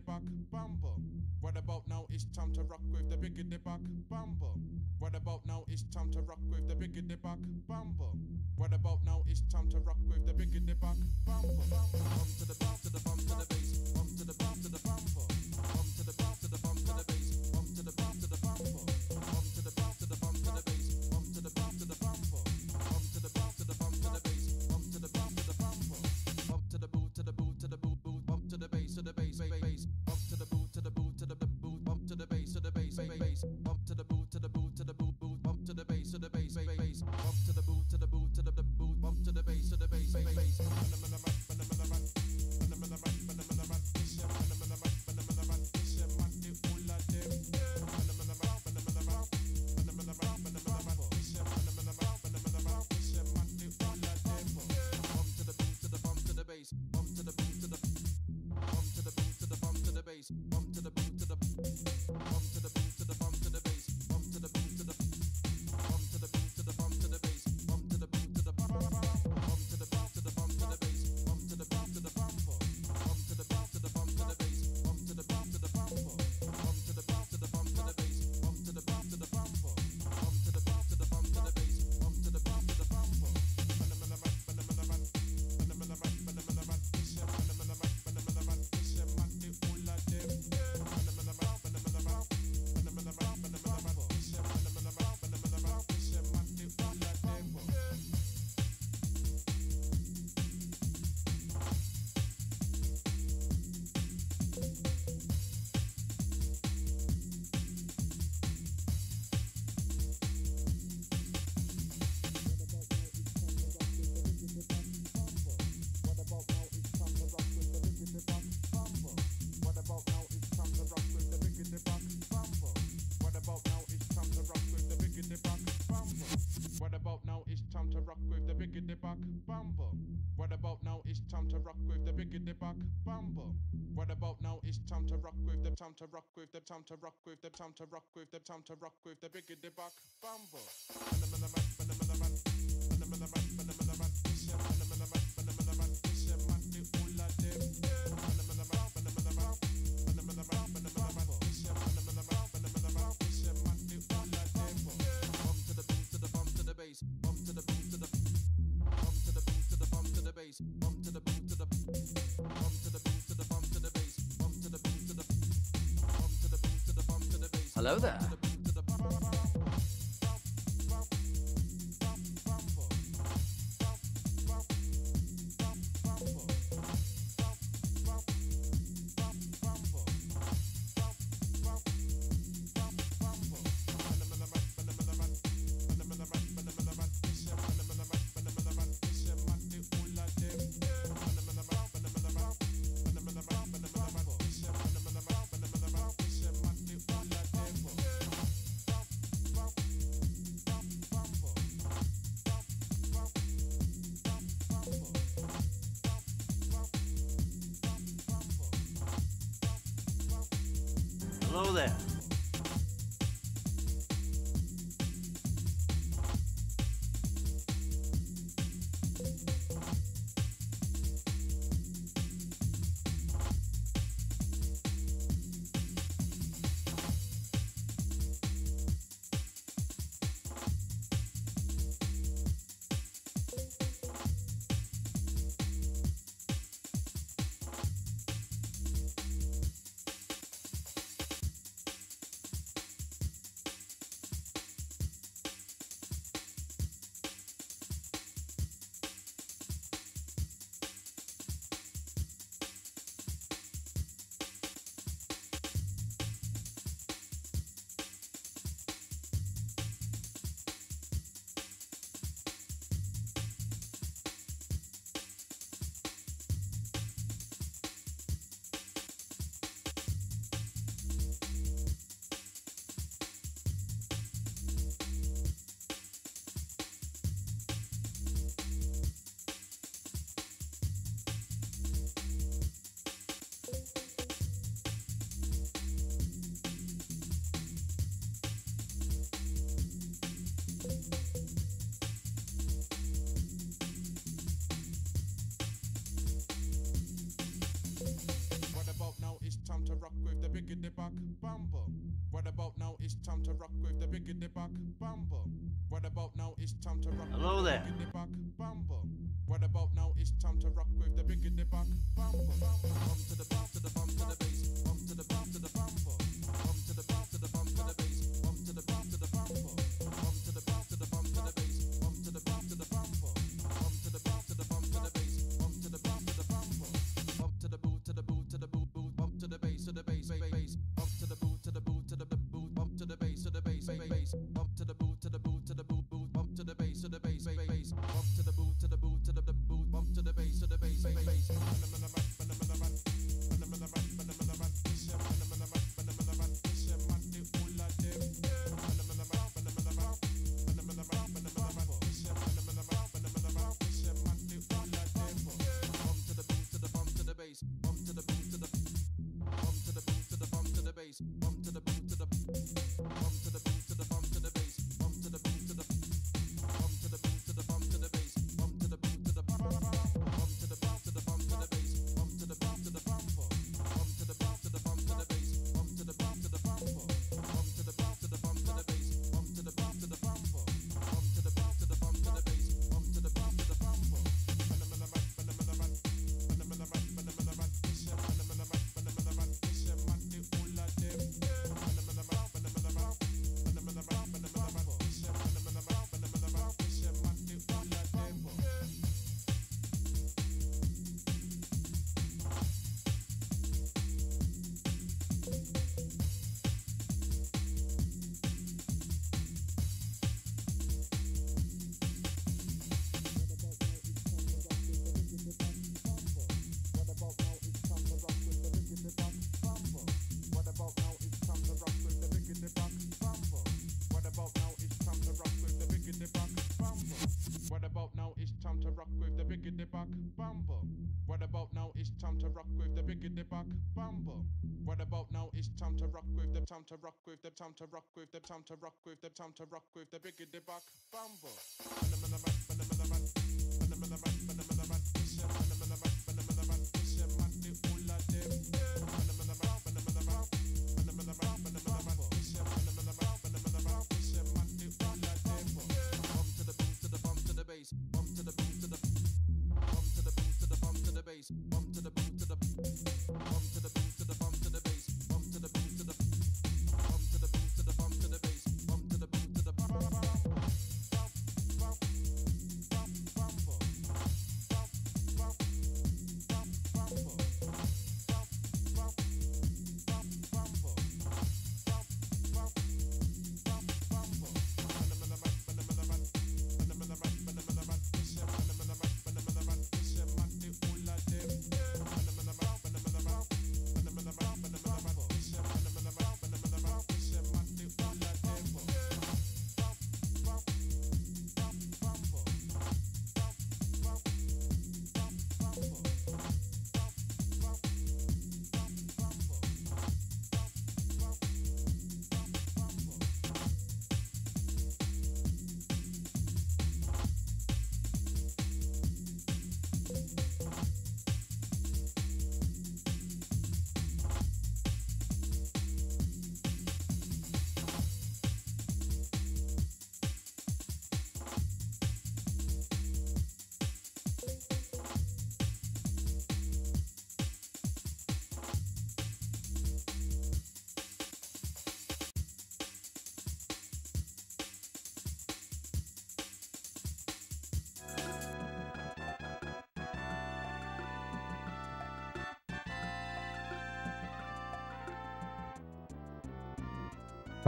biggity bumble. What about now? It's time to rock with the biggity buck bumble. What about now? It's time to rock with the biggity buck bumble. What about now? It's time to rock with the biggity buck bumble. Bumble to the bump to the bump to the bass. bumble? What about now? It's time to rock with the biggity buck bumble. What about now? It's time to rock with the time to rock with the time to rock with the time to rock with the time to rock with the biggity buck bumble. Hello there. Hello there. bass, bump to the boot, to the boot, to the boot, boot, to the bass, to the bass, bass. biggity buck bumble. What about now? It's time to rock with the time to rock with the time to rock with the time to rock with the time to rock with the biggity buck bumble. Man.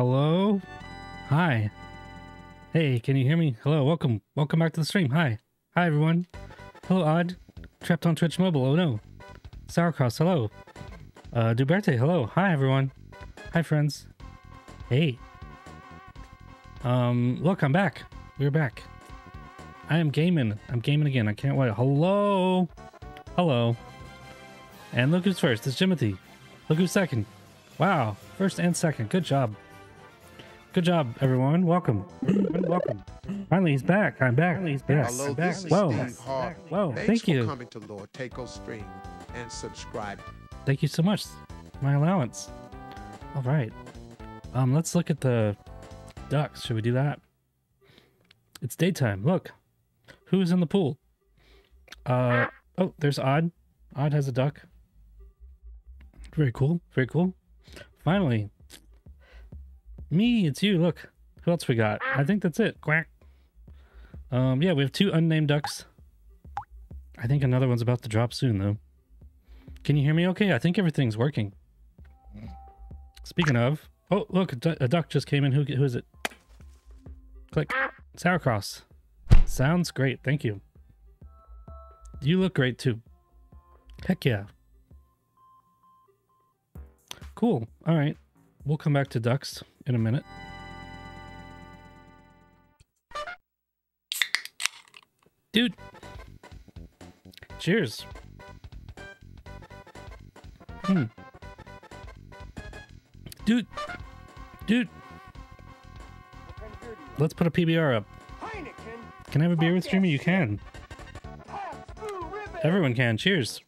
Hello? Hi. Hey, can you hear me? Hello, welcome. Welcome back to the stream. Hi. Hi, everyone. Hello, Odd. Trapped on Twitch Mobile. Oh, no. Sourcross. hello. Uh, Duberte, hello. Hi, everyone. Hi, friends. Hey. Um, look, I'm back. We're back. I am gaming. I'm gaming again. I can't wait. Hello. Hello. And look who's first. It's Jimothy. Look who's second. Wow. First and second. Good job. Good job, everyone. Welcome. everyone, welcome. Finally, he's back. I'm back. Finally, he's back. Hello, back. Whoa. Whoa. Thank you. coming to Lord Taco Stream and subscribe. Thank you so much. My allowance. All right. Um, let's look at the ducks. Should we do that? It's daytime. Look. Who's in the pool? Uh oh, there's Odd. Odd has a duck. Very cool. Very cool. Finally, me. It's you. Look, who else we got? I think that's it. Quack. Um, yeah, we have two unnamed ducks. I think another one's about to drop soon, though. Can you hear me okay? I think everything's working. Speaking of, oh, look, a, duck just came in. Who, who is it? Click. Sauerkraus. Sounds great. Thank you. You look great, too. Heck yeah. Cool. All right. We'll come back to ducks in a minute. Dude. Cheers. Hmm. Dude. Dude. Let's put a PBR up. Can I have a beer with Streamy? You can. Everyone can. Cheers.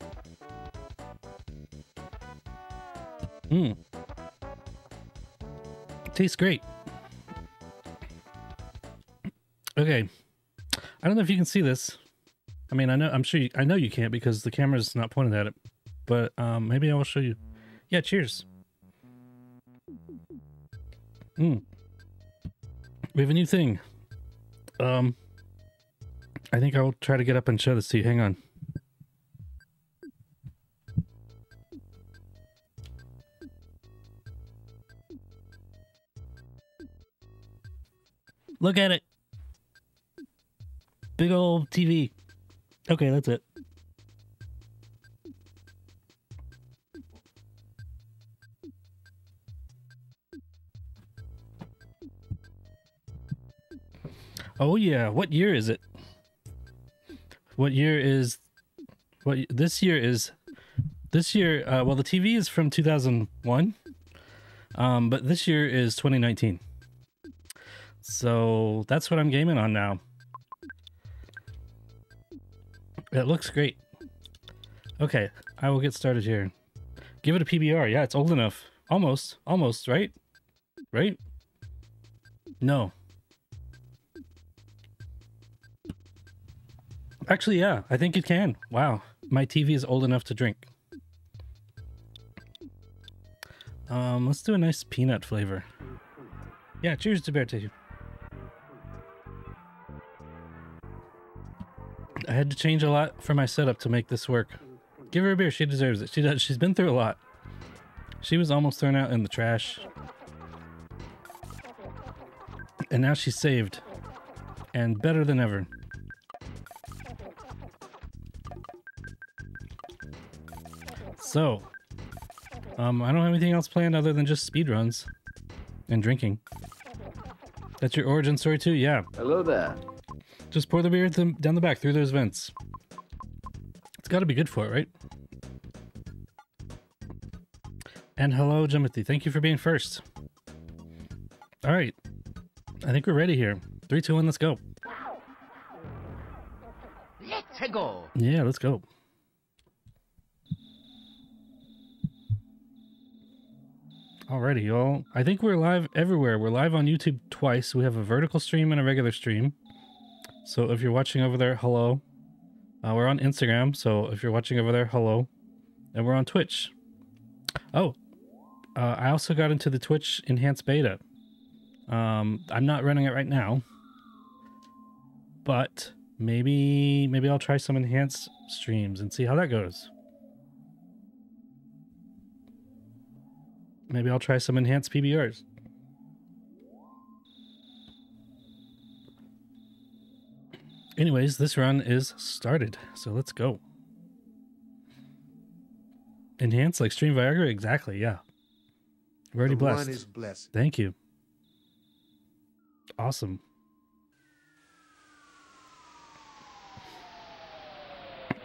Mmm. Tastes great. Okay. I don't know if you can see this. I mean, I know I'm sure you, I know you can't because the camera's not pointed at it. But um maybe I will show you. Yeah, cheers. Mm. We have a new thing. Um I think I will try to get up and show this to you. Hang on. Look at it. Big old TV. Okay, that's it. Oh yeah, what year is it? What year is what this year is this year uh well the TV is from 2001. Um but this year is 2019. So that's what I'm gaming on now. It looks great. Okay, I will get started here. Give it a PBR. Yeah, it's old enough. Almost. Almost, right? Right? No. Actually, yeah, I think it can. Wow. My TV is old enough to drink. Um, let's do a nice peanut flavor. Yeah, cheers to Bear Tissue. I had to change a lot for my setup to make this work. Give her a beer. She deserves it. She does. She's been through a lot. She was almost thrown out in the trash. And now she's saved. And better than ever. So, um, I don't have anything else planned other than just speed runs and drinking. That's your origin story too? Yeah. Hello there. Just pour the beer th- down the back through those vents. It's got to be good for it, right? And hello, Jimothy. Thank you for being first. All right. I think we're ready here. Three, two, one, let's go. Let's go. Yeah, let's go. Alrighty, y'all. I think we're live everywhere. We're live on YouTube twice. We have a vertical stream and a regular stream. So if you're watching over there, hello. Uh, we're on Instagram, so if you're watching over there, hello. And we're on Twitch. Oh, uh, I also got into the Twitch enhanced beta. Um, I'm not running it right now, but maybe maybe I'll try some enhanced streams and see how that goes. Maybe I'll try some enhanced PBRs. Anyways, this run is started, so let's go. Enhance like Stream Viagra? Exactly, yeah. We're already blessed. Blessed. Thank you. Awesome.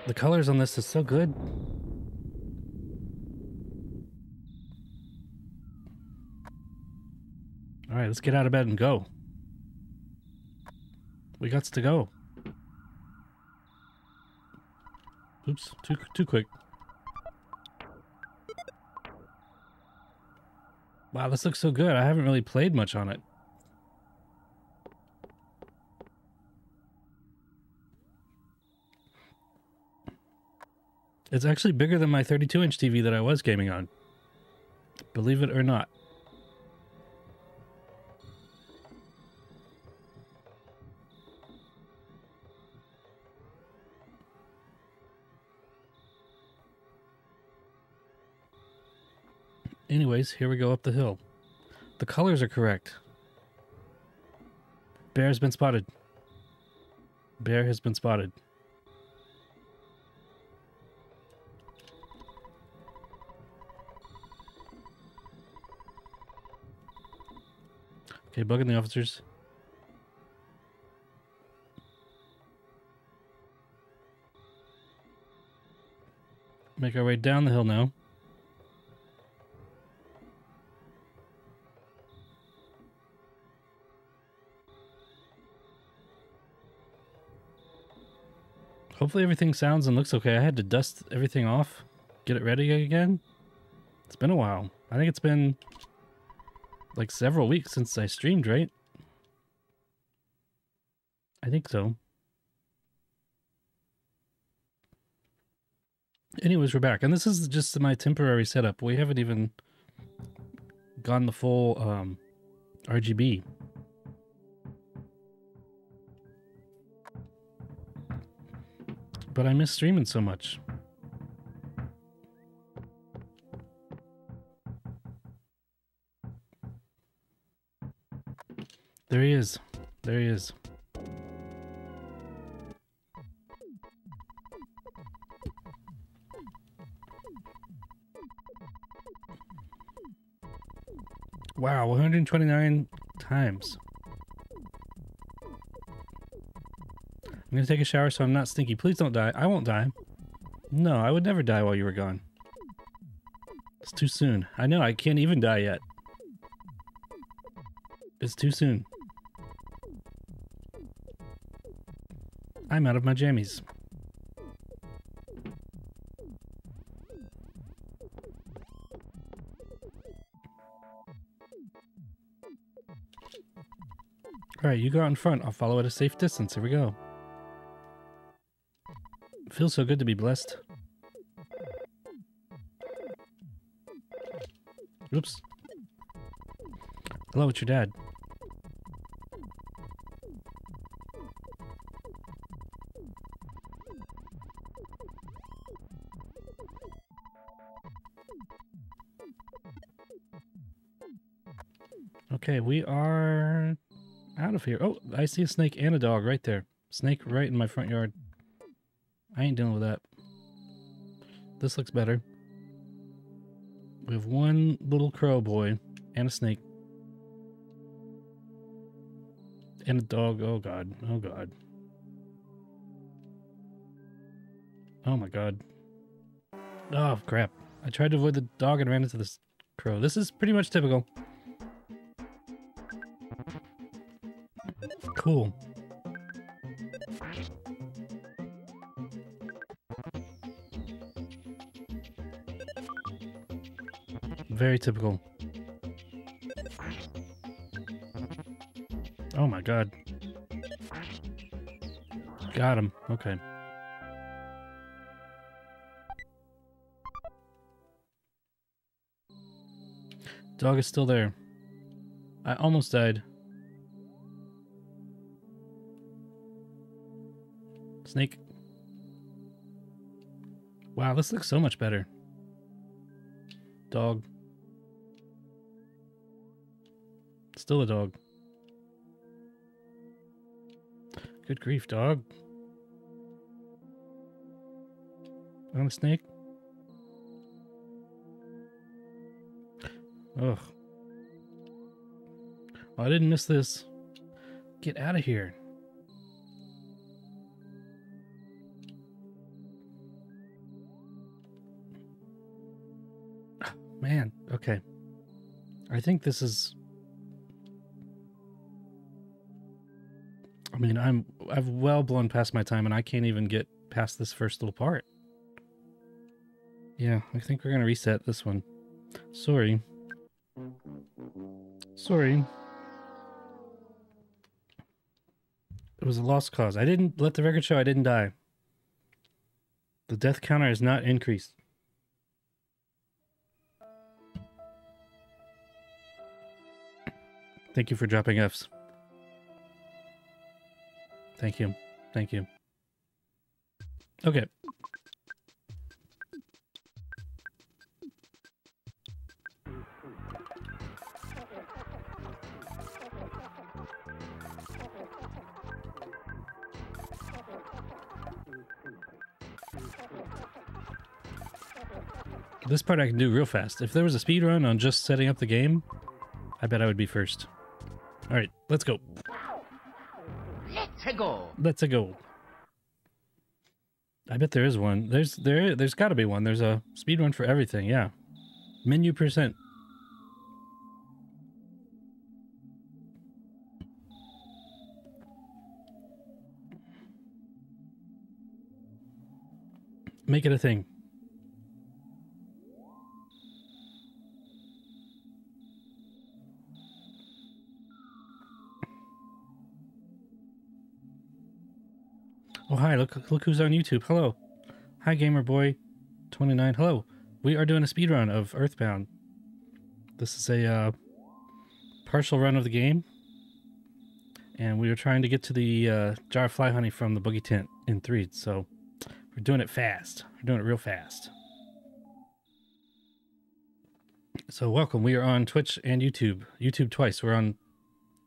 The colors on this is so good. All right, let's get out of bed and go. We got to go. Oops, too too quick. Wow, this looks so good. I haven't really played much on it. It's actually bigger than my 32 inch TV that I was gaming on. Believe it or not. Anyways, here we go up the hill. The colors are correct. Bear has been spotted. Bear has been spotted. Okay, bugging the officers. Make our way down the hill now. Hopefully everything sounds and looks okay. I had to dust everything off, get it ready again. It's been a while. I think it's been like several weeks since I streamed, right? I think so. Anyways, we're back. And this is just my temporary setup. We haven't even gone the full um, RGB. But I miss streaming so much. There he is. There he is. Wow, 129 times. I'm gonna take a shower so I'm not stinky. Please don't die. I won't die. No, I would never die while you were gone. It's too soon. I know, I can't even die yet. It's too soon. I'm out of my jammies. Alright, you go out in front. I'll follow at a safe distance. Here we go. Feels so good to be blessed. Oops. Hello, it's your dad. Okay, we are out of here. Oh, I see a snake and a dog right there. Snake right in my front yard. I ain't dealing with that. This looks better. We have one little crow boy and a snake. And a dog. Oh god. Oh god. Oh my god. Oh crap. I tried to avoid the dog and ran into this crow. This is pretty much typical. Cool. Very typical. Oh my god. Got him. Okay. Dog is still there. I almost died. Snake. Wow, this looks so much better. Dog. Still a dog. Good grief, dog. I'm a snake. Ugh. Oh, I didn't miss this. Get out of here. Ah, man, okay. I think this is I mean, I'm I've well blown past my time, and I can't even get past this first little part. Yeah, I think we're gonna reset this one. Sorry. Sorry. It was a lost cause. I didn't let the record show I didn't die. The death counter is not increased. Thank you for dropping Fs. Thank you. Thank you. Okay. This part I can do real fast. If there was a speed run on just setting up the game, I bet I would be first. All right, let's go. Go. Let's go. I bet there is one. There's there there's got to be one. There's a speed run for everything. Yeah. Menu percent. Make it a thing. Hi, look look who's on YouTube. Hello. Hi gamer boy 29. Hello. We are doing a speed run of Earthbound. This is a uh, partial run of the game. And we are trying to get to the uh, jar of fly honey from the Boogey tent in Threed. So we're doing it fast. We're doing it real fast. So welcome. We are on Twitch and YouTube. YouTube twice. We're on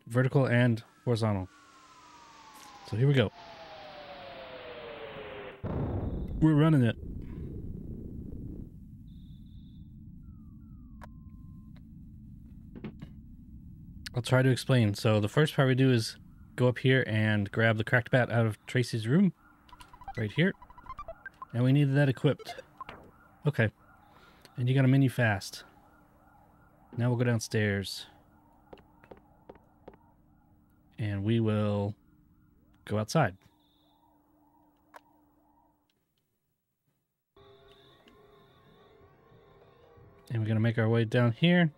vertical and horizontal. So here we go. We're running it. I'll try to explain. So the first part we do is go up here and grab the cracked bat out of Tracy's room. Right here. And we need that equipped. Okay. And you got a mini fast. Now we'll go downstairs. And we will go outside. And we're going to make our way down here.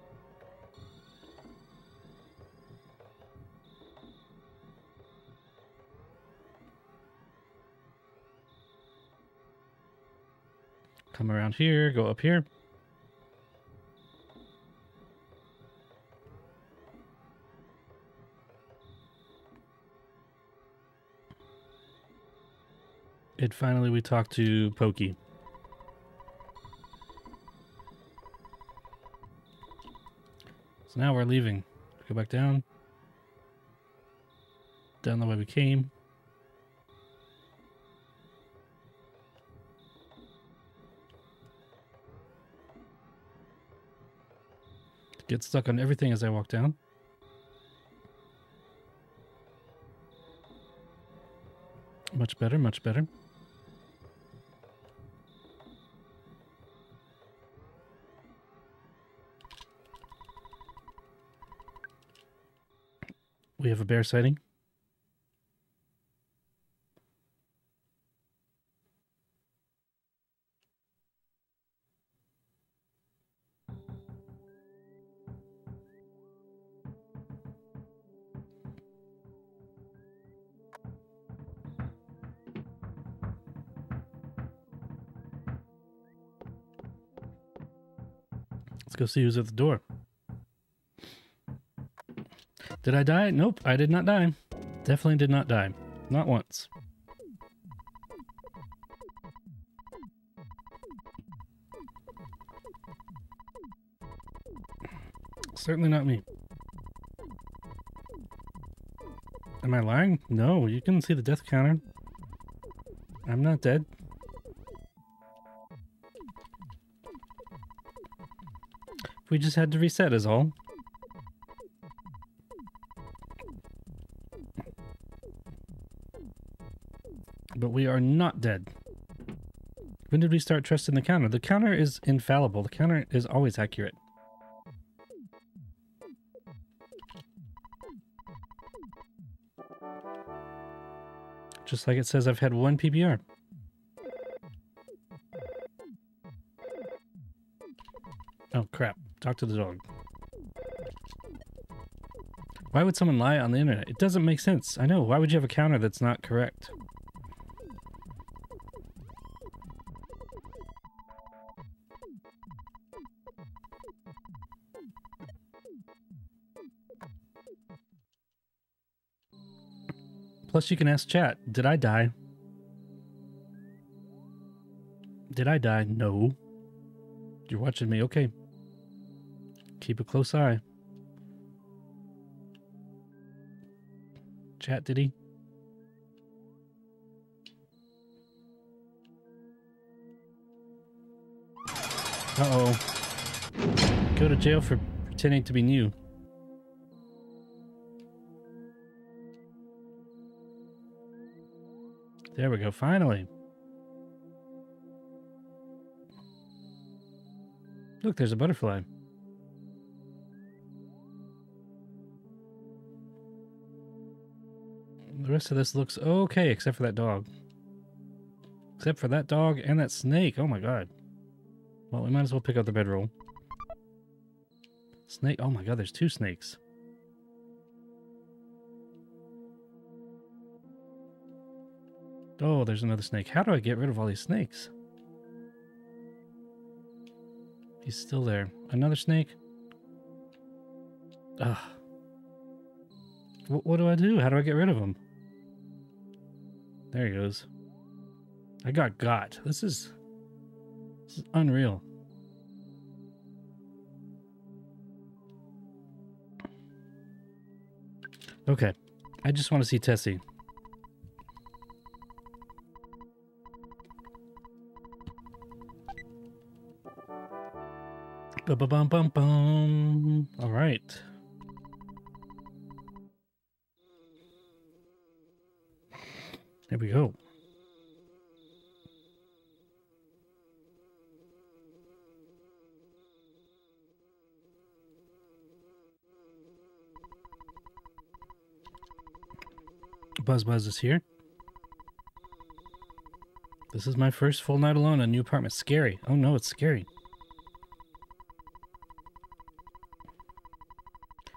Come around here, go up here. And finally we talk to Pokey. So now we're leaving. Go back down. Down the way we came. Get stuck on everything as I walk down. Much better, much better. Bear sighting. Let's go see who's at the door. Did I die? Nope, I did not die. Definitely did not die. Not once. Certainly not me. Am I lying? No, you can see the death counter. I'm not dead. We just had to reset is all. Are not dead. When did we start trusting the counter? The counter is infallible. The counter is always accurate. Just like it says I've had one PBR. Oh crap. Talk to the dog. Why would someone lie on the internet? It doesn't make sense. I know. Why would you have a counter that's not correct? Plus, you can ask chat, did I die? Did I die? No. You're watching me. Okay. Keep a close eye. Chat, did he? Uh-oh. Go to jail for pretending to be new. There we go, finally. Look, there's a butterfly. The rest of this looks okay, except for that dog. Except for that dog and that snake. Oh my god. Well, we might as well pick up the bedroll. Snake. Oh my god, there's two snakes. Oh, there's another snake. How do I get rid of all these snakes? He's still there. Another snake? Ugh. What, what do I do? How do I get rid of him? There he goes. I got got. This is, this is unreal. Okay. I just want to see Tessie. Bum, bum, bum, bum. All right. There we go. Buzz Buzz is here. This is my first full night alone in a new apartment. Scary. Oh no, it's scary.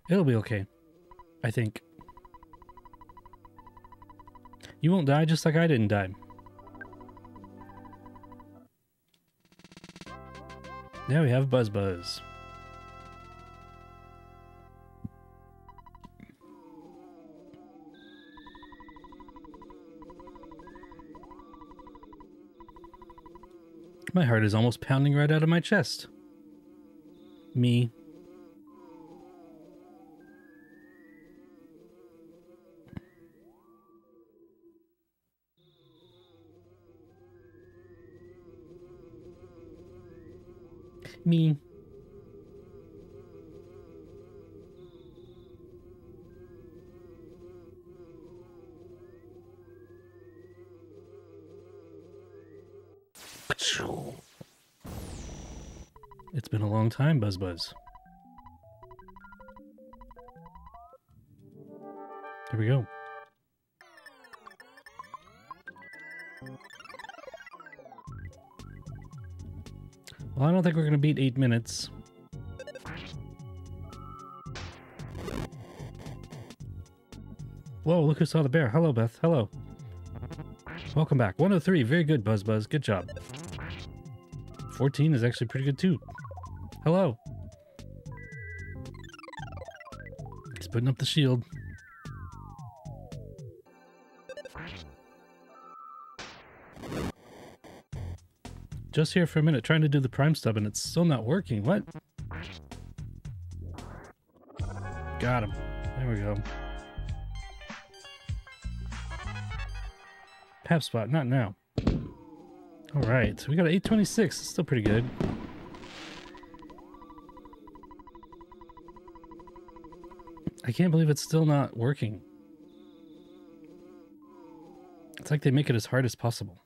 It'll be okay. I think. You won't die just like I didn't die. Now we have Buzz Buzz. My heart is almost pounding right out of my chest. Me. Me. It's been a long time, Buzz Buzz. Think we're going to beat eight minutes. Whoa, look who saw the bear. Hello, Beth. Hello. Welcome back. 103. Very good, Buzz Buzz. Good job. 14 is actually pretty good, too. Hello. He's putting up the shield. Just here for a minute, trying to do the prime stub, and it's still not working. What? Got him. There we go. Pap spot, not now. All right, we got 826. It's still pretty good. I can't believe it's still not working. It's like they make it as hard as possible.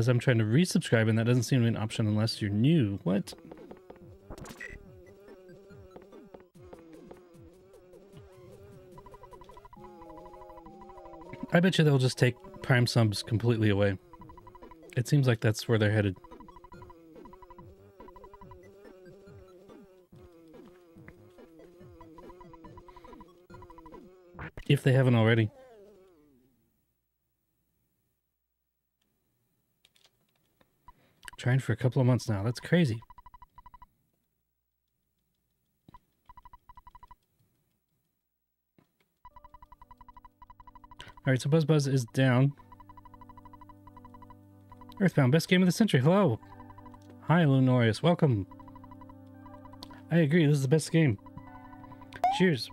because I'm trying to resubscribe and that doesn't seem to be an option unless you're new. What? I bet you they'll just take prime subs completely away. It seems like that's where they're headed. If they haven't already. Trying for a couple of months now. That's crazy. All right, so Buzz Buzz is down. Earthbound, best game of the century. Hello. Hi, Lunorius. Welcome. I agree. This is the best game. Cheers.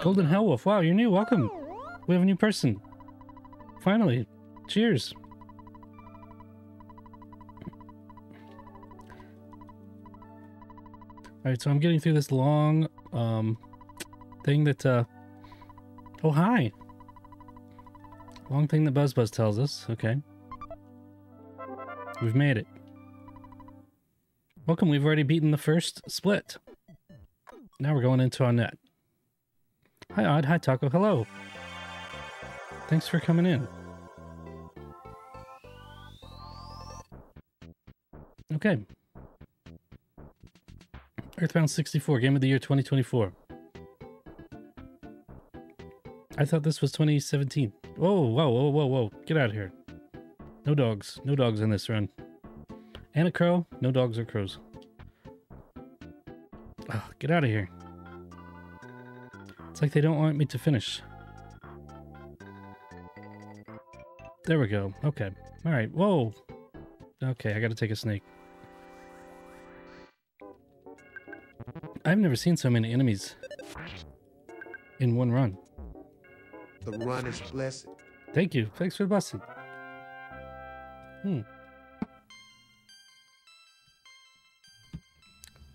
Golden Hellwolf. Wow, you're new. Welcome. We have a new person. Finally. Cheers. All right, so I'm getting through this long um, thing that. Uh, oh, hi. Long thing that Buzz Buzz tells us. Okay. We've made it. Welcome, we've already beaten the first split. Now we're going into Onett. Hi, Odd. Hi, Taco. Hello. Thanks for coming in. Okay. Earthbound 64, Game of the Year 2024. I thought this was 2017. Whoa, whoa, whoa, whoa, whoa. Get out of here. No dogs. No dogs in this run. And a crow. No dogs or crows. Oh, get out of here. It's like they don't want me to finish. There we go. Okay. All right. Whoa. Okay, I gotta take a snake. I've never seen so many enemies in one run. The run is blessed. Thank you. Thanks for the blessing. Hmm.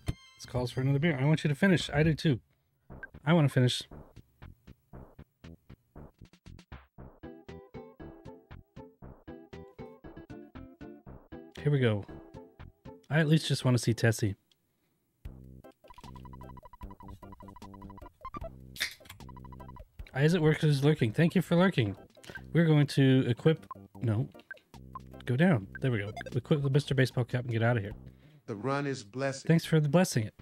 This calls for another beer. I want you to finish. I do too. I want to finish. Here we go. I at least just want to see Tessie. Isaac Works is lurking. Thank you for lurking. We're going to equip... No. Go down. There we go. Equip the Mr. Baseball cap and get out of here. The run is blessed. Thanks for the blessing it.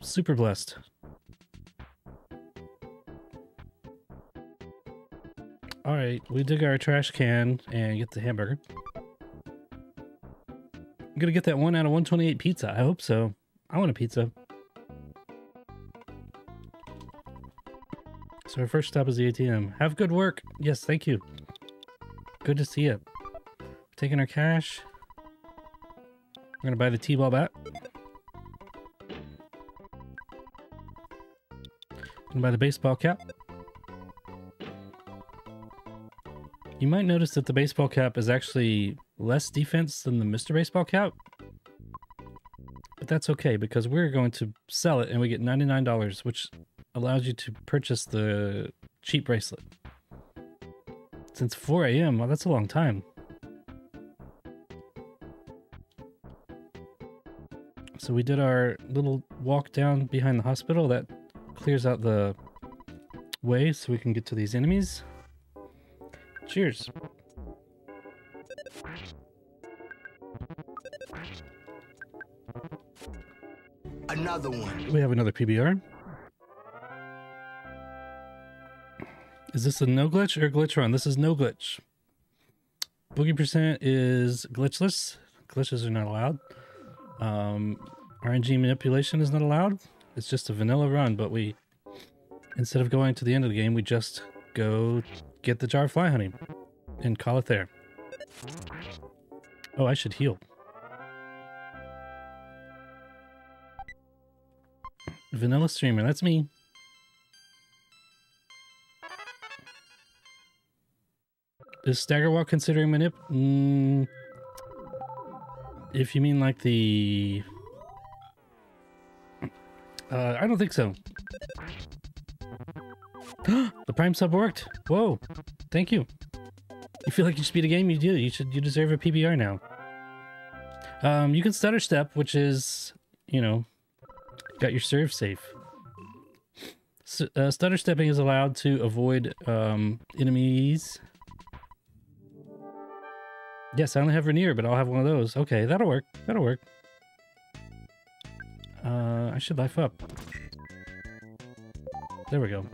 Super blessed. Alright, we dig our trash can and get the hamburger. I'm gonna get that one out of 128 pizza. I hope so. I want a pizza. Our first stop is the ATM. Have good work. Yes, thank you. Good to see you. Taking our cash. We're gonna buy the T-ball bat. Gonna buy the baseball cap. You might notice that the baseball cap is actually less defense than the Mr. Baseball cap. But that's okay because we're going to sell it and we get $99, which allows you to purchase the cheap bracelet. Since 4 a.m., well, that's a long time. So we did our little walk down behind the hospital. That clears out the way so we can get to these enemies. Cheers. Another one. We have another PBR. Is this a no glitch or glitch run? This is no glitch. Boogey percent is glitchless. Glitches are not allowed. Um, RNG manipulation is not allowed. It's just a vanilla run, but we, instead of going to the end of the game, we just go get the jar of fly honey and call it there. Oh, I should heal. Vanilla streamer, that's me. Is stagger walk considering manip? Mm, if you mean like the... Uh, I don't think so. the prime sub worked. Whoa. Thank you. You feel like you should beat a game? You do. You should. You deserve a PBR now. Um, you can stutter step, which is, you know, got your serve safe. Uh, stutter stepping is allowed to avoid um, enemies. Yes, I only have Rainier, but I'll have one of those. Okay, that'll work. That'll work. Uh, I should life up. There we go.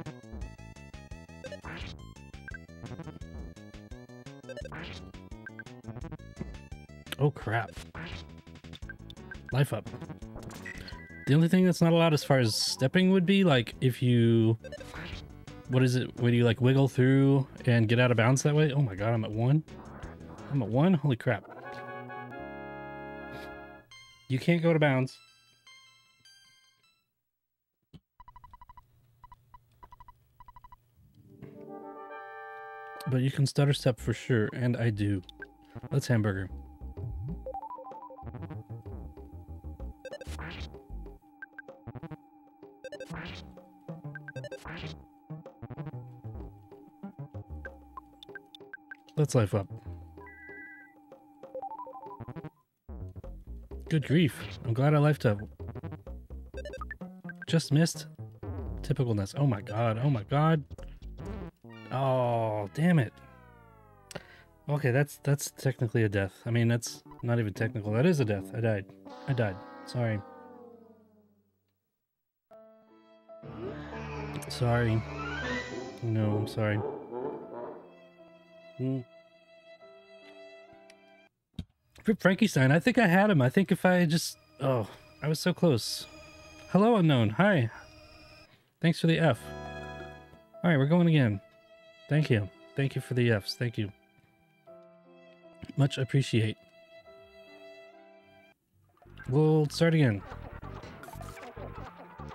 Oh crap. Life up. The only thing that's not allowed as far as stepping would be like if you what is it when you like wiggle through and get out of bounds that way? Oh my god, I'm at one. I'm at one? Holy crap. You can't go to bounds. But you can stutter step for sure, and I do. Let's hamburger. Let's life up. Good grief. I'm glad I lifed up. Just missed. Typicalness. Oh my god. Oh my god. Oh, damn it. Okay, that's that's technically a death. I mean, that's not even technical. That is a death. I died. I died. Sorry. Sorry. No, I'm sorry. Hmm. Frankenstein. I think I had him. I think if I just... Oh, I was so close. Hello, unknown. Hi. Thanks for the F. All right, we're going again. Thank you. Thank you for the Fs. Thank you. Much appreciate. We'll start again.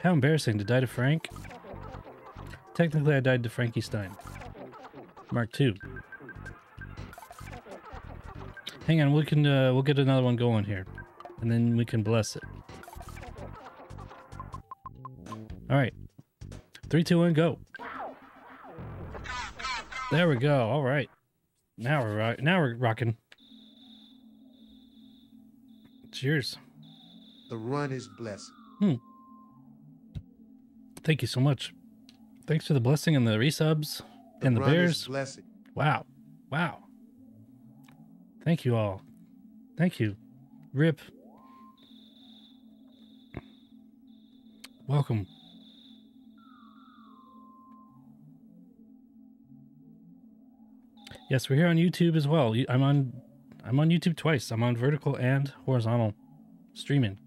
How embarrassing to die to Frank. Technically, I died to Frankystein. Mark 2. Hang on, we can uh, we'll get another one going here, and then we can bless it. All right, three, two, one, go. There we go. All right, now we're right. now we're rocking. Cheers. The run is blessed. Hmm. Thank you so much. Thanks for the blessing and the resubs The and the run is bears. blessed. Wow. Wow. Thank you all. Thank you. Rip. Welcome. Yes, we're here on YouTube as well. I'm on I'm on YouTube twice. I'm on vertical and horizontal streaming.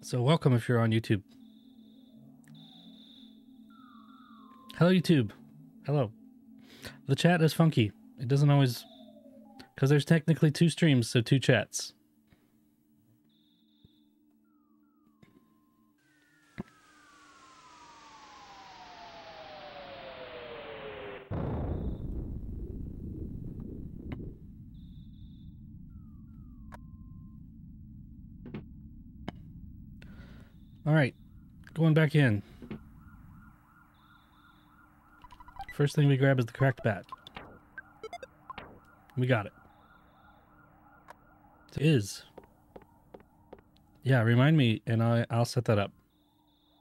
So welcome if you're on YouTube. Hello YouTube. Hello. The chat is funky. It doesn't always because there's technically two streams, so two chats. All right, going back in. First thing we grab is the cracked bat. We got it. It is. Yeah, remind me and I, I'll set that up.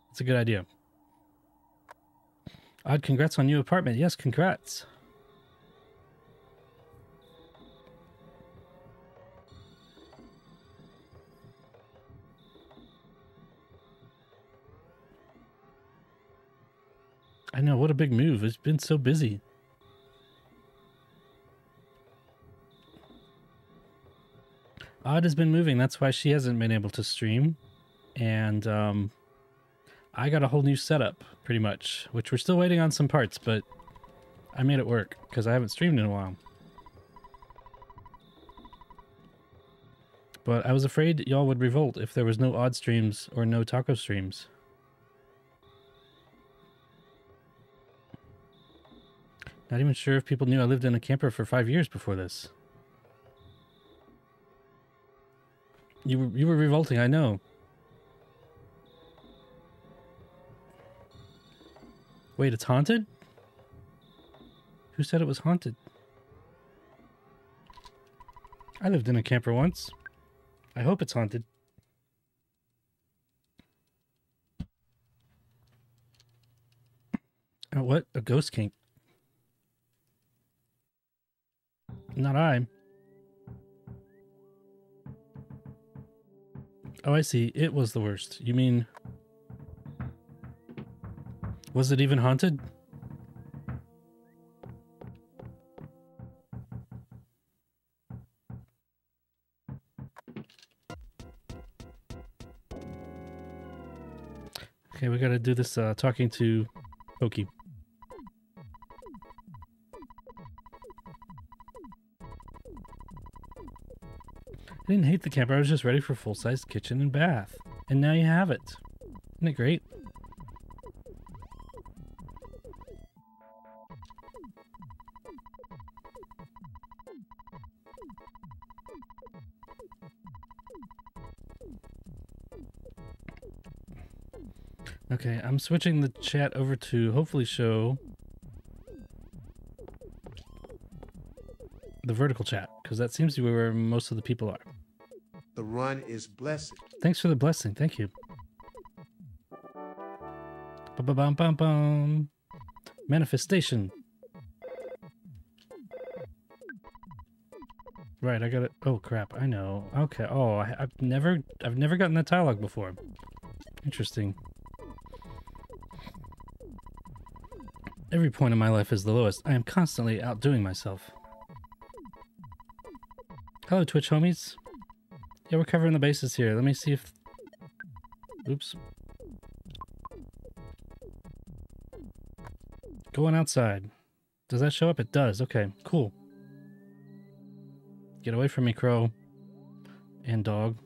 It's a good idea. Odd, congrats on new apartment. Yes, congrats. I know, what a big move. It's been so busy. Odd has been moving. That's why she hasn't been able to stream. And um, I got a whole new setup, pretty much, which we're still waiting on some parts, but I made it work because I haven't streamed in a while. But I was afraid y'all would revolt if there was no odd streams or no taco streams. Not even sure if people knew I lived in a camper for five years before this. You were, you were revolting, I know. Wait, it's haunted? Who said it was haunted? I lived in a camper once. I hope it's haunted. Oh, what? A ghost king. Not I. Oh, I see. It was the worst. You mean Was it even haunted? Okay, we gotta do this uh, talking to Pokey. I didn't hate the camper, I was just ready for full-sized kitchen and bath. And now you have it. Isn't it great? Okay, I'm switching the chat over to hopefully show the vertical chat because that seems to be where most of the people are. Run is blessed. Thanks for the blessing. Thank you. Ba-ba-bum, bum, bum. Manifestation. Right, I got it. Oh crap! I know. Okay. Oh, I, I've never, I've never gotten that dialogue before. Interesting. Every point in my life is the lowest. I am constantly outdoing myself. Hello, Twitch homies. Yeah, we're covering the bases here. Let me see if... Oops. Going outside. Does that show up? It does. Okay, cool. Get away from me, crow. And dog.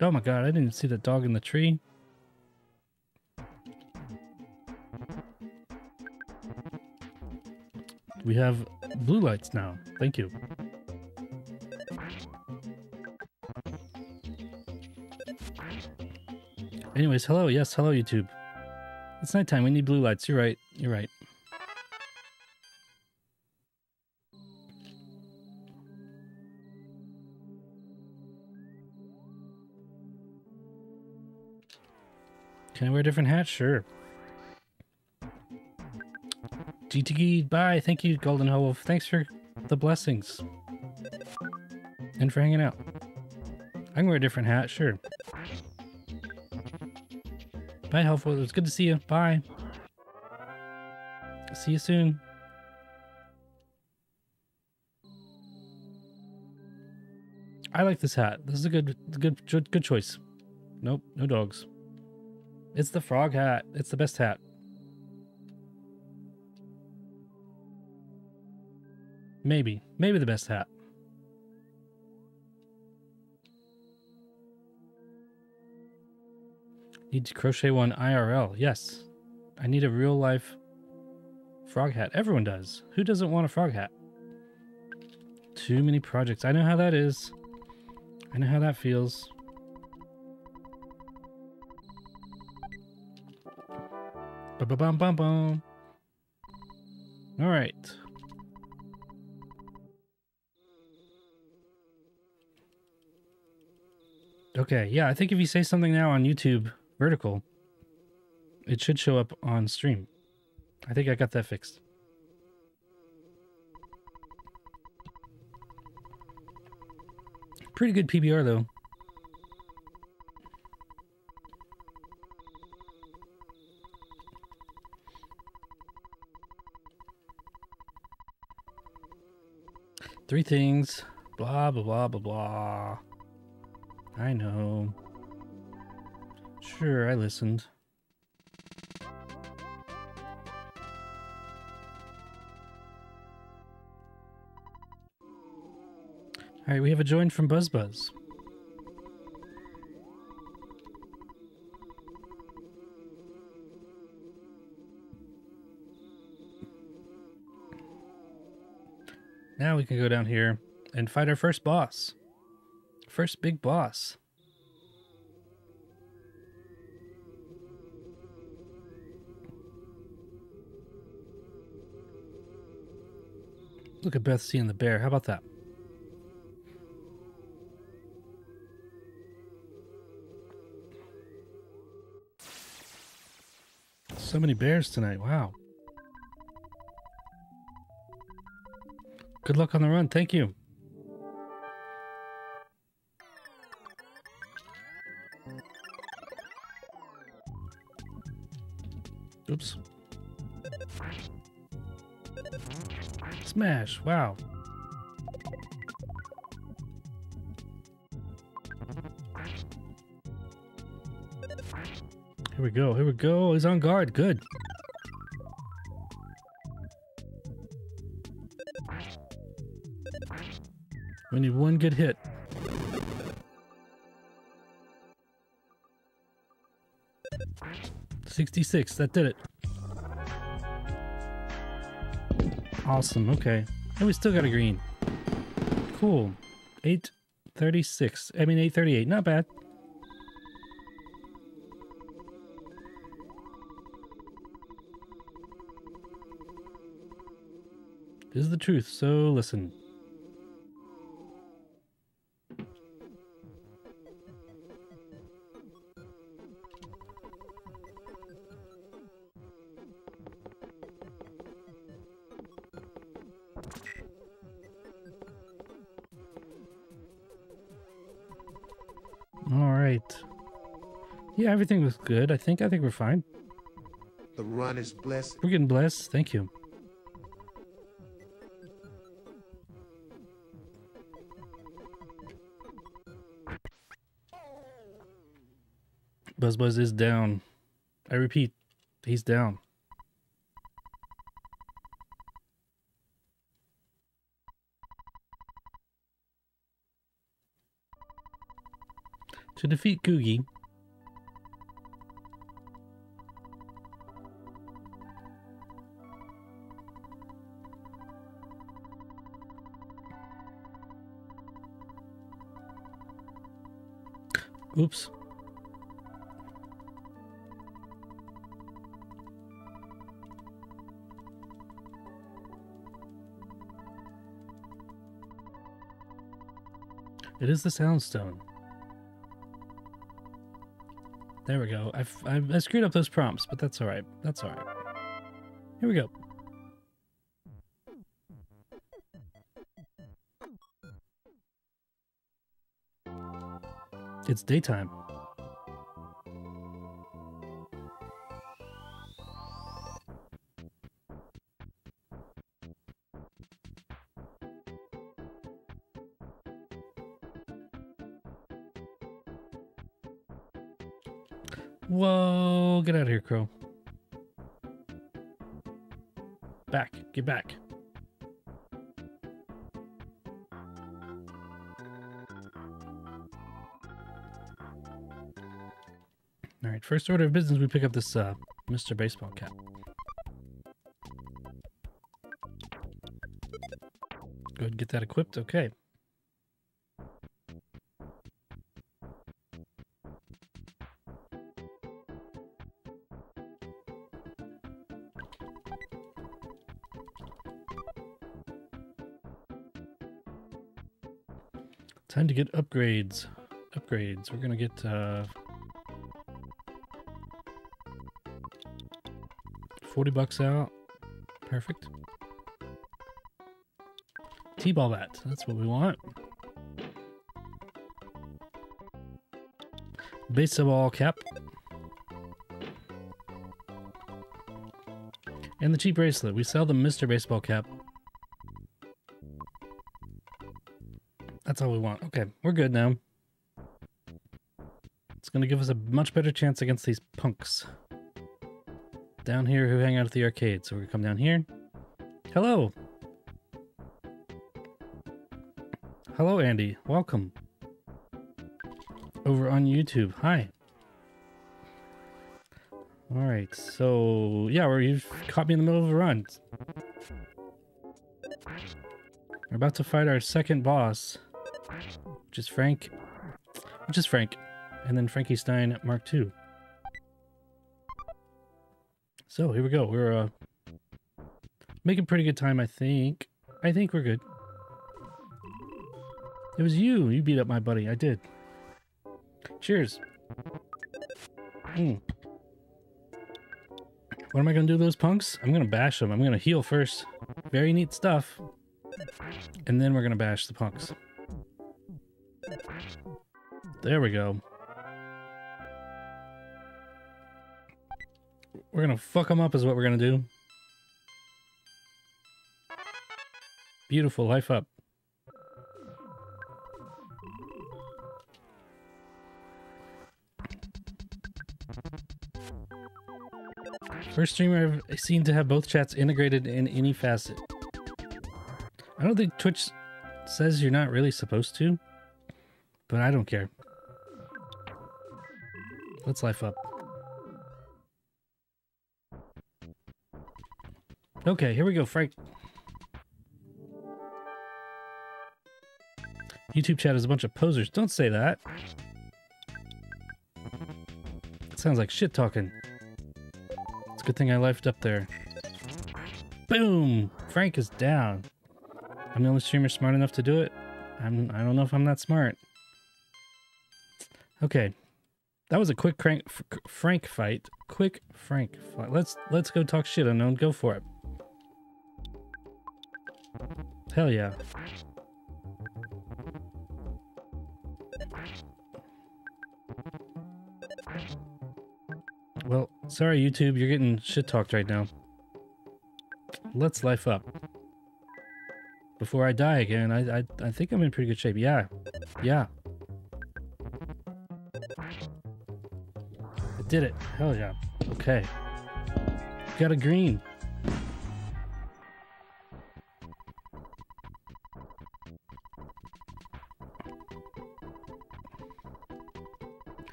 Oh my god, I didn't see the dog in the tree. We have blue lights now. Thank you. Anyways, hello. Yes, hello, YouTube. It's nighttime. We need blue lights. You're right. You're right. Can I wear a different hat? Sure. GTG, bye. Thank you, Golden Wolf. Thanks for the blessings. And for hanging out. I can wear a different hat, sure. Bye, Helpful. It was good to see you. Bye. See you soon. I like this hat. This is a good, good, good choice. Nope, no dogs. It's the frog hat. It's the best hat. Maybe. Maybe the best hat. Need to crochet one IRL. Yes. I need a real life frog hat. Everyone does. Who doesn't want a frog hat? Too many projects. I know how that is. I know how that feels. Ba ba bum bum bum. All right. Okay, yeah, I think if you say something now on YouTube vertical, it should show up on stream. I think I got that fixed. Pretty good PBR though. Three things. Blah, blah, blah, blah, blah. I know. Sure, I listened. Alright, we have a join from BuzzBuzz. Buzz. Now we can go down here and fight our first boss. First big boss. Look at Beth seeing the bear. How about that? So many bears tonight. Wow. Good luck on the run. Thank you. Oops. Smash. Wow. Here we go. Here we go. He's on guard. Good. We need one good hit. Sixty-six. That did it. Awesome. Okay. And we still got a green. Cool. Eight thirty-six. I mean, eight thirty-eight. Not bad. This is the truth, so listen. Everything was good. I think I think we're fine. The run is blessed. We're getting blessed. Thank you. Buzz Buzz is down. I repeat, he's down. To defeat Googie, Oops. It is the Soundstone. There we go. I've, I've, I screwed up those prompts, but that's all right. That's all right. Here we go. It's daytime. First order of business, we pick up this uh, Mr. Baseball cap. Go ahead and get that equipped. Okay. Time to get upgrades. Upgrades. We're gonna get uh, 40 bucks out. Perfect. T-ball bat. That's what we want. Baseball cap. And the cheap bracelet. We sell the Mr. Baseball cap. That's all we want. Okay, we're good now. It's going to give us a much better chance against these punks down here who hang out at the arcade. So we're gonna come down here. Hello. Hello, Andy. Welcome. Over on YouTube. Hi. All right. So yeah, where you've caught me in the middle of a run. We're about to fight our second boss, which is Frank, which is Frank, and then Frankystein Mark II. So here we go. We're uh, making pretty good time, I think. I think we're good. It was you. You beat up my buddy. I did. Cheers. Mm. What am I going to do those punks? I'm going to bash them. I'm going to heal first. Very neat stuff. And then we're going to bash the punks. There we go. We're gonna fuck them up is what we're gonna do. Beautiful, life up. First streamer I've seen to have both chats integrated in any facet. I don't think Twitch says you're not really supposed to, but I don't care. Let's life up. Okay, here we go, Frank. YouTube chat is a bunch of posers. Don't say that. It sounds like shit talking. It's a good thing I lifed up there. Boom! Frank is down. I'm the only streamer smart enough to do it. I'm. I don't know if I'm that smart. Okay, that was a quick crank, Frank fight. Quick Frank fight. Let's let's go talk shit unknown. Go for it. Hell yeah. Well, sorry YouTube, you're getting shit talked right now. Let's life up. Before I die again, I, I, I think I'm in pretty good shape. Yeah. Yeah. I did it. Hell yeah. Okay. Got a green.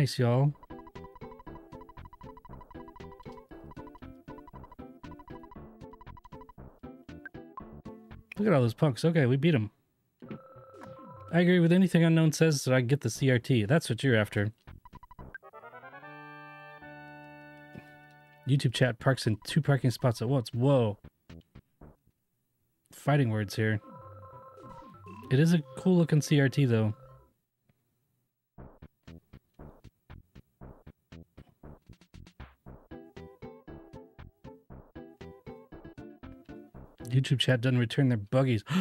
Nice, y'all. Look at all those punks. Okay, we beat them. I agree with anything Unknown says that I get the CRT. That's what you're after. YouTube chat parks in two parking spots at once. Whoa. Fighting words here. It is a cool looking CRT though. YouTube chat doesn't return their buggies.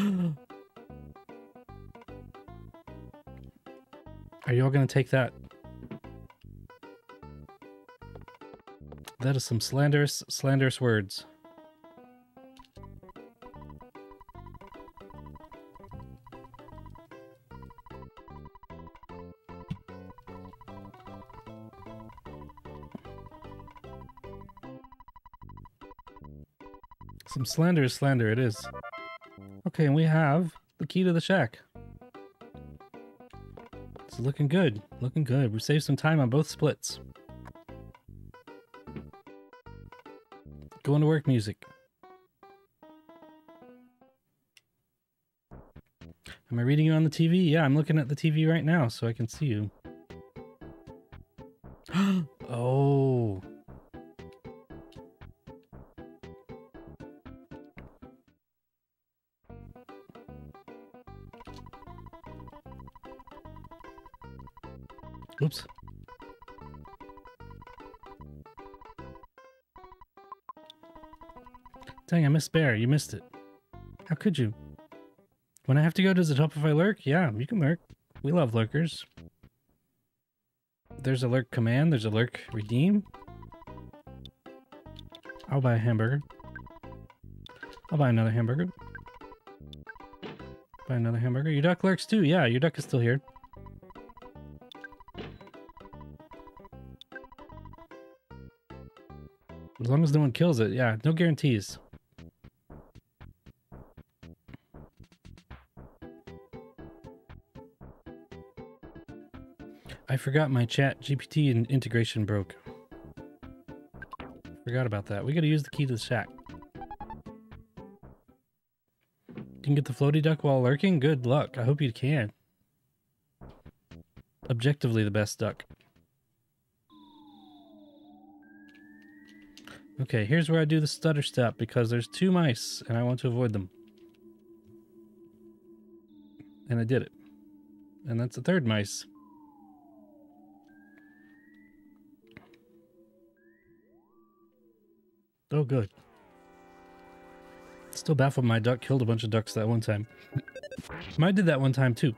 Are you all going to take that? That is some slanderous, slanderous words. Slander is slander, it is. Okay, and we have the key to the shack. It's looking good. Looking good. We saved some time on both splits. Going to work music. Am I reading you on the TV? Yeah, I'm looking at the TV right now so I can see you. You missed it. How could you? When I have to go, does it help if I lurk? Yeah, you can lurk. We love lurkers. There's a lurk command. There's a lurk redeem. I'll buy a hamburger. I'll buy another hamburger. Buy another hamburger. Your duck lurks too. Yeah, your duck is still here. As long as no one kills it. Yeah, no guarantees. Forgot my ChatGPT and integration broke. Forgot about that. We gotta use the key to the shack. Can get the floaty duck while lurking? Good luck. I hope you can. Objectively the best duck. Okay, here's where I do the stutter step because there's two mice and I want to avoid them. And I did it. And that's the third mice. Oh, good. Still baffled my duck killed a bunch of ducks that one time. Mine did that one time too.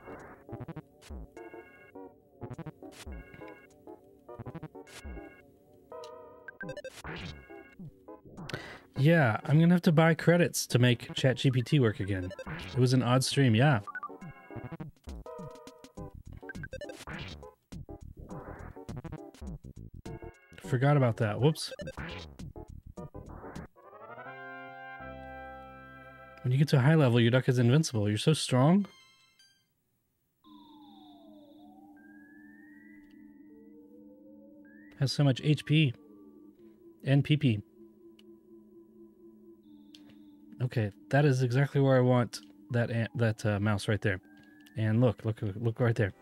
Yeah, I'm gonna have to buy credits to make ChatGPT work again. It was an odd stream, yeah. Forgot about that. Whoops. When you get to a high level, your duck is invincible. You're so strong. Has so much HP and PP. Okay, that is exactly where I want that that uh, mouse right there. And look, look, look right there.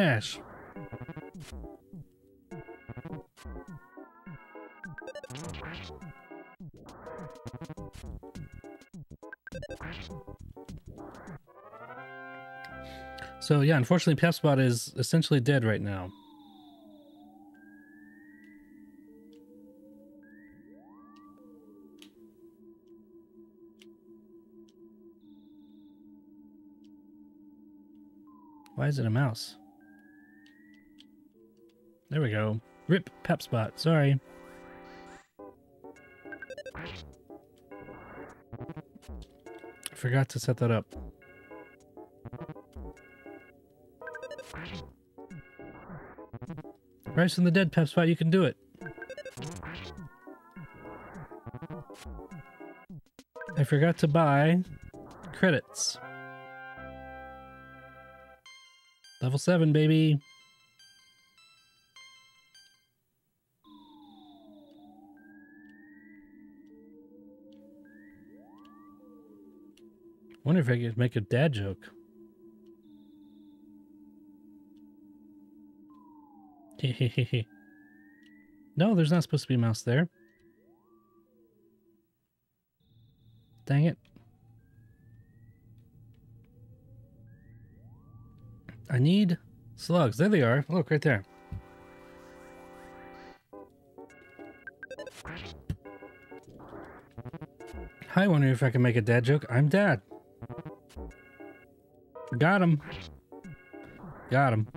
Smash. So yeah, unfortunately, Pepspot is essentially dead right now. Why is it a mouse? There we go. Rip pep spot, Sorry. I forgot to set that up. Rise from the dead, pep spot, You can do it. I forgot to buy credits. Level 7, baby. I wonder if I could make a dad joke. no, there's not supposed to be a mouse there. Dang it. I need slugs. There they are. Look, right there. I wonder if I can make a dad joke. I'm dad. Got him. Got him.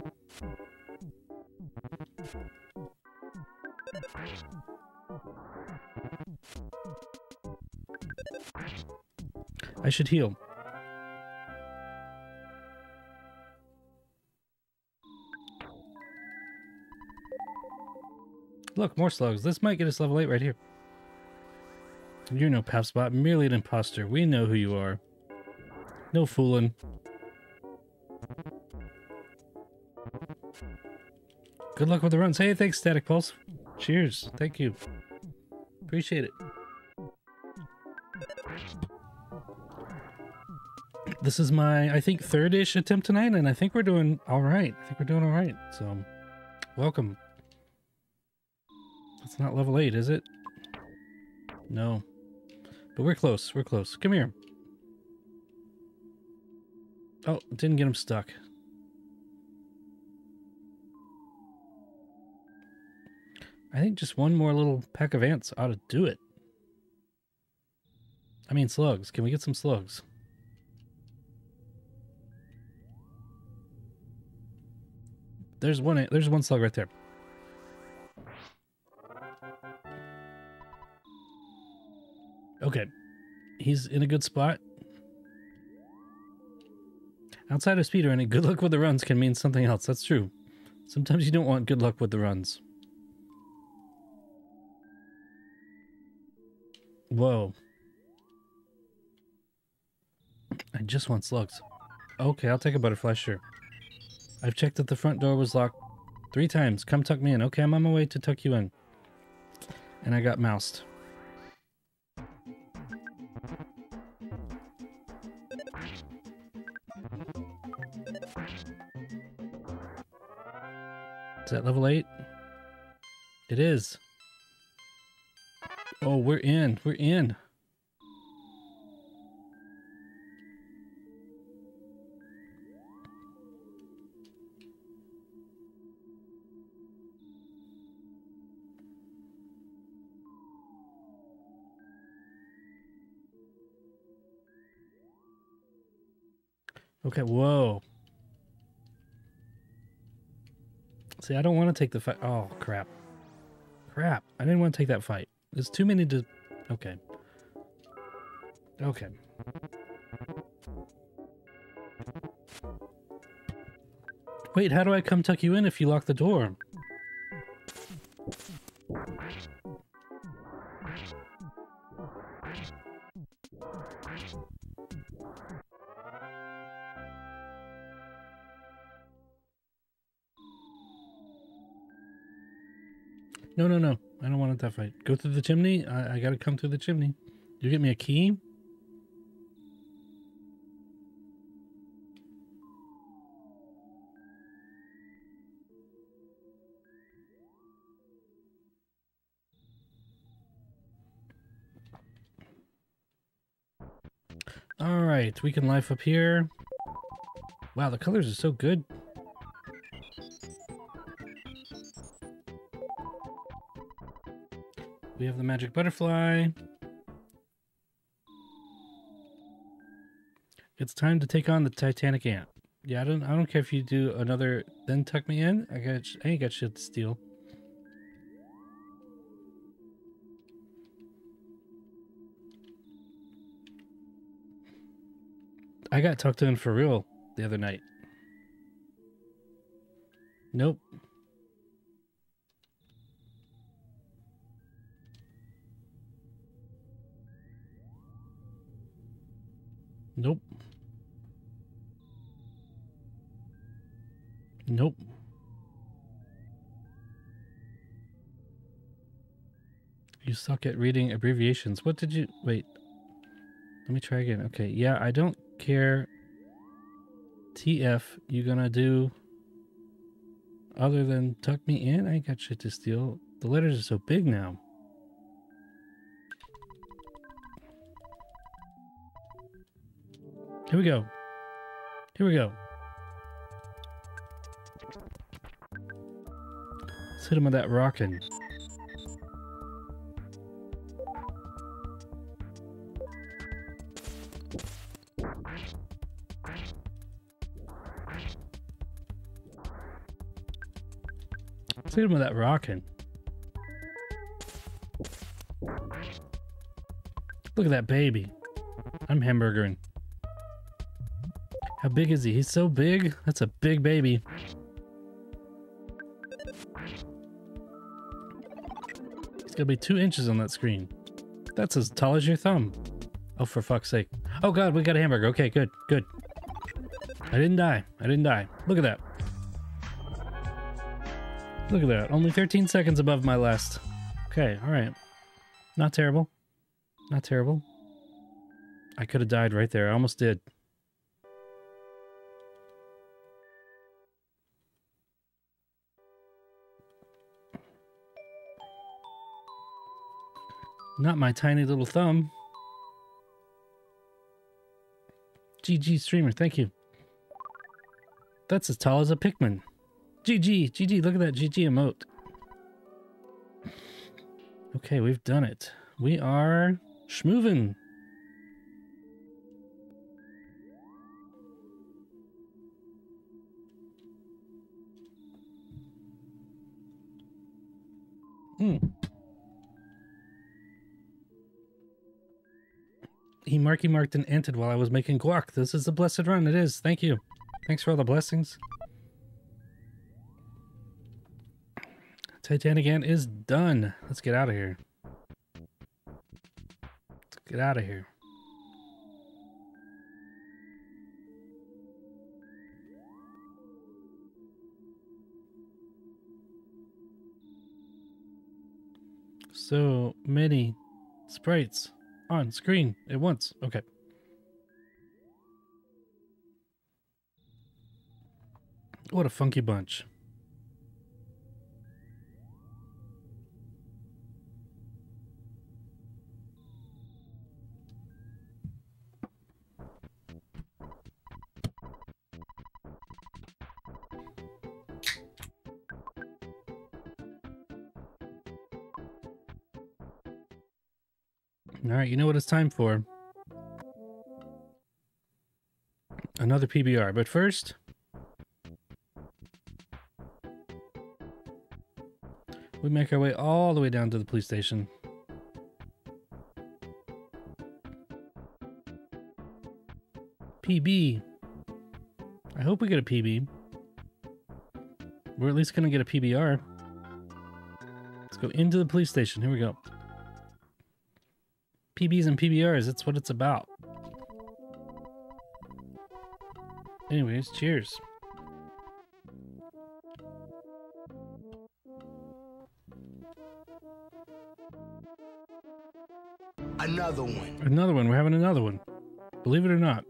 I should heal. Look, more slugs. This might get us level 8 right here. You're no Pepspot, merely an imposter. We know who you are. No fooling. Good luck with the runs. Hey, thanks, Static Pulse. Cheers. Thank you. Appreciate it. This is my, I think, third-ish attempt tonight, and I think we're doing all right. I think we're doing all right. So, welcome. It's not level 8, is it? No. But we're close. We're close. Come here. Oh, didn't get him stuck. Think just one more little pack of ants ought to do it. I mean slugs. Can we get some slugs? There's one there's one slug right there. Okay. He's in a good spot. Outside of speedrunning, good luck with the runs can mean something else. That's true. Sometimes you don't want good luck with the runs. Whoa. I just want slugs. Okay, I'll take a butterfly, sure. I've checked that the front door was locked three times. Come tuck me in. Okay, I'm on my way to tuck you in. And I got moused. Is that level 8? It is. Oh, we're in. We're in. Okay, whoa. See, I don't want to take the fight. Oh, crap. Crap. I didn't want to take that fight. There's too many to... Okay. Okay. Wait, how do I come tuck you in if you lock the door? No, no, no. That fight. Go through the chimney. I, I gotta come through the chimney. You get me a key? All right, we can life up here. Wow, the colors are so good. We have the magic butterfly. It's time to take on the Titanic ant. Yeah, I don't I don't care if you do another then tuck me in. I got I ain't got shit to steal. I got tucked in for real the other night. Nope. Nope. Nope. You suck at reading abbreviations. What did you... Wait. Let me try again. Okay, yeah, I don't care. TF, you gonna do... Other than tuck me in? I got shit to steal. The letters are so big now. Here we go. Here we go. Let's hit him with that rockin'. Let's hit him with that rockin'. Look at that baby. I'm hamburgering. How big is he? He's so big. That's a big baby. He's gonna be two inches on that screen. That's as tall as your thumb. Oh, for fuck's sake. Oh god, we got a hamburger. Okay, good, good. I didn't die. I didn't die. Look at that. Look at that. Only 13 seconds above my last. Okay, alright. Not terrible. Not terrible. I could have died right there. I almost did. Not my tiny little thumb. GG streamer, thank you. That's as tall as a Pikmin. GG, GG, look at that GG emote. Okay, we've done it. We are schmovin'. Hmm. He marky marked and entered while I was making guac. This is the blessed run. It is. Thank you. Thanks for all the blessings. Titanic Ant is done. Let's get out of here. Let's get out of here. So many sprites on screen at once. Okay. What a funky bunch. All right, you know what it's time for. Another PBR. But first, we make our way all the way down to the police station. PB. I hope we get a PB. We're at least going to get a PBR. Let's go into the police station. Here we go. PBs and PBRs, that's what it's about. Anyways, cheers. Another one. Another one. We're having another one. Believe it or not.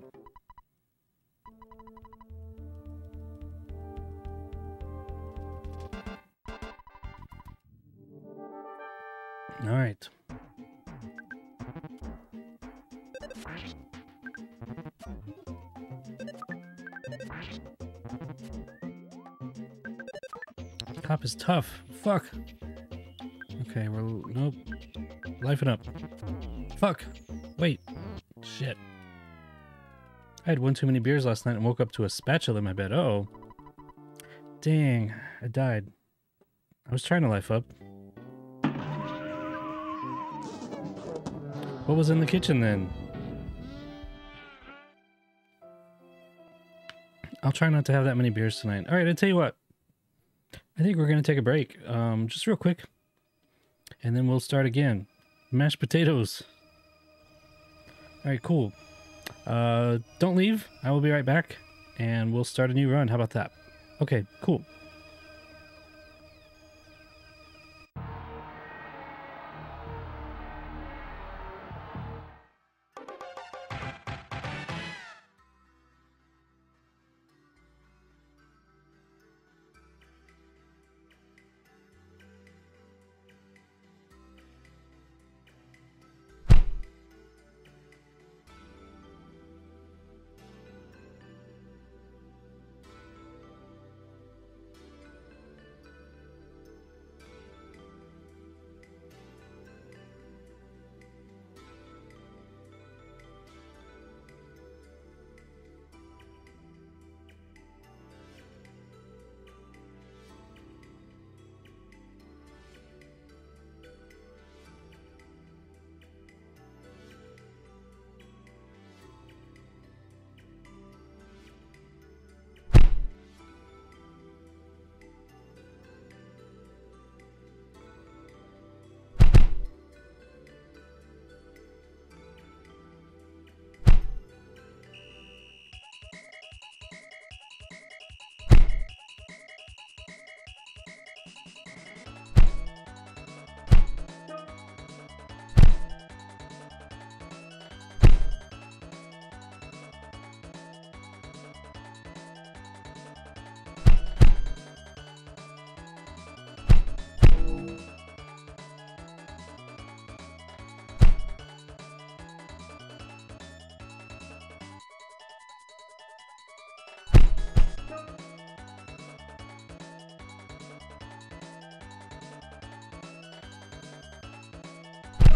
Tough. Fuck. Okay, we're nope. it up. Fuck. Wait. Shit. I had one too many beers last night and woke up to a spatula in my bed. Oh. Dang. I died. I was trying to life up. What was in the kitchen then? I'll try not to have that many beers tonight. All right, I tell you what. I think we're going to take a break. Um, just real quick. And then we'll start again. Mashed potatoes. All right, cool. Uh, don't leave. I will be right back, and we'll start a new run. How about that? Okay, cool.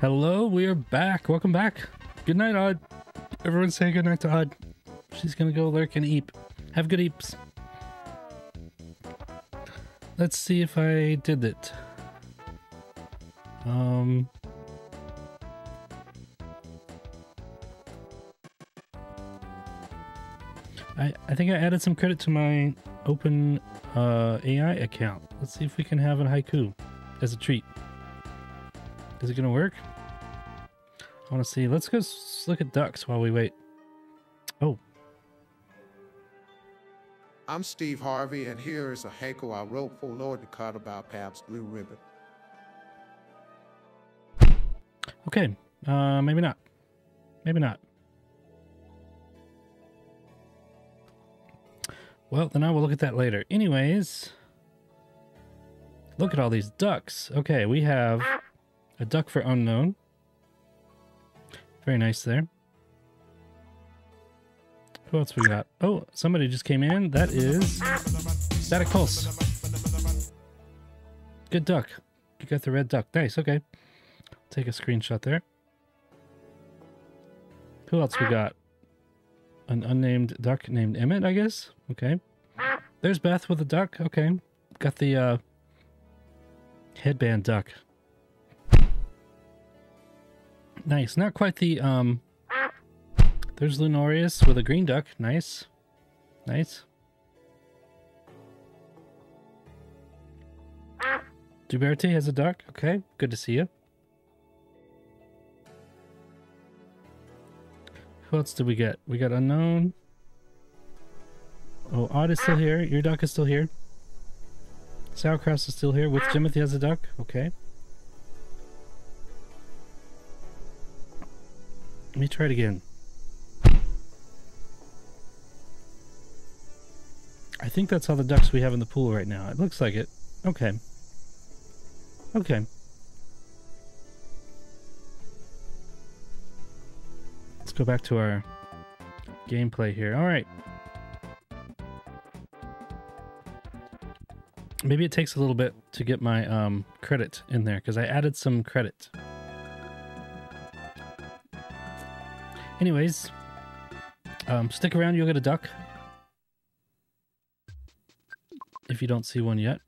Hello, we are back. Welcome back. Good night, Odd. Everyone say good night to Odd. She's gonna go lurk and eep. Have good eeps. Let's see if I did it. Um. I, I think I added some credit to my open uh, AI account. Let's see if we can have a haiku as a treat. Is it gonna work? I want to see. Let's go look at ducks while we wait. Oh, I'm Steve Harvey, and here is a haiku I wrote for Lord Dakota about Pabst Blue Ribbon. okay. Uh, maybe not. Maybe not. Well, then I will look at that later. Anyways, look at all these ducks. Okay, we have a duck for unknown. Very nice there. Who else we got? Oh, somebody just came in. That is Static Pulse. Good duck. You got the red duck. Nice. Okay. Take a screenshot there. Who else we got? An unnamed duck named Emmett, I guess. Okay. There's Beth with a duck. Okay. Got the uh, headband duck. Nice. Not quite the um. There's Lunorius with a green duck. Nice. Nice. Duberti has a duck. Okay. Good to see you. Who else did we get? We got unknown. Oh, Odd is still here. Your duck is still here. Sauerkraut is still here. With Timothy has a duck. Okay. Let me try it again. I think that's all the ducks we have in the pool right now. It looks like it. Okay. Okay. Let's go back to our gameplay here. All right. Maybe it takes a little bit to get my um, credit in there because I added some credit. Anyways, um, stick around. You'll get a duck if you don't see one yet.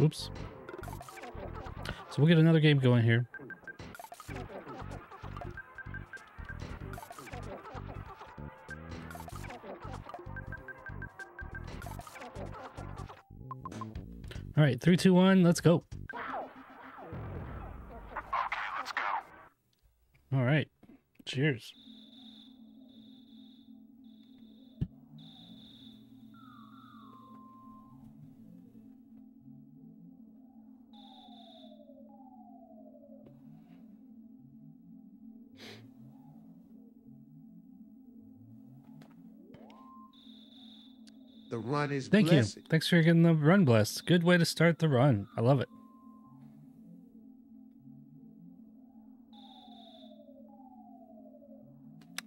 Oops. So we'll get another game going here. Right, three, two, one, let's go. All right, cheers. Run is Thank blessed. you. Thanks for getting the run blessed. Good way to start the run. I love it.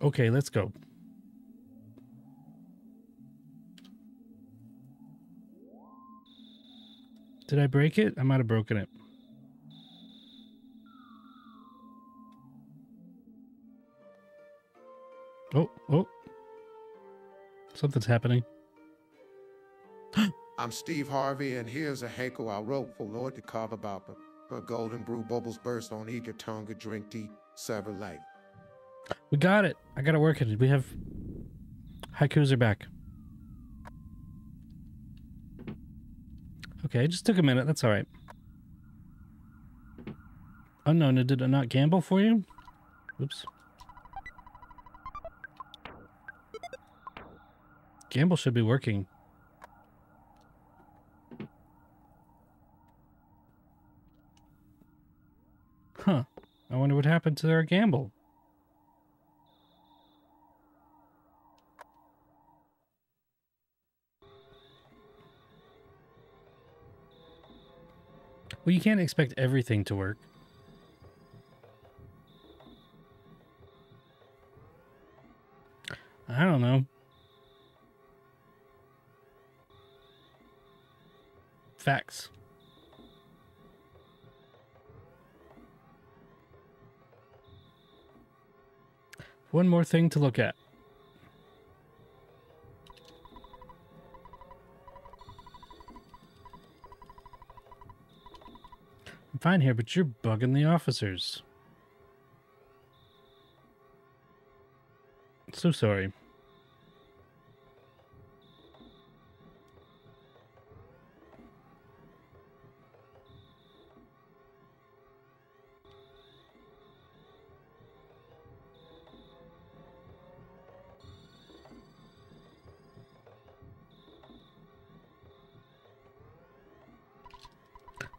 Okay, let's go. Did I break it? I might have broken it. Oh, oh. Something's happening. I'm Steve Harvey, and here's a haiku I wrote for Lord Dakota about the, the golden brew bubbles burst on eager tongue, drink tea, sever light. We got it. I got it working. We have haikus are back. Okay, just took a minute. That's all right. Oh, Unknown, did I not gamble for you? Oops. Gamble should be working. wonder what happened to their gamble. Well, you can't expect everything to work. I don't know. Facts. One more thing to look at. I'm fine here, but you're bugging the officers. So sorry.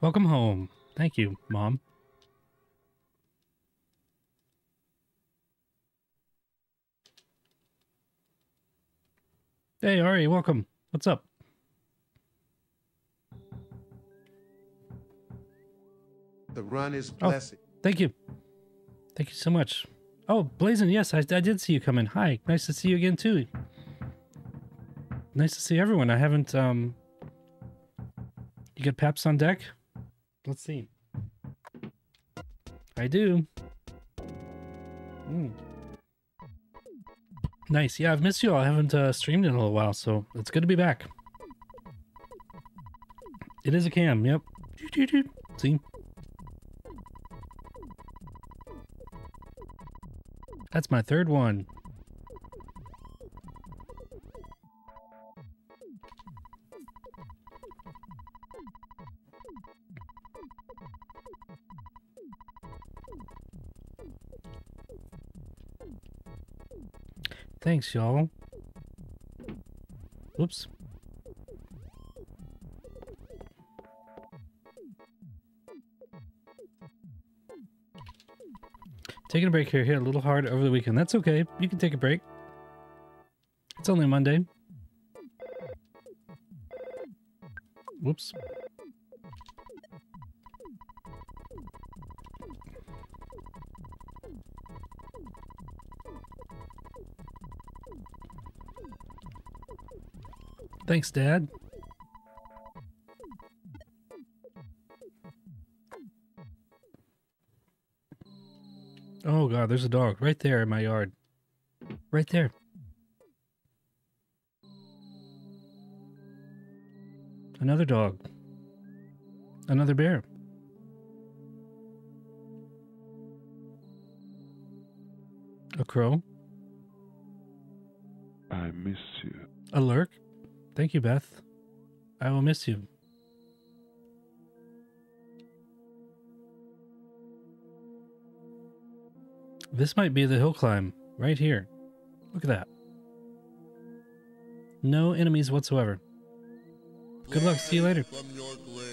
Welcome home. Thank you, Mom. Hey, Ari, welcome. What's up? The run is blessed. Oh. blessed. Thank you. Thank you so much. Oh, Blazin, yes, I, I did see you come in. Hi, nice to see you again, too. Nice to see everyone. I haven't, um... You get Paps on deck? Let's see. I do. Mm. Nice. Yeah, I've missed you all. I haven't uh, streamed in a little while, so it's good to be back. It is a cam, yep. Doo-doo-doo. See? That's my third one. Thanks, y'all. Whoops. Taking a break here, hit a little hard over the weekend. That's okay. You can take a break. It's only Monday. Whoops. Thanks, Dad. Oh god, there's a dog right there in my yard. Right there. Another dog. Another bear. A crow. Thank you, Beth. I will miss you. This might be the hill climb right here. Look at that. No enemies whatsoever. Good luck. See you later.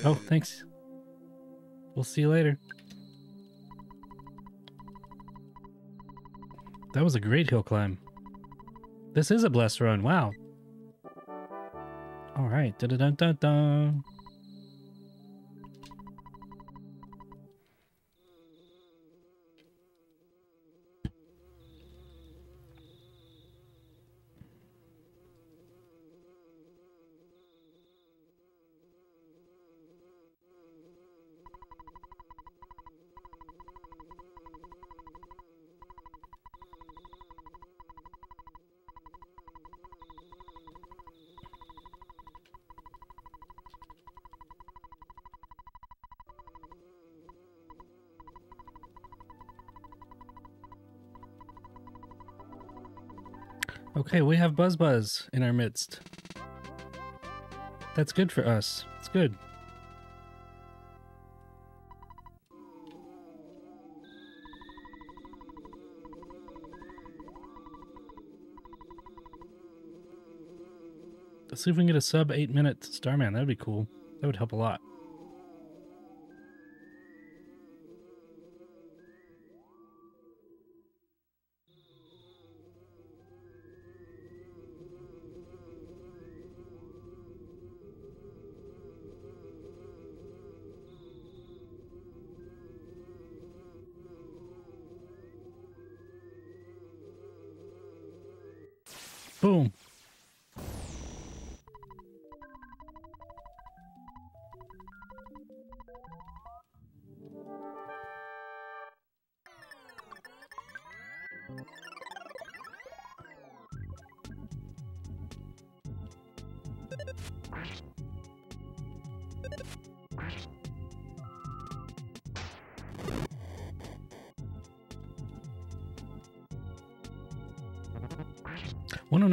Oh, thanks. We'll see you later. That was a great hill climb. This is a blessed run. Wow. All right. Da da da da da. Okay, we have Buzz Buzz in our midst. That's good for us. It's good. Let's see if we can get a sub eight minute Starman. That'd be cool. That would help a lot.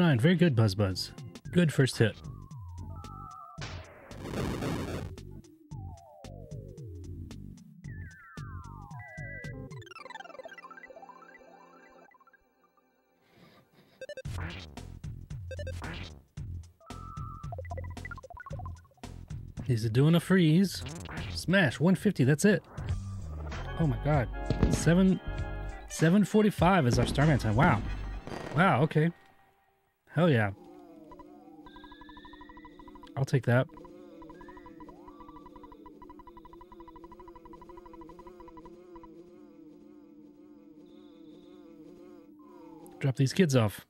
9. Very good, Buzz Buzz. Good first hit. He's doing a freeze. Smash, 150, that's it. Oh my god. 7 745 is our Starman time. Wow. Wow, okay. Hell yeah. I'll take that. Drop these kids off.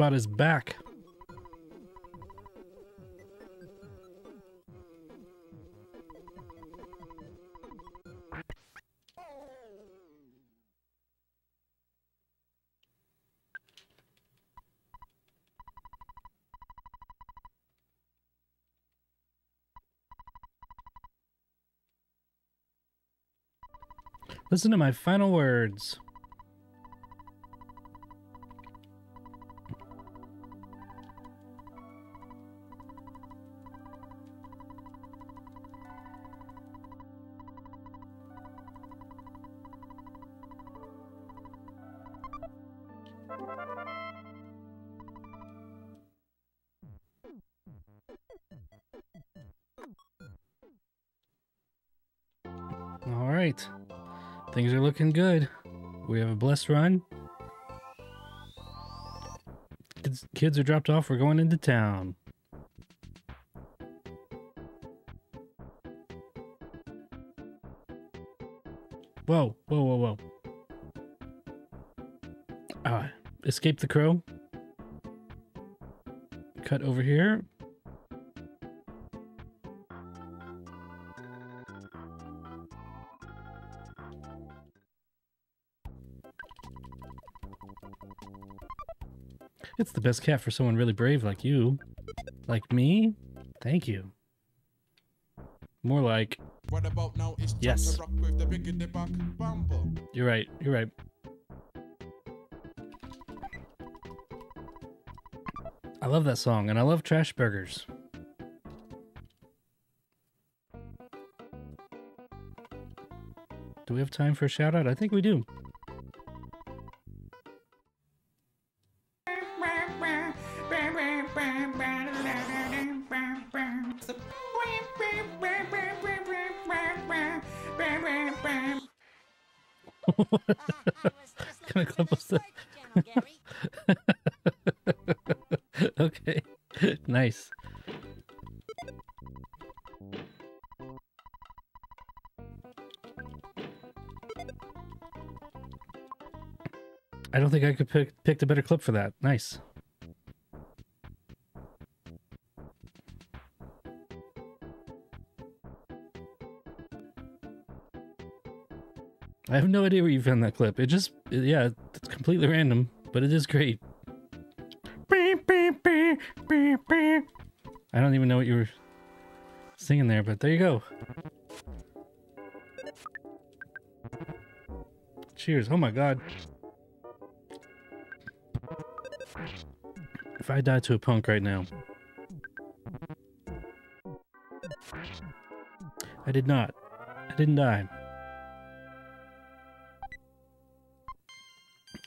Papspot is back. Listen to my final words. Looking good. We have a blessed run. Kids, kids are dropped off. We're going into town. Whoa, whoa, whoa, whoa. Ah, escape the crow. Cut over here. It's the best cat for someone really brave like you. Like me? Thank you. More like, What about now? It's Yes. rock with the big in the back. You're right, you're right. I love that song, and I love trash burgers. Do we have time for a shout out? I think we do. I could pick picked a better clip for that. Nice. I have no idea where you found that clip. It just, yeah, it's completely random, but it is great. I don't even know what you were singing there, but there you go. Cheers. Oh my god. If I die to a punk right now. I did not. I didn't die.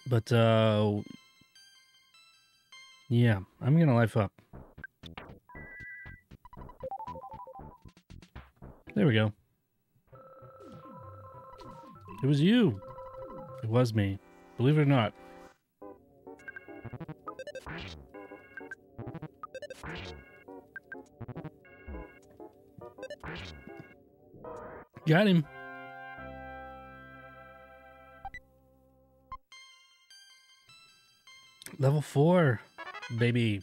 But, uh. Yeah, I'm gonna life up. There we go. It was you. It was me. Believe it or not. Got him. Level four, baby.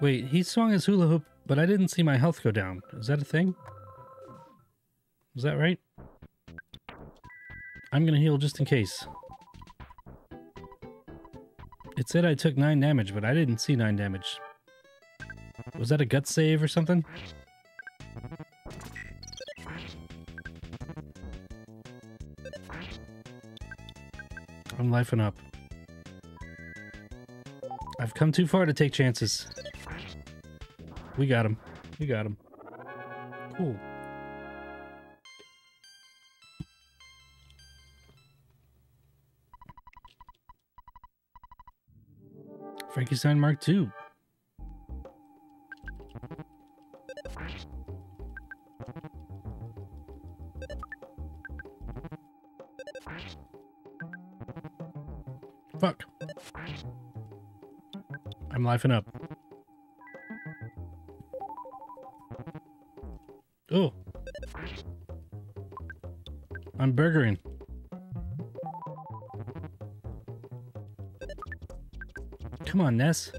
Wait, he swung his hula hoop, but I didn't see my health go down. Is that a thing? Is that right? I'm gonna heal just in case. It said I took 9 damage, but I didn't see 9 damage. Was that a gut save or something? I'm lifing up. I've come too far to take chances. We got him. We got him. Cool. Frankystein Mark II. Fuck. I'm lifing up. Oh. I'm burgering. Come on, Ness.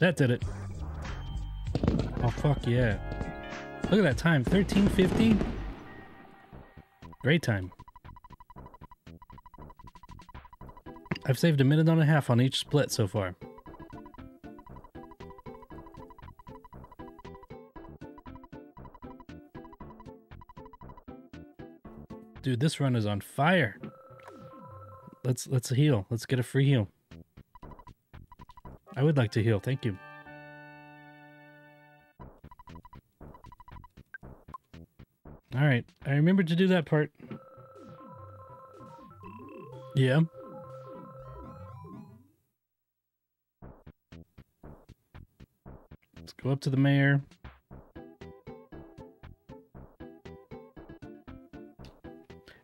That did it. Oh, fuck yeah. Look at that time. 1350? Great time. I've saved a minute and a half on each split so far. Dude, this run is on fire. Let's let's heal. Let's get a free heal. I would like to heal. Thank you. All right. I remember to do that part. Yeah. Let's go up to the mayor.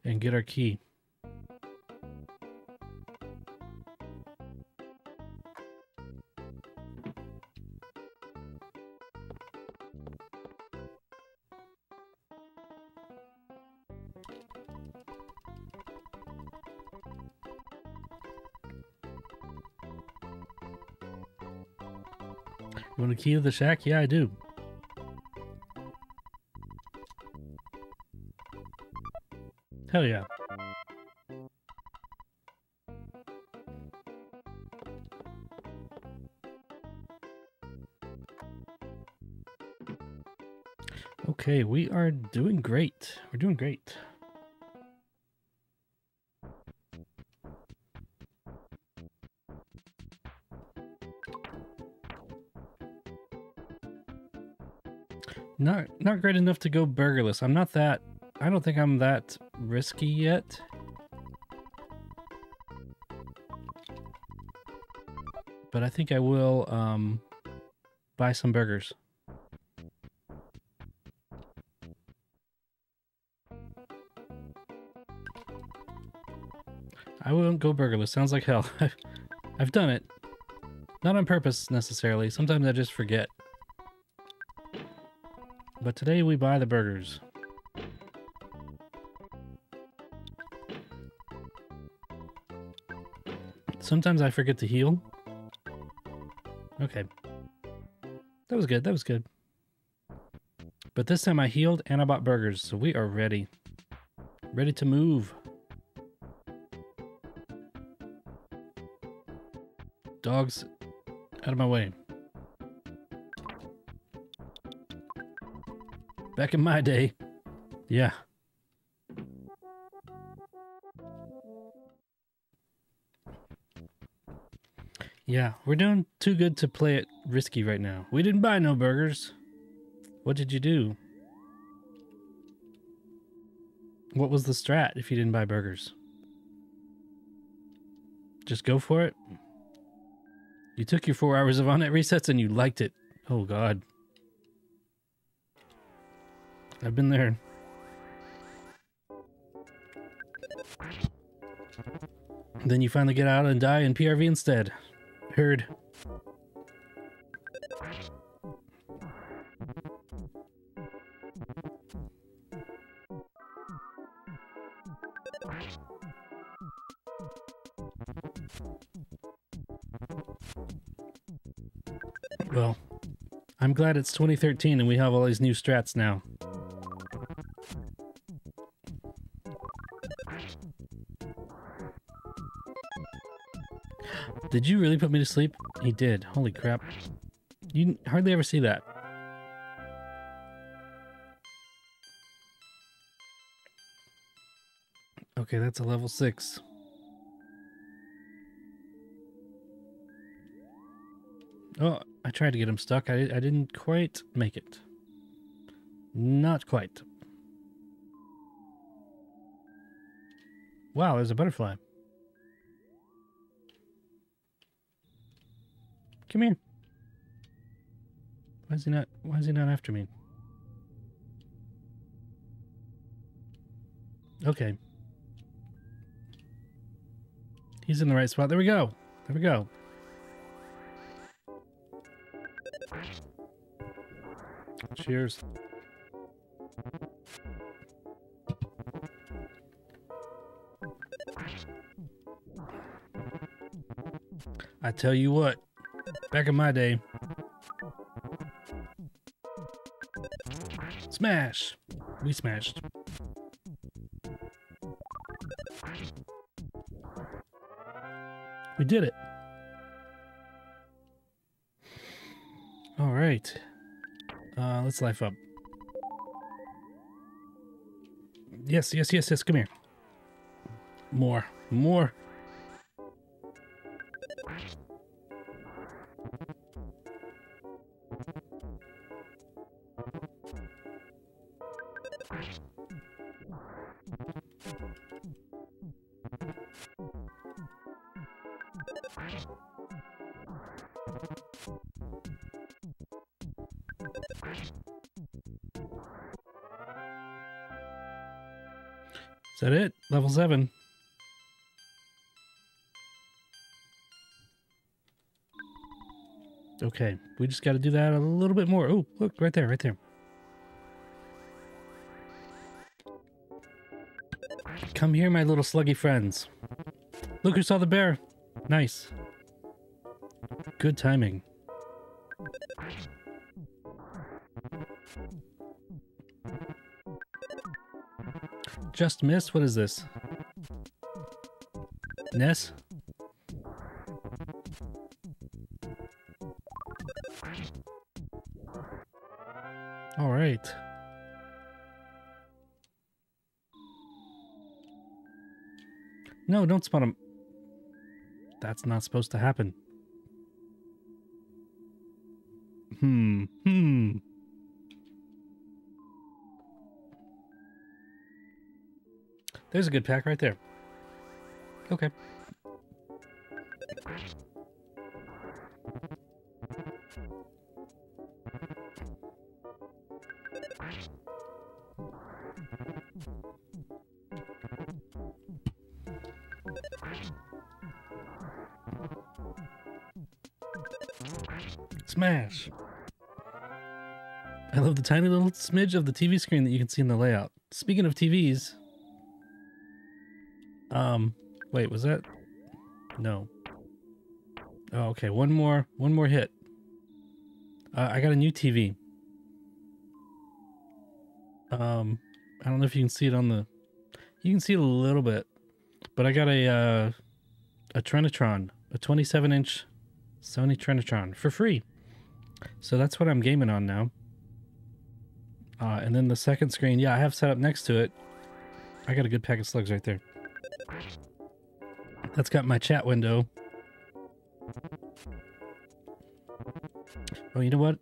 And get our key. Key to the shack? Yeah, I do. Hell yeah. Okay, we are doing great. We're doing great. Not great enough to go burgerless. I'm not that I don't think I'm that risky yet. But I think I will um buy some burgers. I won't go burgerless. Sounds like hell. I've done it. Not on purpose necessarily. Sometimes I just forget. But today we buy the burgers. Sometimes I forget to heal. Okay. That was good. That was good. But this time I healed and I bought burgers, so we are ready. Ready to move. Dogs, out of my way. Back in my day. Yeah. Yeah, we're doing too good to play it risky right now. We didn't buy no burgers. What did you do? What was the strat if you didn't buy burgers? Just go for it? You took your four hours of Onett resets and you liked it. Oh god. I've been there. Then you finally get out and die in PRV instead. Heard. Well, I'm glad it's 2013 and we have all these new strats now. Did you really put me to sleep? He did. Holy crap. You hardly ever see that. Okay, that's a level 6. Oh, I tried to get him stuck. I, I didn't quite make it. Not quite. Wow, there's a butterfly. Come here. Why is he not why is he not after me? Okay. He's in the right spot. There we go. There we go. Cheers. I tell you what, back in my day, smash, we smashed. We did it. All right. Uh, let's life up. Yes, yes, yes, yes. Come here. More, more. We just got to do that a little bit more. Oh, look, right there, right there. Come here, my little sluggy friends. Look who saw the bear. Nice. Good timing. Just missed? What is this? Ness? Right. No, don't spawn him. That's not supposed to happen. Hmm. Hmm. There's a good pack right there. Okay. Tiny little smidge of the TV screen that you can see in the layout. Speaking of TVs, um, wait, was that? No. Oh, okay. One more, one more hit. Uh, I got a new TV. Um, I don't know if you can see it on the. You can see it a little bit, but I got a uh, a Trinitron, a 27 inch Sony Trinitron for free. So that's what I'm gaming on now. Uh, and then the second screen, yeah, I have set up next to it. I got a good pack of slugs right there. That's got my chat window. Oh, you know what?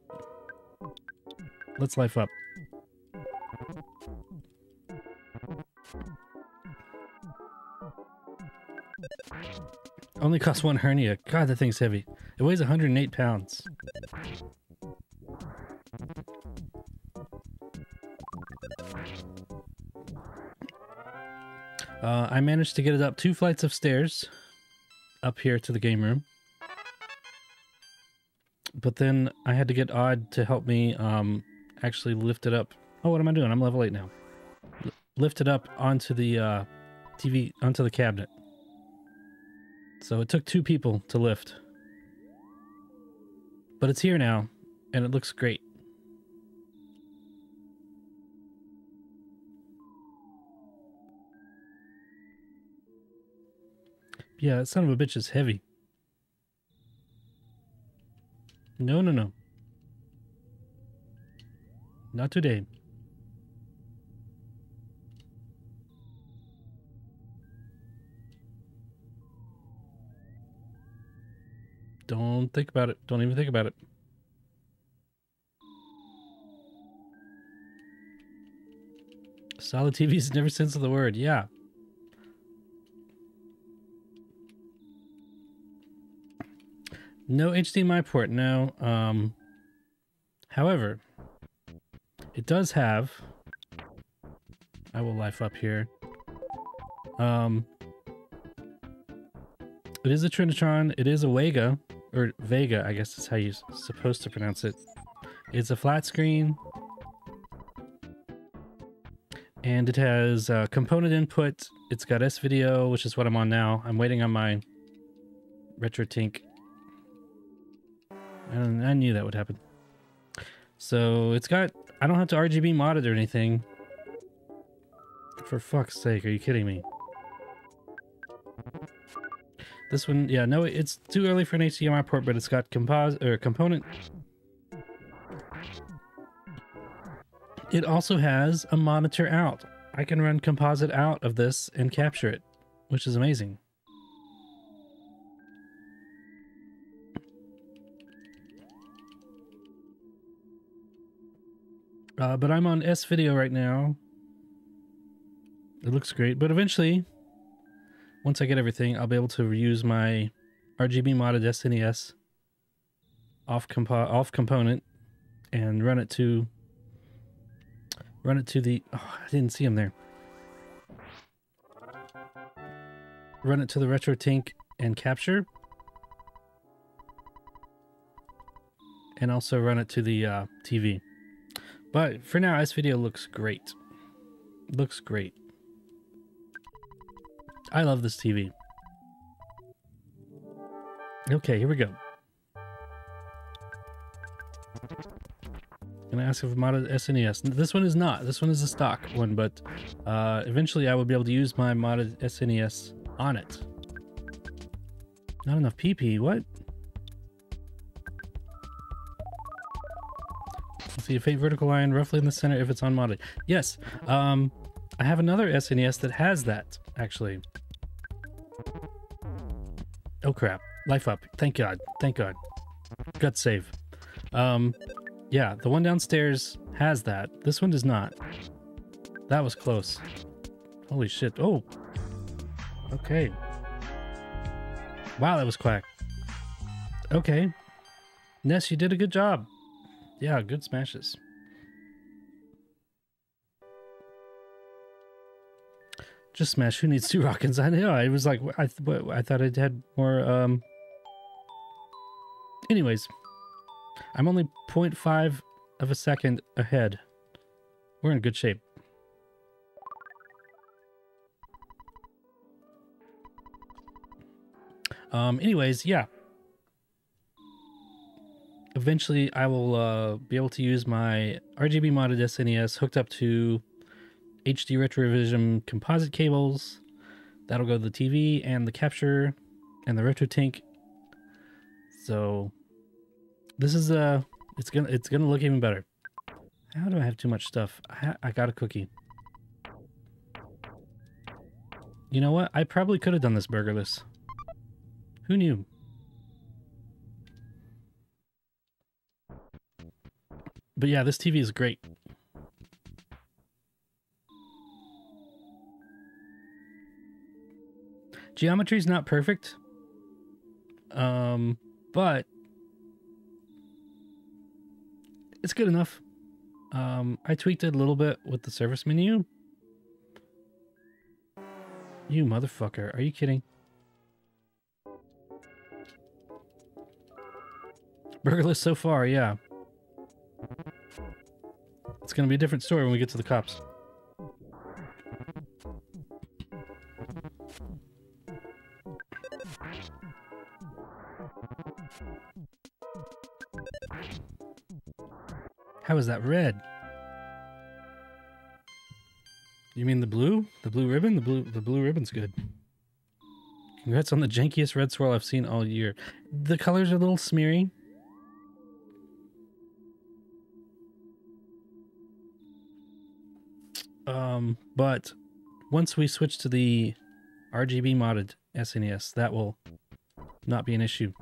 Let's life up. Only costs one hernia. God, that thing's heavy. It weighs 108 pounds. Uh, I managed to get it up two flights of stairs up here to the game room. But then I had to get Odd to help me um, actually lift it up. Oh, what am I doing? I'm level 8 now. L- lift it up onto the uh, TV, onto the cabinet. So it took two people to lift. But it's here now, and it looks great. Yeah, that son of a bitch is heavy. No, no, no. Not today. Don't think about it. Don't even think about it. Solid TV's never sense of the word. Yeah. No HDMI port, no. Um, however, it does have. I will life up here. Um, it is a Trinitron. It is a Wega, or Vega, I guess is how you're supposed to pronounce it. It's a flat screen, and it has uh, component input. It's got S video, which is what I'm on now. I'm waiting on my RetroTink I knew that would happen. So it's got, I don't have to RGB mod it or anything. For fuck's sake, are you kidding me? This one, yeah, no, it's too early for an HDMI port, but it's got composite or component. It also has a monitor out. I can run composite out of this and capture it, which is amazing. Uh, but I'm on S video right now. It looks great, but eventually, once I get everything, I'll be able to reuse my RGB modded SNES off compo off component and run it to run it to the oh, I didn't see him there. Run it to the RetroTink and capture. And also run it to the uh, TV. But for now, this video looks great. Looks great. I love this TV. Okay, here we go. Gonna ask if modded SNES. This one is not. This one is a stock one, but uh, eventually I will be able to use my modded SNES on it. Not enough PP. What? See a faint vertical line roughly in the center if it's unmodded. Yes, um, I have another SNES that has that, actually. Oh crap. Life up. Thank God. Thank God. Gut save. Um, yeah, the one downstairs has that. This one does not. That was close. Holy shit. Oh. Okay. Wow, that was quack. Okay. Ness, you did a good job. Yeah, good smashes. Just smash. Who needs two rockets? I know. I was like, I, th I thought it had more. Um. Anyways, I'm only 0.5 of a second ahead. We're in good shape. Um. Anyways, yeah eventually I will uh, be able to use my RGB modded SNES hooked up to HD Retrovision composite cables. That'll go to the TV and the capture and the RetroTink. So this is uh it's gonna it's gonna look even better. How do I have too much stuff? I, I got a cookie. You know what? I probably could have done this burgerless. Who knew? But yeah, this TV is great. Geometry's not perfect. Um, but it's good enough. Um, I tweaked it a little bit with the service menu. You motherfucker, are you kidding? Burgerless so far, yeah. It's gonna be a different story when we get to the cops. How is that red? You mean the blue? The blue ribbon? The blue the blue ribbon's good. Congrats on the jankiest red swirl I've seen all year. The colors are a little smeary. But once we switch to the RGB modded SNES, that will not be an issue.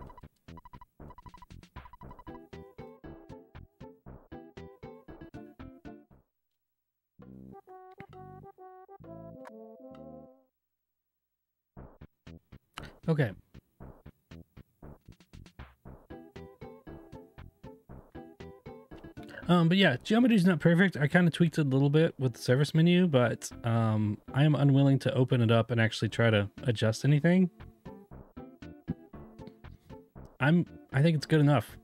Yeah, geometry's not perfect. I kind of tweaked it a little bit with the service menu, but um, I am unwilling to open it up and actually try to adjust anything. I'm, I think it's good enough.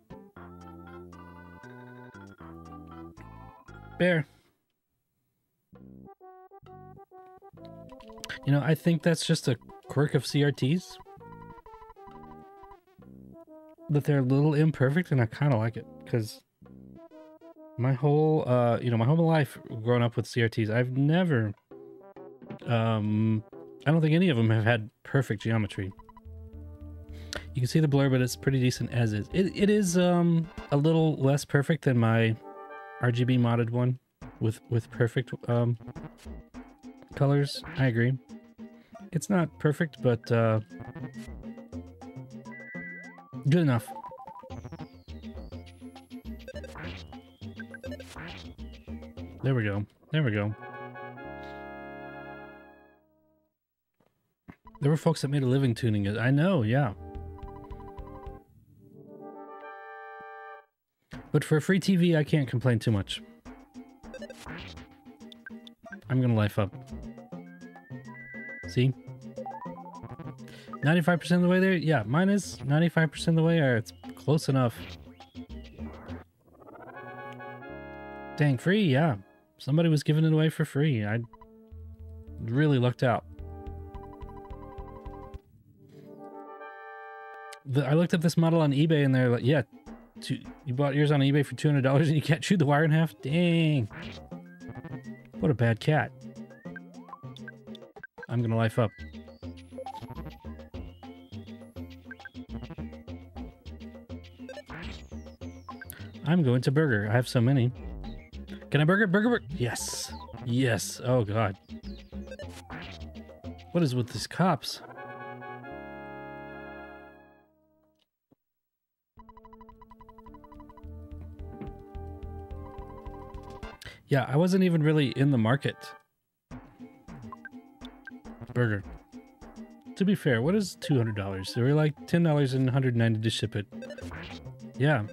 Bear. You know, I think that's just a quirk of CRTs. That they're a little imperfect, and I kind of like it because my whole, uh, you know, my whole life growing up with CRTs, I've never, um, I don't think any of them have had perfect geometry. You can see the blur, but it's pretty decent as is. It, it is um, a little less perfect than my RGB modded one with with perfect um, colors. I agree. It's not perfect, but uh, good enough. There we go. There we go. There were folks that made a living tuning it. I know, yeah. But for free TV, I can't complain too much. I'm gonna life up. See? 95% of the way there? Yeah, mine is 95% of the way, or it's close enough. Dang, free, yeah. Somebody was giving it away for free. I really lucked out. The, I looked up this model on eBay and they're like, yeah, two, you bought yours on eBay for $200 and you can't chew the wire in half? Dang. What a bad cat. I'm gonna life up. I'm going to burger. I have so many. Can I burger? Burger, burger. Yes. Yes. Oh, God. What is with these cops? Yeah, I wasn't even really in the market. Burger. To be fair, what is $200? They were like $10 and 190 to ship it. Yeah,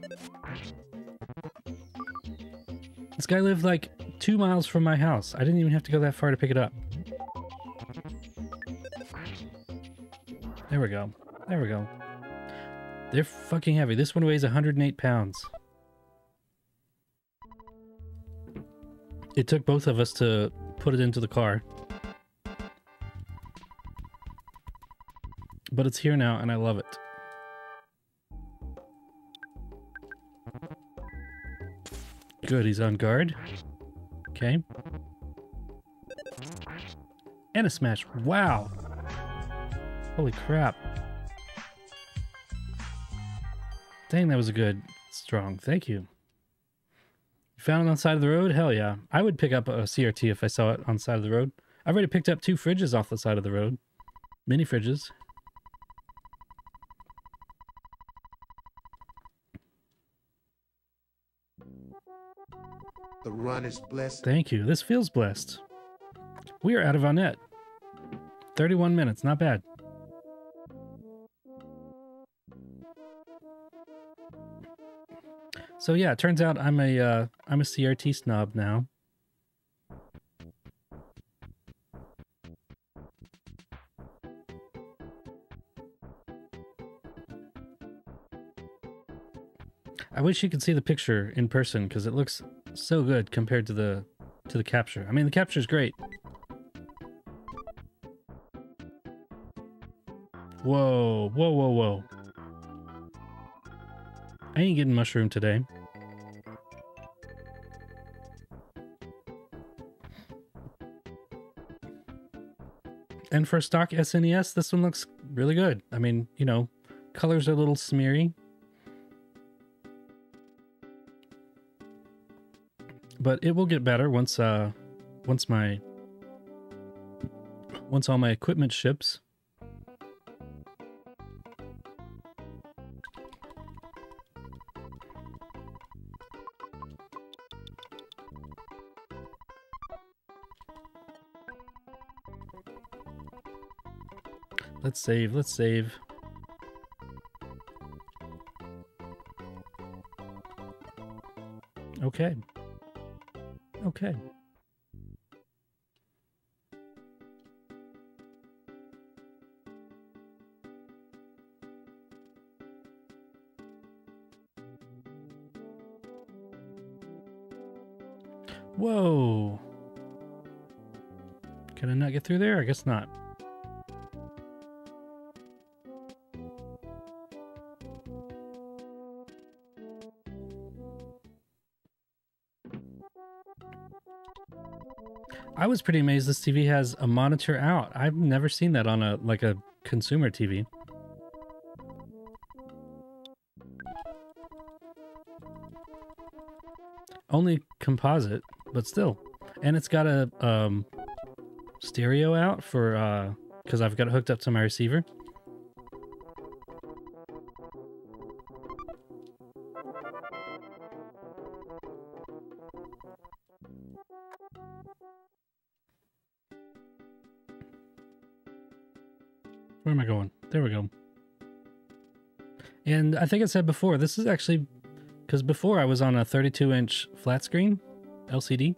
This guy lived like two miles from my house. I didn't even have to go that far to pick it up. There we go. There we go. They're fucking heavy. This one weighs 108 pounds. It took both of us to put it into the car. But it's here now and I love it. Good, he's on guard. Okay. And a smash. Wow. Holy crap. Dang, that was a good strong. Thank you. You found it on the side of the road? Hell yeah. I would pick up a CRT if I saw it on the side of the road. I've already picked up two fridges off the side of the road. Mini fridges. Run is blessed. Thank you. This feels blessed. We are out of Onett. 31 minutes, not bad. So yeah, it turns out I'm a uh, I'm a CRT snob now. Wish you could see the picture in person because it looks so good compared to the to the capture. I mean, the capture is great. Whoa, whoa, whoa, whoa. I ain't getting mushroom today. And for stock SNES, this one looks really good. I mean, you know, colors are a little smeary. But it will get better once uh once my once all my equipment ships. Let's save, let's save. Okay. Okay. Whoa. Can I not get through there? I guess not. Was pretty amazed this TV has a monitor out. I've never seen that on a like a consumer TV. Only composite, but still. And it's got a um, stereo out for uh because I've got it hooked up to my receiver. I think I said before, this is actually because before I was on a 32 inch flat screen LCD,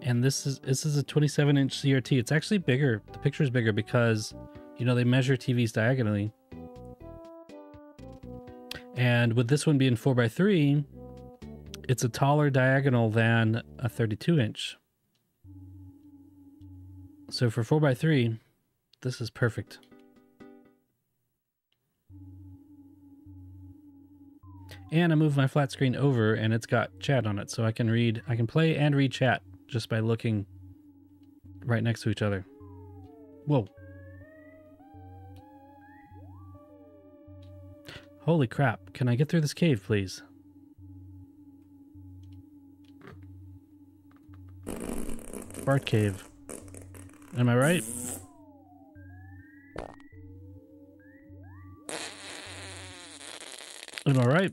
and this is this is a 27 inch CRT. It's actually bigger. The picture is bigger because you know they measure TVs diagonally. And with this one being 4x3, it's a taller diagonal than a 32 inch. So for 4x3, this is perfect. And I move my flat screen over and it's got chat on it. So I can read, I can play and read chat just by looking right next to each other. Whoa. Holy crap. Can I get through this cave, please? Bart Cave. Am I right? Am I right?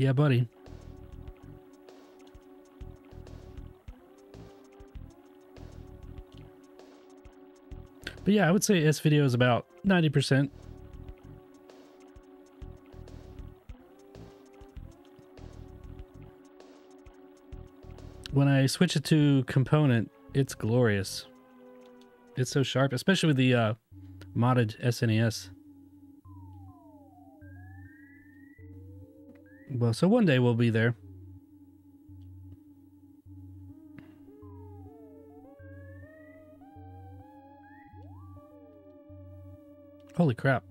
Yeah, buddy. But yeah, I would say S video is about 90%. When I switch it to component, it's glorious. It's so sharp, especially with the uh, modded SNES. Well, so one day we'll be there. Holy crap.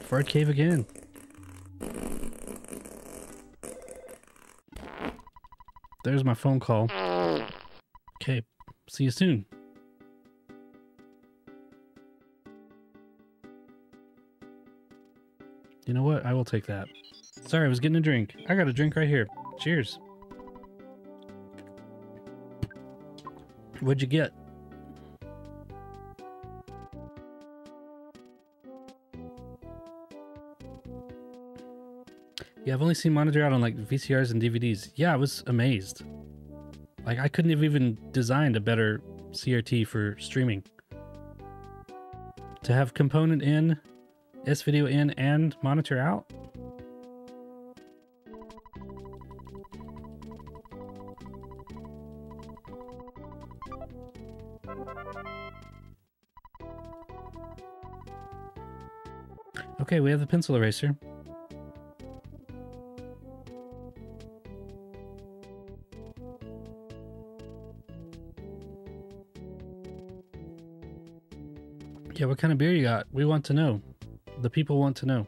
Fart cave again. There's my phone call. Okay, see you soon. You know what? I will take that. Sorry, I was getting a drink. I got a drink right here. Cheers. What'd you get? Yeah, I've only seen monitor out on like VCRs and DVDs. Yeah, I was amazed. Like I couldn't have even designed a better CRT for streaming. To have component in, S video in and monitor out. Okay, we have the pencil eraser. Yeah, what kind of beer you got? We want to know. The people want to know.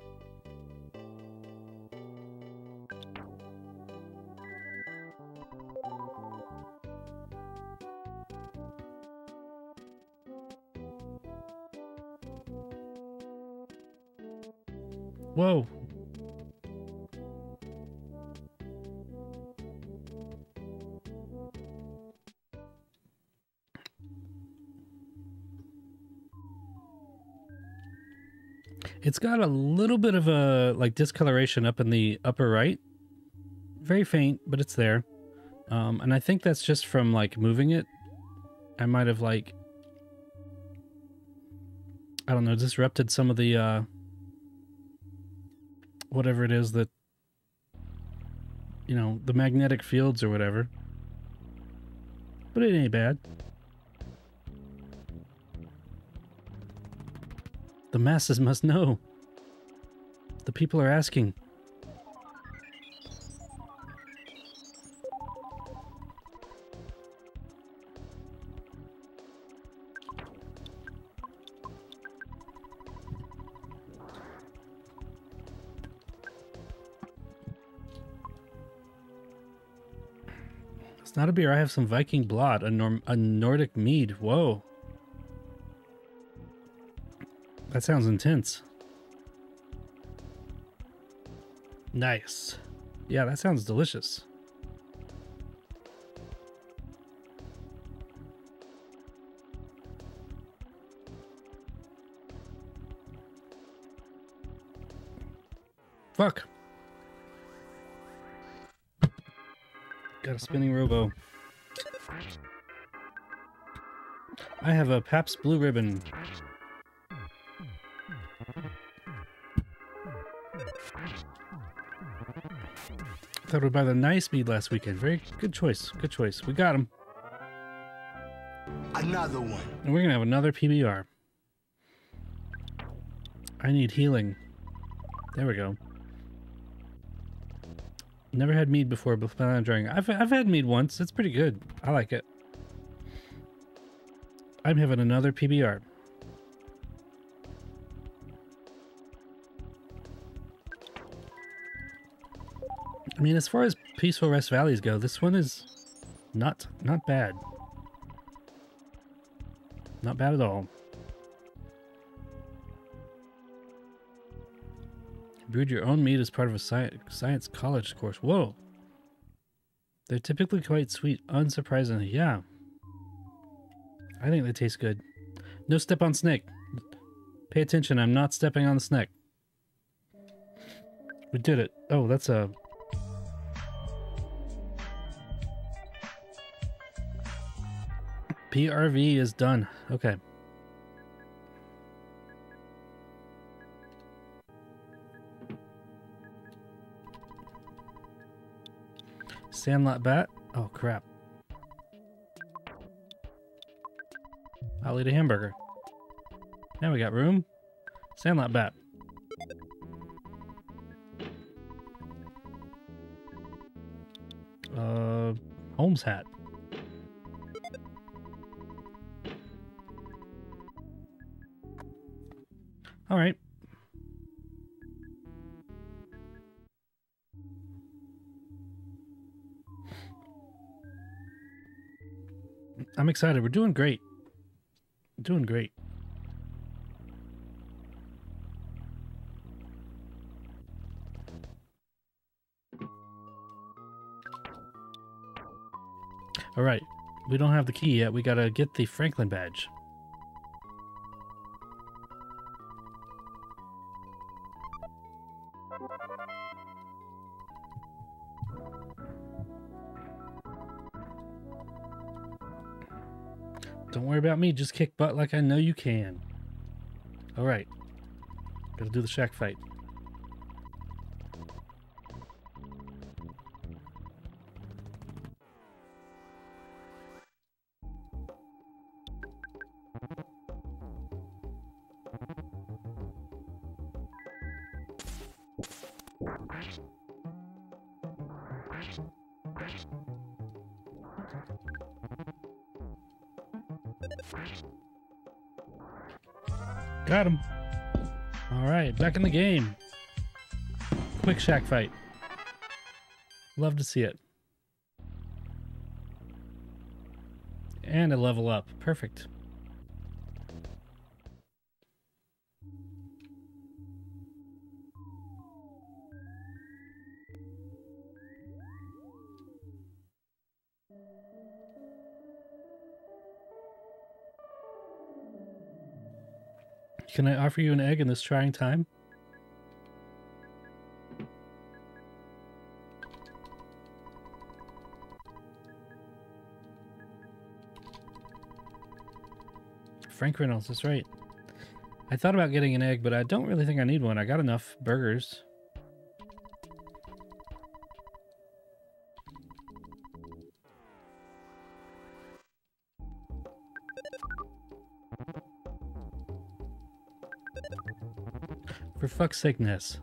Got a little bit of a like discoloration up in the upper right. Very faint, but it's there. Um, and I think that's just from like moving it. I might have like I don't know, disrupted some of the uh whatever it is that you know, the magnetic fields or whatever. But it ain't bad. The masses must know. The people are asking. It's not a beer. I have some Viking Blod, a, Norm a Nordic mead. Whoa. That sounds intense. Nice. Yeah, that sounds delicious. Fuck. Got a spinning robo. I have a Pabst Blue Ribbon. Thought we'd the nice mead last weekend. Very good choice. Good choice. We got him. Another one. And we're going to have another PBR. I need healing. There we go. Never had mead before, but on enjoying. I've, I've had mead once. It's pretty good. I like it. I'm having another PBR. Mean, as far as Peaceful Rest Valleys go, this one is not not bad. Not bad at all. Brewed your own meat as part of a sci science college course. Whoa. They're typically quite sweet, unsurprisingly. Yeah. I think they taste good. No step on snake. Pay attention, I'm not stepping on the snake. We did it. Oh, that's a PRV is done. Okay. Sandlot bat. Oh crap. I'll eat a hamburger. Now we got room. Sandlot bat. Uh, Holmes hat. All right. I'm excited. We're doing great. Doing great. All right. We don't have the key yet. We got to get the Franklin badge. Don't worry about me. Just kick butt like I know you can. All right. Gotta do the shack fight. In the game. Quick shack fight. Love to see it. And a level up. Perfect. Can I offer you an egg in this trying time? Frank Reynolds, that's right. I thought about getting an egg, but I don't really think I need one. I got enough burgers. For fuck's sake, Ness.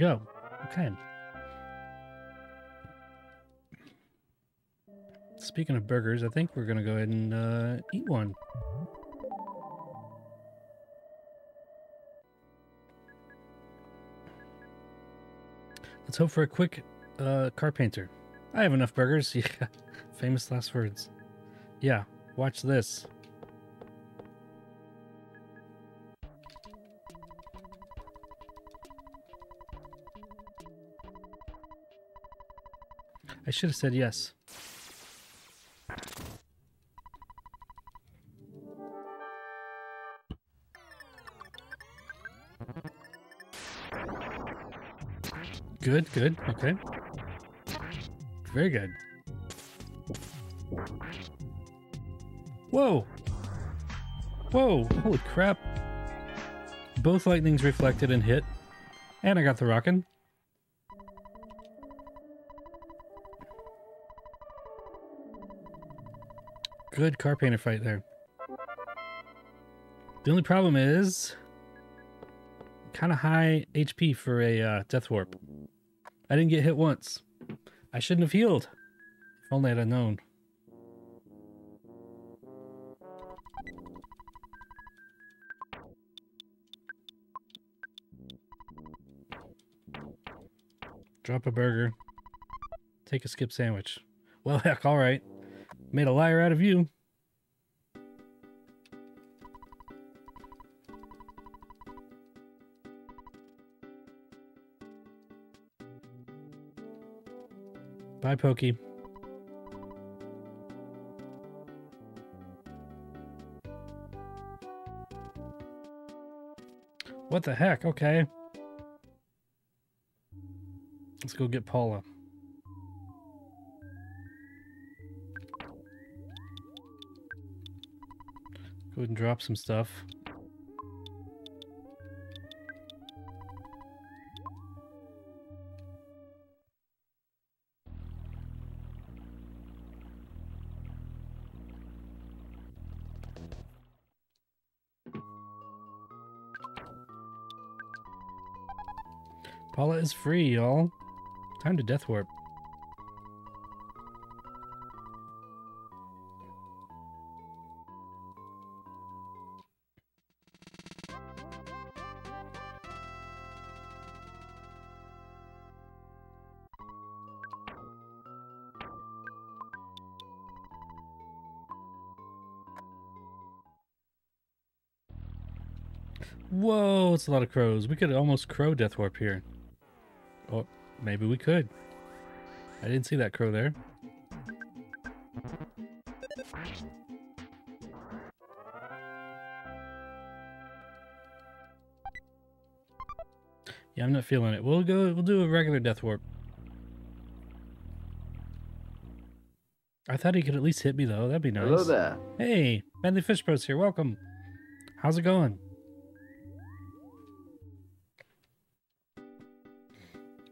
Go. Okay. Speaking of burgers, I think we're going to go ahead and uh, eat one. Let's hope for a quick uh, Carpainter. I have enough burgers. Yeah. Famous last words. Yeah. Watch this. I should have said yes. Good, good, okay. Very good. Whoa! Whoa! Holy crap. Both lightnings reflected and hit. And I got the rockin'. Good Carpainter fight there. The only problem is kind of high HP for a uh, death warp. I didn't get hit once. I shouldn't have healed. If only I'd have known. Drop a burger. Take a skip sandwich. Well, heck, all right. Made a liar out of you. Bye, Pokey. What the heck? Okay. Let's go get Paula. Go ahead and drop some stuff. Paula is free, y'all. Time to death warp. A lot of crows. We could almost crow death warp here. Oh, maybe we could. I didn't see that crow there. Yeah, I'm not feeling it. We'll go. We'll do a regular death warp. I thought he could at least hit me though. That'd be nice. Hello there. Hey, Bentley Fish Bros here. Welcome. How's it going?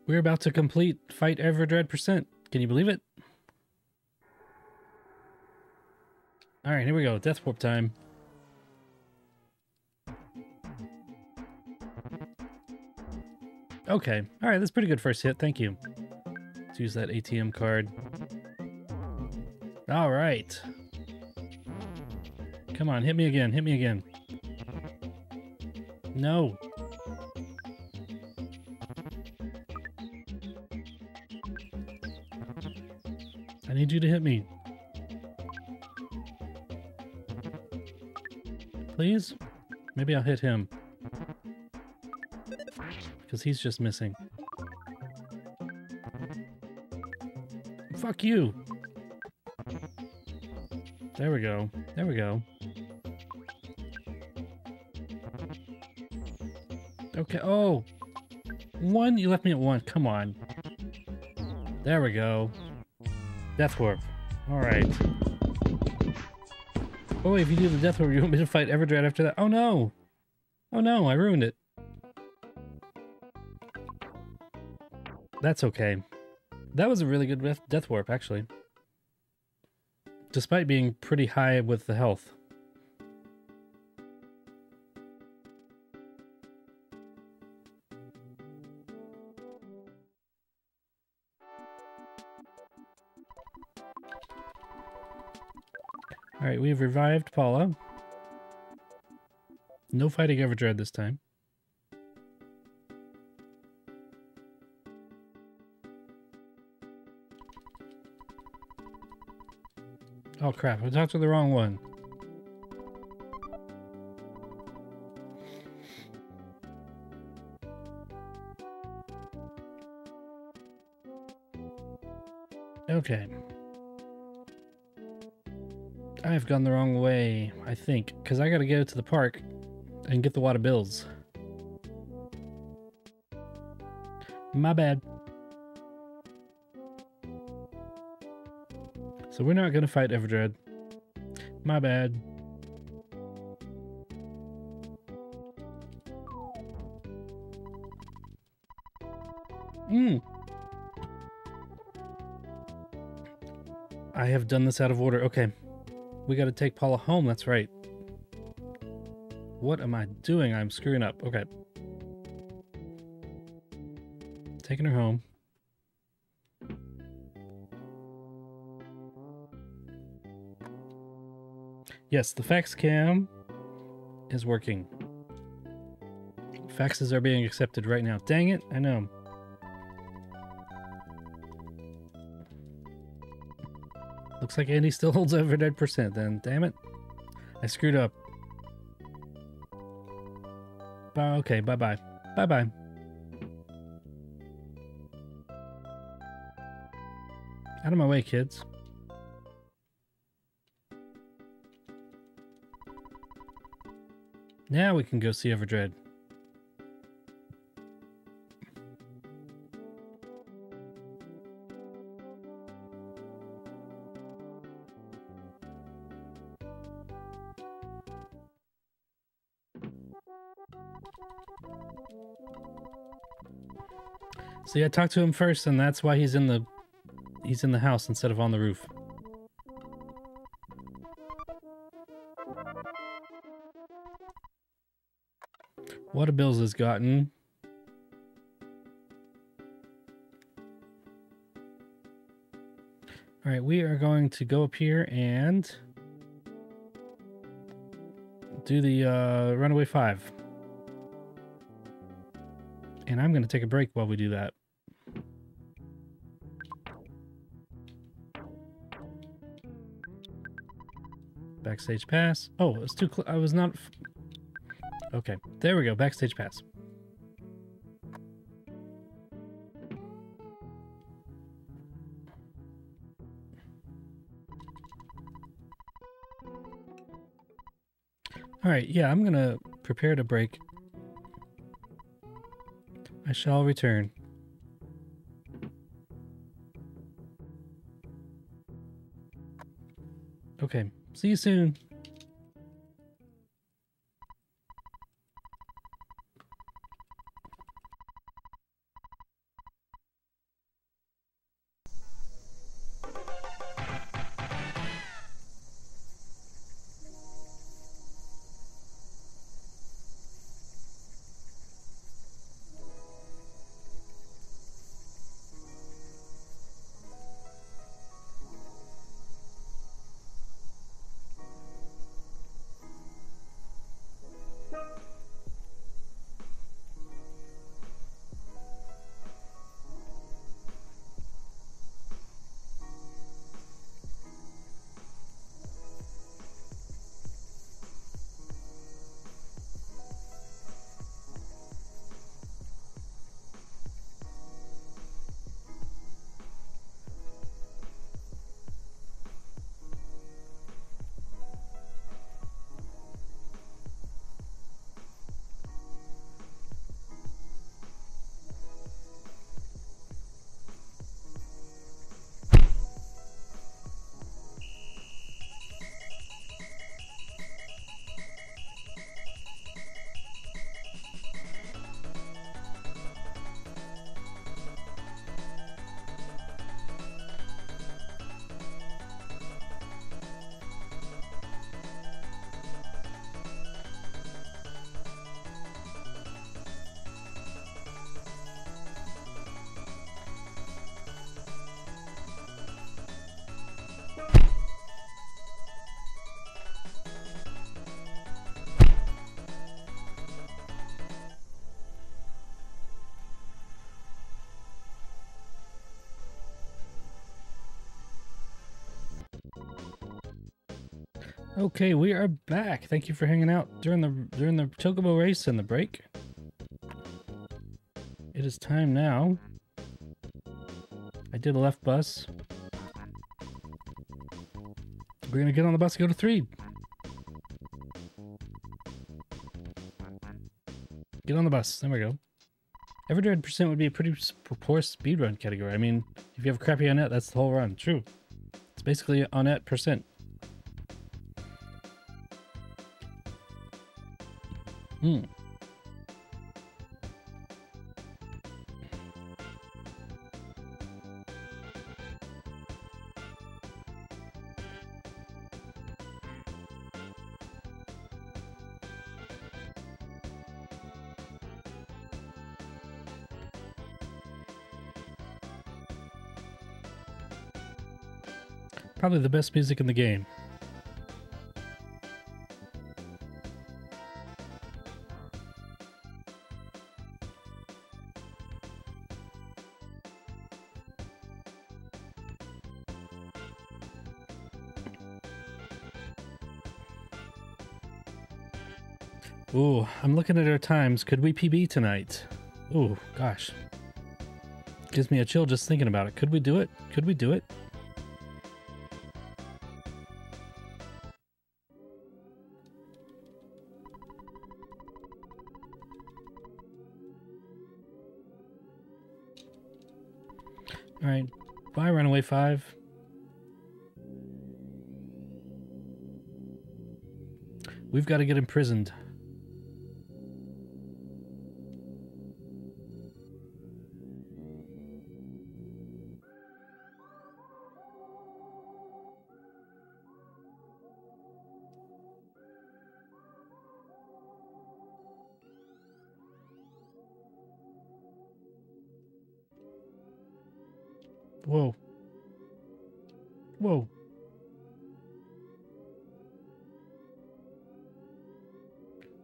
We're about to complete Fight Everdred Percent. Can you believe it? Alright, here we go. Death Warp time. Okay. Alright, that's pretty good first hit. Thank you. Let's use that ATM card. Alright. Come on, hit me again. Hit me again. No. Need you to hit me. Please? Maybe I'll hit him. Because he's just missing. Fuck you! There we go. There we go. Okay. Oh! One? You left me at one. Come on. There we go. Death Warp. Alright. Oh, wait, if you do the Death Warp, you want me to fight Everdred after that? Oh, no! Oh, no, I ruined it. That's okay. That was a really good death Warp, actually. Despite being pretty high with the health. Alright, we've revived Paula. No fighting ever Everdred this time. Oh crap, I talked to the wrong one. Okay. I've gone the wrong way, I think, because I gotta go to the park and get the water bills. My bad. So we're not gonna fight Everdred. My bad. Hmm. I have done this out of order. Okay. We gotta take Paula home, that's right. What am I doing? I'm screwing up. Okay. Taking her home. Yes, the fax cam is working. Faxes are being accepted right now. Dang it, I know. Looks like Andy still holds Everdred percent then. Damn it. I screwed up. Okay, bye-bye. Bye-bye. Out of my way, kids. Now we can go see Everdred. See, I talked to him first, and that's why he's in the he's in the house instead of on the roof. What a Bills has gotten. All right, we are going to go up here and do the uh, Runaway 5. And I'm going to take a break while we do that. Backstage pass. Oh, it's too close. I was not... Okay, there we go. Backstage pass. All right, yeah, I'm gonna prepare to break. I shall return. See you soon. Okay, we are back. Thank you for hanging out during the during the Chocobo race and the break. It is time now. I did a left bus. We're gonna get on the bus and go to Threed. Get on the bus. There we go. Every hundred percent would be a pretty poor speedrun category. I mean, if you have a crappy Onett, that's the whole run. True. It's basically Onett percent. Hmm. Probably the best music in the game. Our times. Could we PB tonight? Ooh, gosh. Gives me a chill just thinking about it. Could we do it? Could we do it? All right. Bye, Runaway 5. We've got to get imprisoned.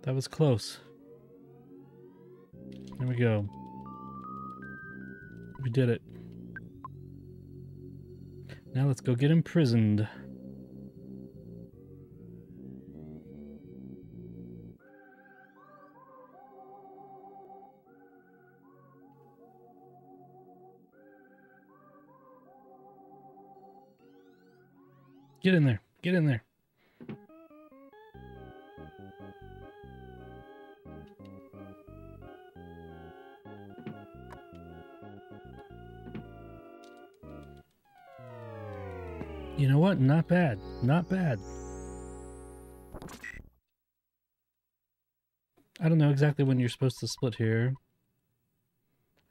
That was close. There we go. We did it. Now let's go get imprisoned. Get in there. Get in there. What? Not bad. Not bad. I don't know exactly when you're supposed to split here.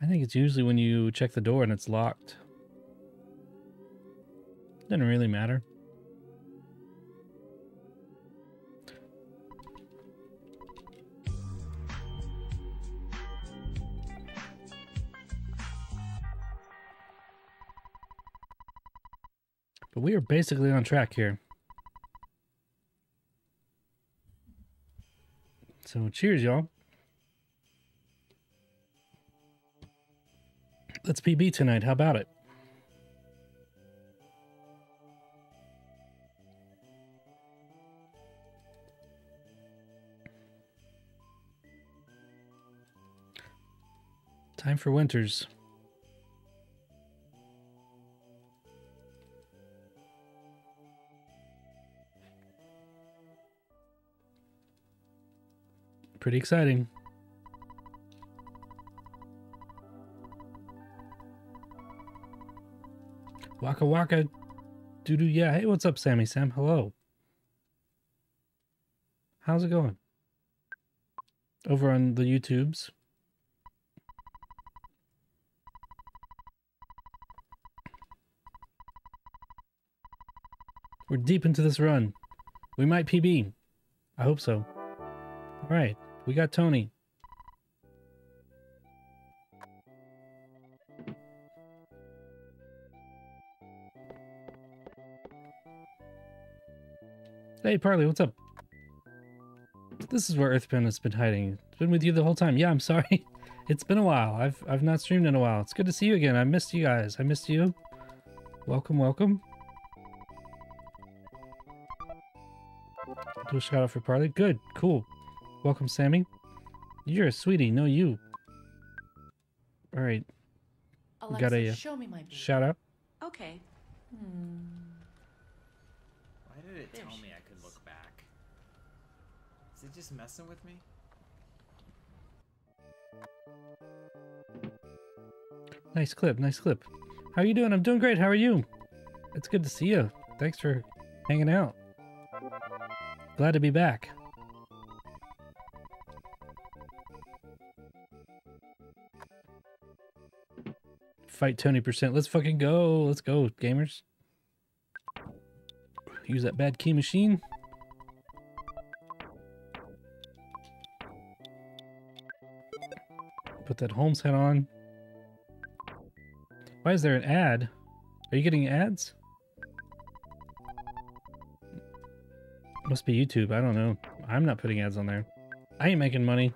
I think it's usually when you check the door and it's locked. Doesn't really matter. We are basically on track here. So cheers, y'all. Let's PB tonight. How about it? Time for winters. Pretty exciting. Waka waka doo doo yeah. Hey, what's up, Sammy Sam? Hello. How's it going? Over on the YouTubes. We're deep into this run. We might PB. I hope so. All right, we got Tony. Hey, Parley, what's up? This is where Earthpen has been hiding. It's been with you the whole time. Yeah, I'm sorry. It's been a while. I've I've not streamed in a while. It's good to see you again. I missed you guys. I missed you. Welcome, welcome. Do a shout out for Parley. Good, cool. Welcome, Sammy. You're a sweetie. No, you. All right. Alexa, Got a, uh, show me my beat. Shout out. Okay. Why did it There tell she me I could look back? Is it just messing with me? Nice clip. Nice clip. How are you doing? I'm doing great. How are you? It's good to see you. Thanks for hanging out. Glad to be back. Fight Tony percent. Let's fucking go. Let's go, gamers. Use that bad key machine. Put that Holmes head on. Why is there an ad? Are you getting ads? Must be YouTube. I don't know. I'm not putting ads on there. I ain't making money.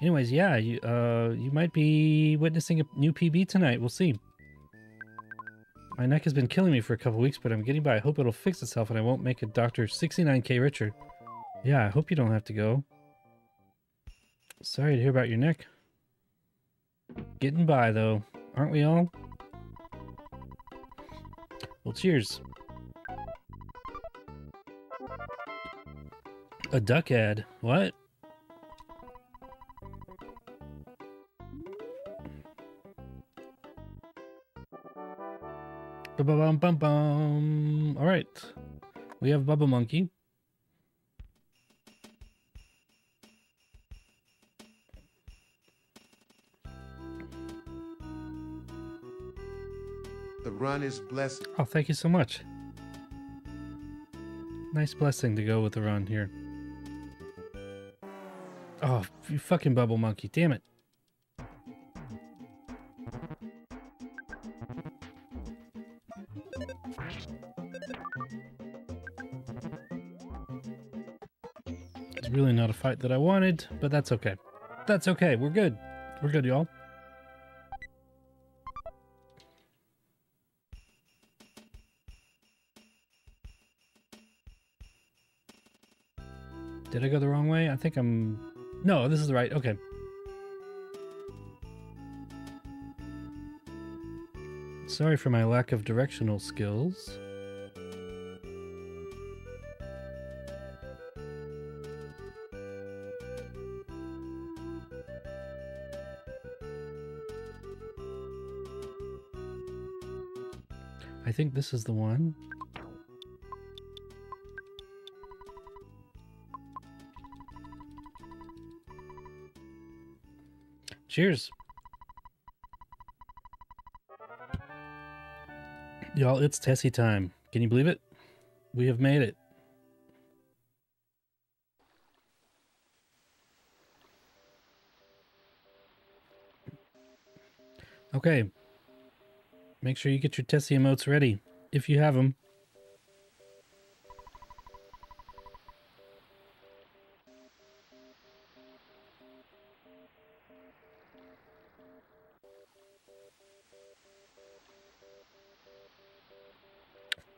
Anyways, yeah, you uh you might be witnessing a new PB tonight. We'll see. My neck has been killing me for a couple weeks, but I'm getting by. I hope it'll fix itself and I won't make a doctor 69k richer. Yeah, I hope you don't have to go. Sorry to hear about your neck. Getting by though, aren't we all? Well, cheers. A duck ad. What? Ba-ba-bum bum bum. All right. We have Bubble Monkey. The run is blessed. Oh, thank you so much. Nice blessing to go with the run here. Oh, you fucking bubble monkey. Damn it. Fight that I wanted, but that's okay. That's okay. We're good. We're good, y'all. Did I go the wrong way? I think I'm. No, this is the right. Okay. Sorry for my lack of directional skills. Think this is the one. Cheers. Y'all, it's Tessie time. Can you believe it? We have made it. Okay. Make sure you get your Tessie emotes ready, if you have them.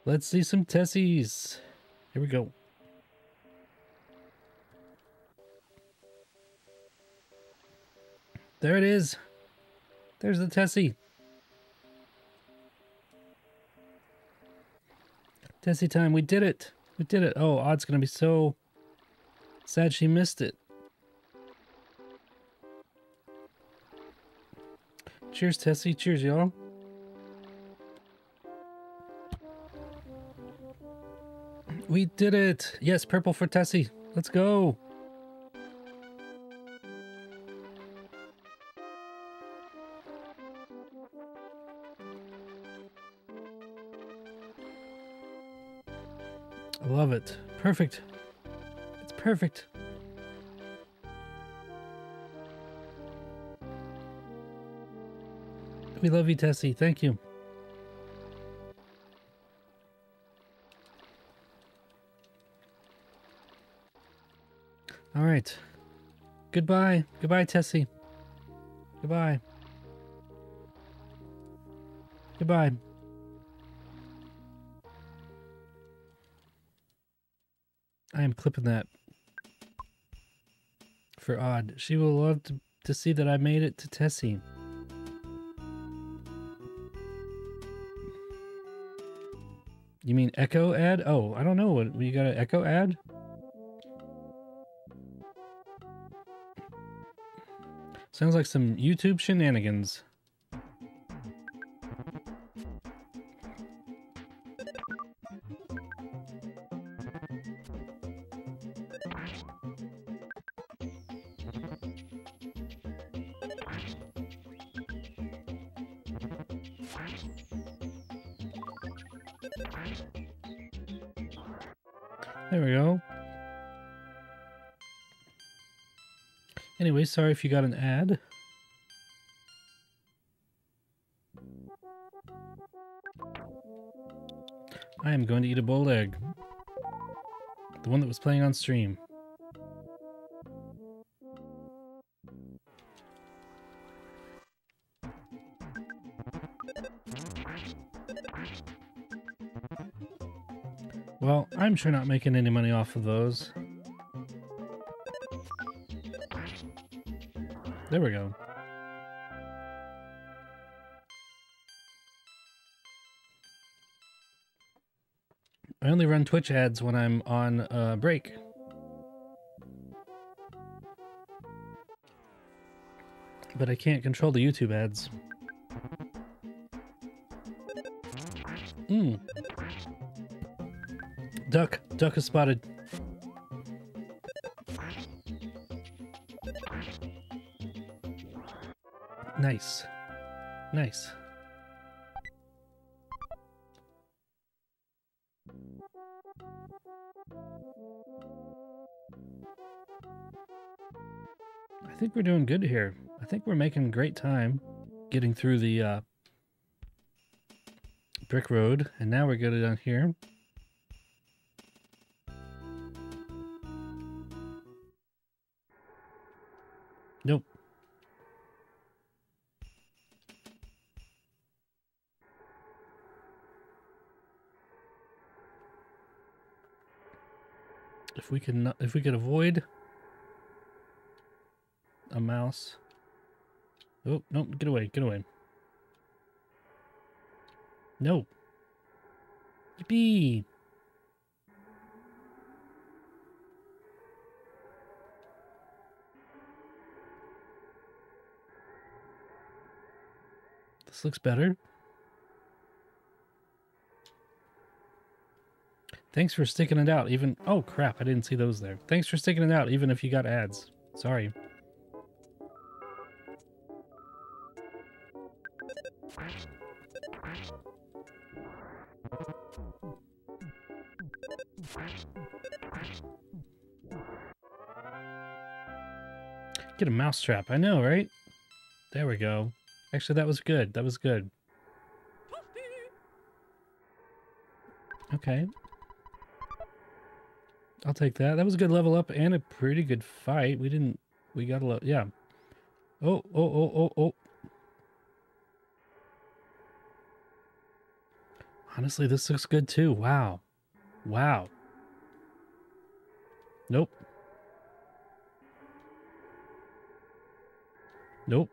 Let's see some Tessies. Here we go. There it is. There's the Tessie. Tessie time. We did it. We did it. Oh, Odd's going to be so sad she missed it. Cheers, Tessie. Cheers, y'all. We did it. Yes, purple for Tessie. Let's go. I love it. Perfect. It's perfect. We love you, Tessie. Thank you. All right. Goodbye. Goodbye, Tessie. Goodbye. Goodbye. I am clipping that for Odd. She will love to, to see that I made it to Tessie. You mean echo ad? Oh, I don't know. What you got an echo ad? Sounds like some YouTube shenanigans. Sorry if you got an ad. I am going to eat a boiled egg. The one that was playing on stream. Well, I'm sure not making any money off of those. There we go. I only run Twitch ads when I'm on uh, break. But I can't control the YouTube ads. Mmm. Duck. Duck is spotted. Nice. Nice. I think we're doing good here. I think we're making great time getting through the uh, brick road. And now we're good down here. If we can, if we could avoid a mouse. Oh, no, get away, get away. No. Yippee! This looks better. Thanks for sticking it out, even... Oh, crap, I didn't see those there. Thanks for sticking it out, even if you got ads. Sorry. Get a mousetrap. I know, right? There we go. Actually, that was good. That was good. Okay. I'll take that. That was a good level up and a pretty good fight. We didn't... We got a lot... Yeah. Oh, oh, oh, oh, oh. Honestly, this looks good too. Wow. Wow. Nope. Nope.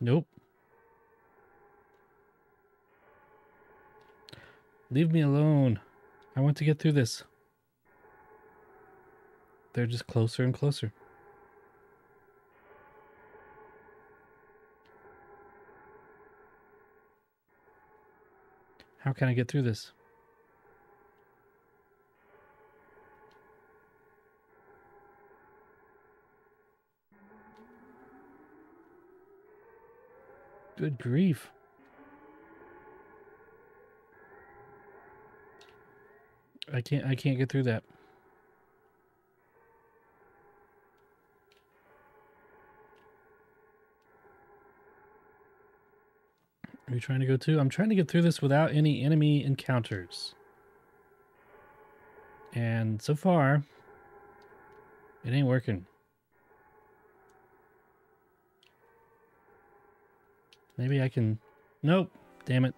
Nope. Leave me alone. I want to get through this. They're just closer and closer. How can I get through this? Good grief. I can't I can't get through that. Are you trying to go too? I'm trying to get through this without any enemy encounters. And so far, it ain't working. Maybe I can... Nope. Damn it.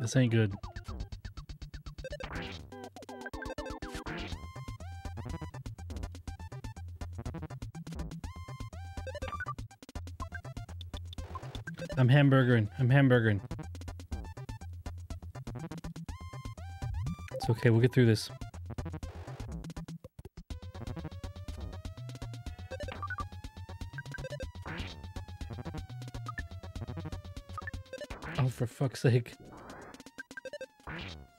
This ain't good. I'm hamburgering. I'm hamburgering. It's okay. We'll get through this. Oh, for fuck's sake.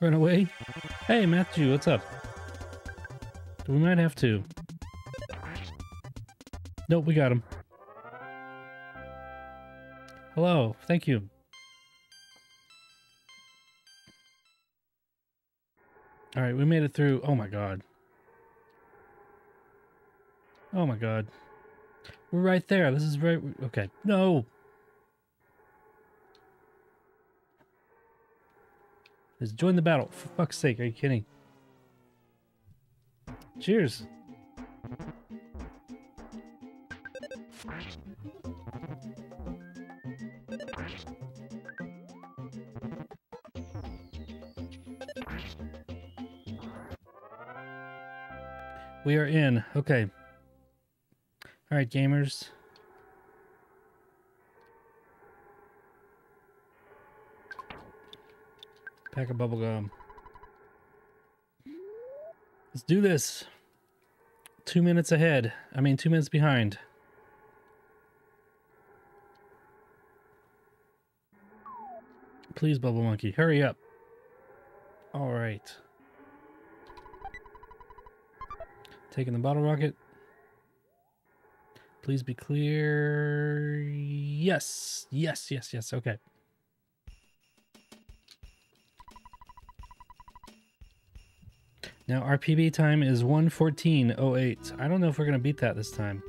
Run away. Hey, Matthew, what's up? We might have to. Nope, we got him. Hello, thank you. All right, we made it through. Oh my god. Oh my god. We're right there. This is right. Okay. No. Just join the battle. For fuck's sake, are you kidding? Cheers. We are in. Okay. All right, gamers. Pack of bubble gum. Let's do this. Two minutes ahead. I mean, two minutes behind. Please, Bubble Monkey, hurry up. All right. Taking the bottle rocket. Please be clear. Yes, yes, yes, yes. Okay. Now our PB time is 114.08. I don't know if we're going to beat that this time.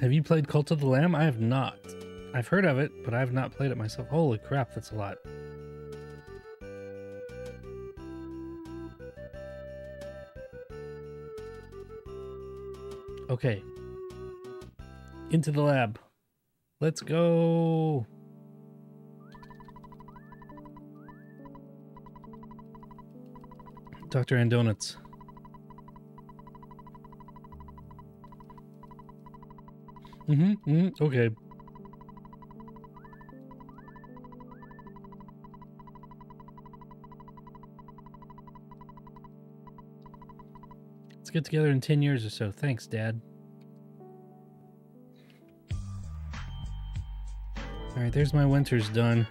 Have you played Cult of the Lamb? I have not. I've heard of it, but I have not played it myself. Holy crap, that's a lot. Okay. Into the lab. Let's go. Dr. Andonuts. Mm-hmm, mm-hmm, okay. Let's get together in 10 years or so. Thanks, Dad. All right, there's my winters done.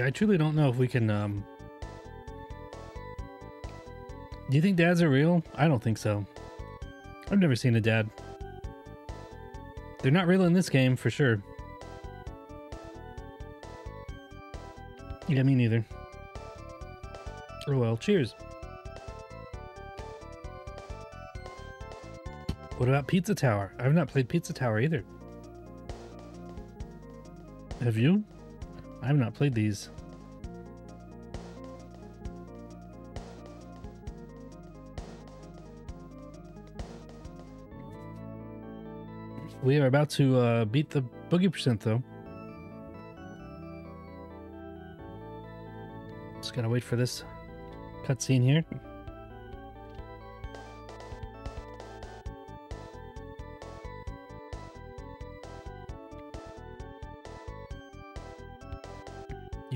Yeah, I truly don't know if we can, um... Do you think dads are real? I don't think so. I've never seen a dad. They're not real in this game, for sure. Yeah, me neither. Oh well, cheers. What about Pizza Tower? I've not played Pizza Tower either. Have you? I have not played these. We are about to uh, beat the Boogey percent, though. Just gotta wait for this cutscene here.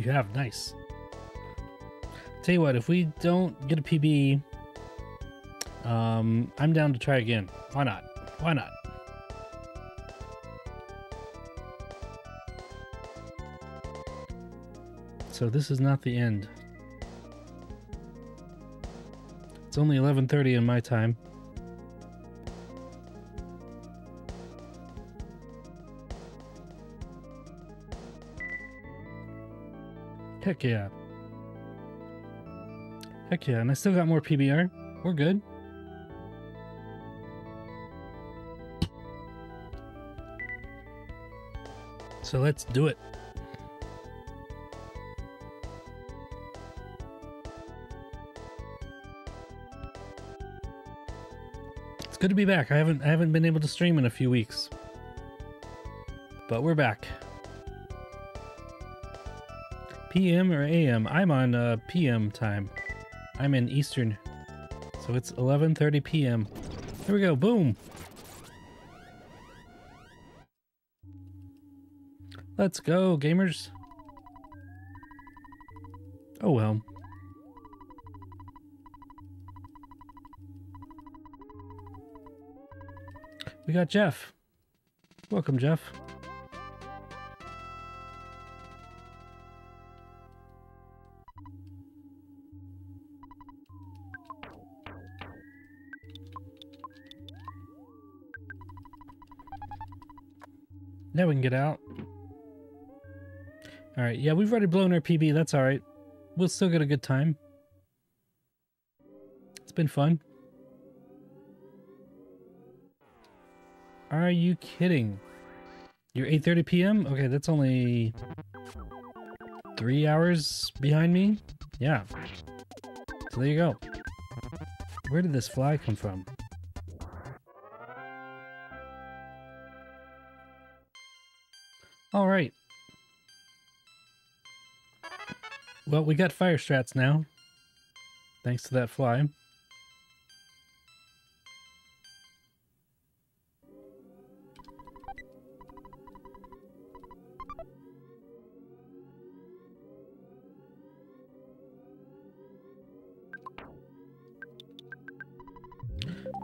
You have, nice. Tell you what, if we don't get a PB, um, I'm down to try again. Why not? Why not? So this is not the end. It's only 11:30 in my time. Heck yeah. Heck yeah, and I still got more PBR. We're good. So let's do it. It's good to be back. I haven't I haven't been able to stream in a few weeks. But we're back. PM or AM? I'm on uh, PM time. I'm in Eastern. So it's 11:30 p.m. Here we go. Boom. Let's go, gamers. Oh well. We got Jeff. Welcome, Jeff. Now we can get out. All right, yeah, we've already blown our PB. That's all right. We'll still get a good time. It's been fun. Are you kidding? You're 8.30 p.m.? Okay, that's only three hours behind me? Yeah. So there you go. Where did this fly come from? All right. Well, we got fire strats now. Thanks to that fly.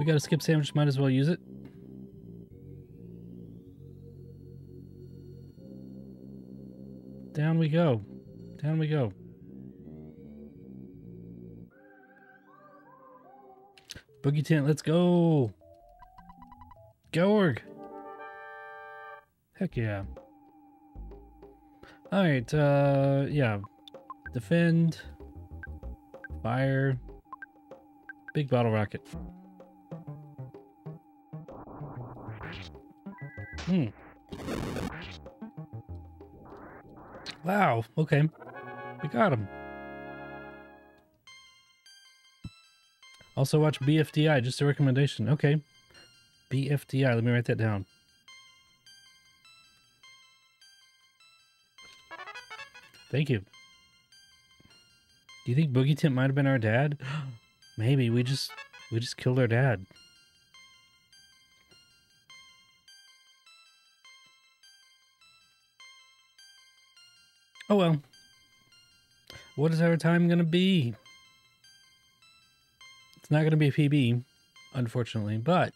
We got a skip sandwich, might as well use it. We go. Down we go. Boogey tent, let's go. Georg. Heck yeah. Alright, uh, yeah. Defend. Fire. Big bottle rocket. Hmm. Wow, okay. We got him. Also watch BFDI, just a recommendation. Okay. BFDI, let me write that down. Thank you. Do you think Boogey Tent might have been our dad? Maybe we just we just killed our dad. Oh well. What is our time going to be? It's not going to be a PB, unfortunately, but...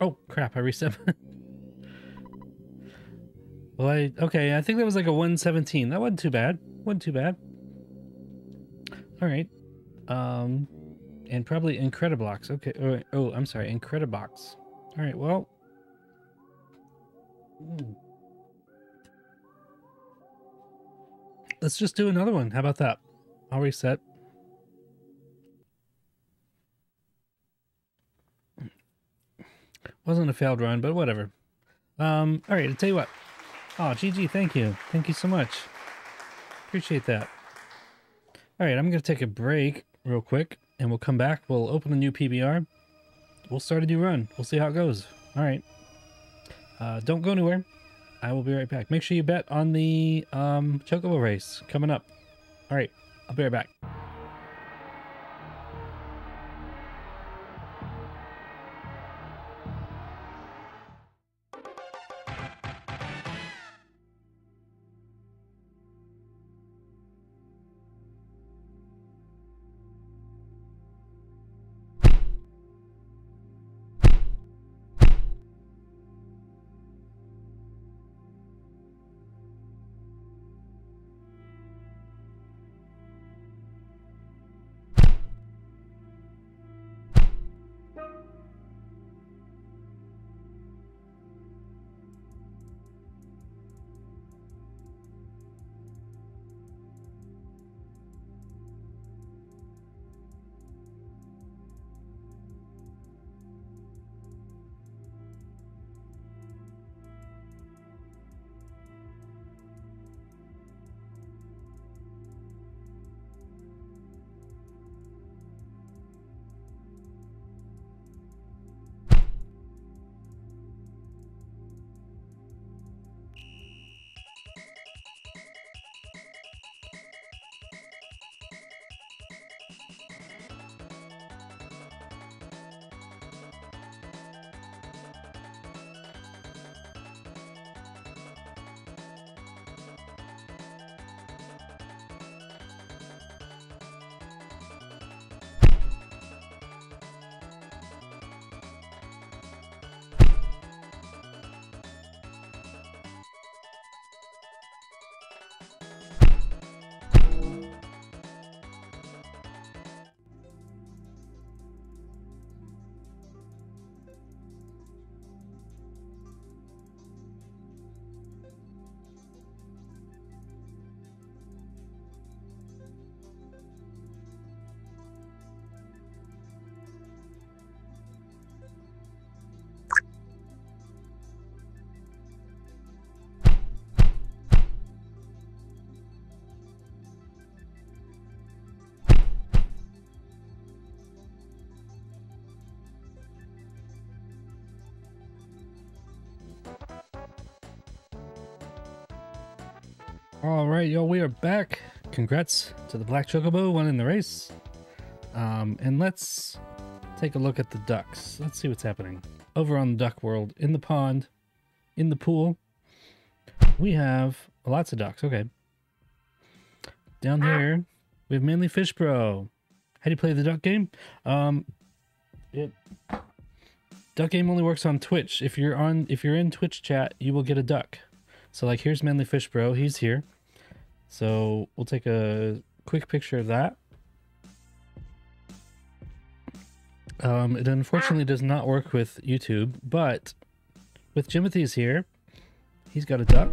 Oh, crap, I reset. well, I... Okay, I think that was like a 117. That wasn't too bad. Wasn't too bad. All right. Um, and probably Incredibox. Okay. Oh, oh, I'm sorry. Incredibox. All right. Well. Hmm. Let's just do another one. How about that? I'll reset. Wasn't a failed run, but whatever. Um, all right, I'll tell you what. Oh, GG, thank you. Thank you so much. Appreciate that. All right, I'm going to take a break real quick and we'll come back. We'll open a new PBR. We'll start a new run. We'll see how it goes. All right. Uh, don't go anywhere. I will be right back. Make sure you bet on the um, Chocobo race coming up. All right. I'll be right back. All right, y'all, we are back. Congrats to the Black Chocobo winning the race. Um, and let's take a look at the ducks. Let's see what's happening. Over on the duck world, in the pond, in the pool, we have lots of ducks. Okay. Down here, we have Manly Fish Bro. How do you play the duck game? Um, it duck game only works on Twitch. If you're on, if you're in Twitch chat, you will get a duck. So like, here's Manly Fish Bro. He's here. So we'll take a quick picture of that. Um, it unfortunately does not work with YouTube, but with Jimothy's here, he's got a duck.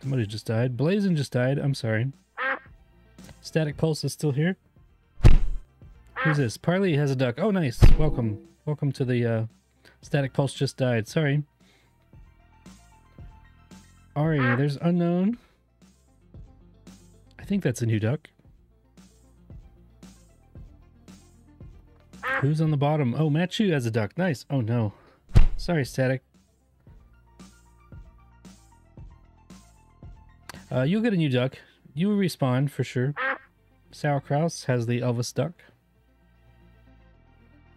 Somebody just died. Blazing just died. I'm sorry. Static Pulse is still here. Who's this? Parley has a duck. Oh, nice. Welcome. Welcome to the uh, Static Pulse just died. Sorry. Ari, there's unknown. I think that's a new duck. Who's on the bottom? Oh, Machu has a duck. Nice. Oh, no. Sorry, Static. Uh, you'll get a new duck. You will respawn for sure. Sauerkraus has the Elvis duck.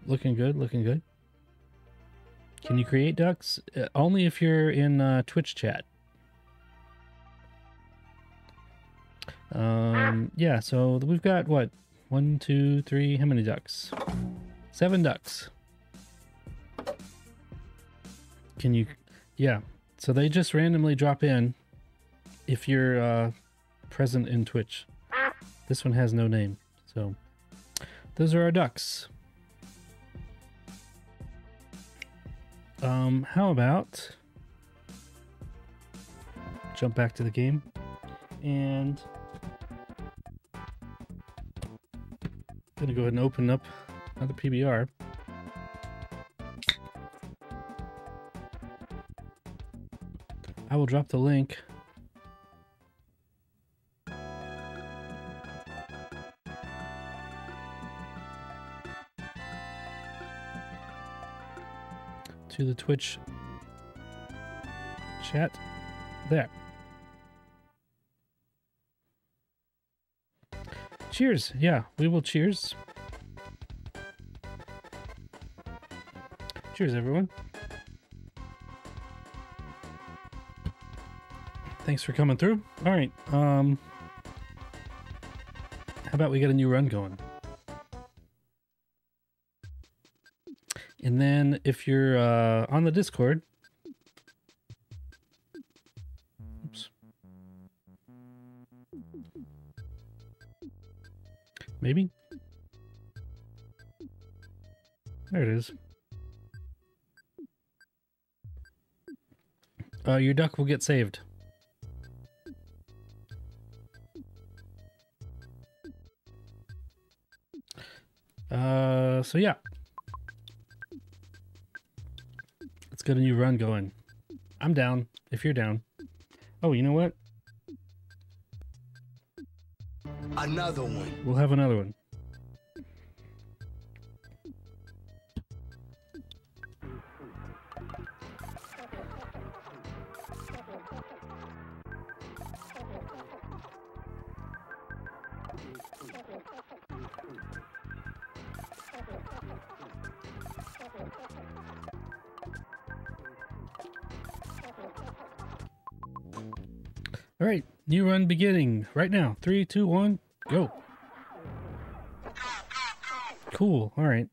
Looking good, looking good. Can you create ducks? Uh, only if you're in uh, Twitch chat. Um, yeah, so we've got what? One, two, three, how many ducks? Seven ducks. Can you, yeah. So they just randomly drop in if you're uh, present in Twitch. This one has no name, so those are our ducks. Um, how about jump back to the game and gonna go ahead and open up another PBR. I will drop the link to the Twitch chat there. Cheers. Yeah, we will cheers. Cheers, everyone. Thanks for coming through. All right. Um, how about we get a new run going? And then if you're uh, on the Discord, Maybe? There it is. Uh, your duck will get saved. Uh, so yeah. Let's get a new run going. I'm down, if you're down. Oh, you know what? Another one. We'll have another one. All right, new run beginning right now. Three, two, one, go. Cool. All right.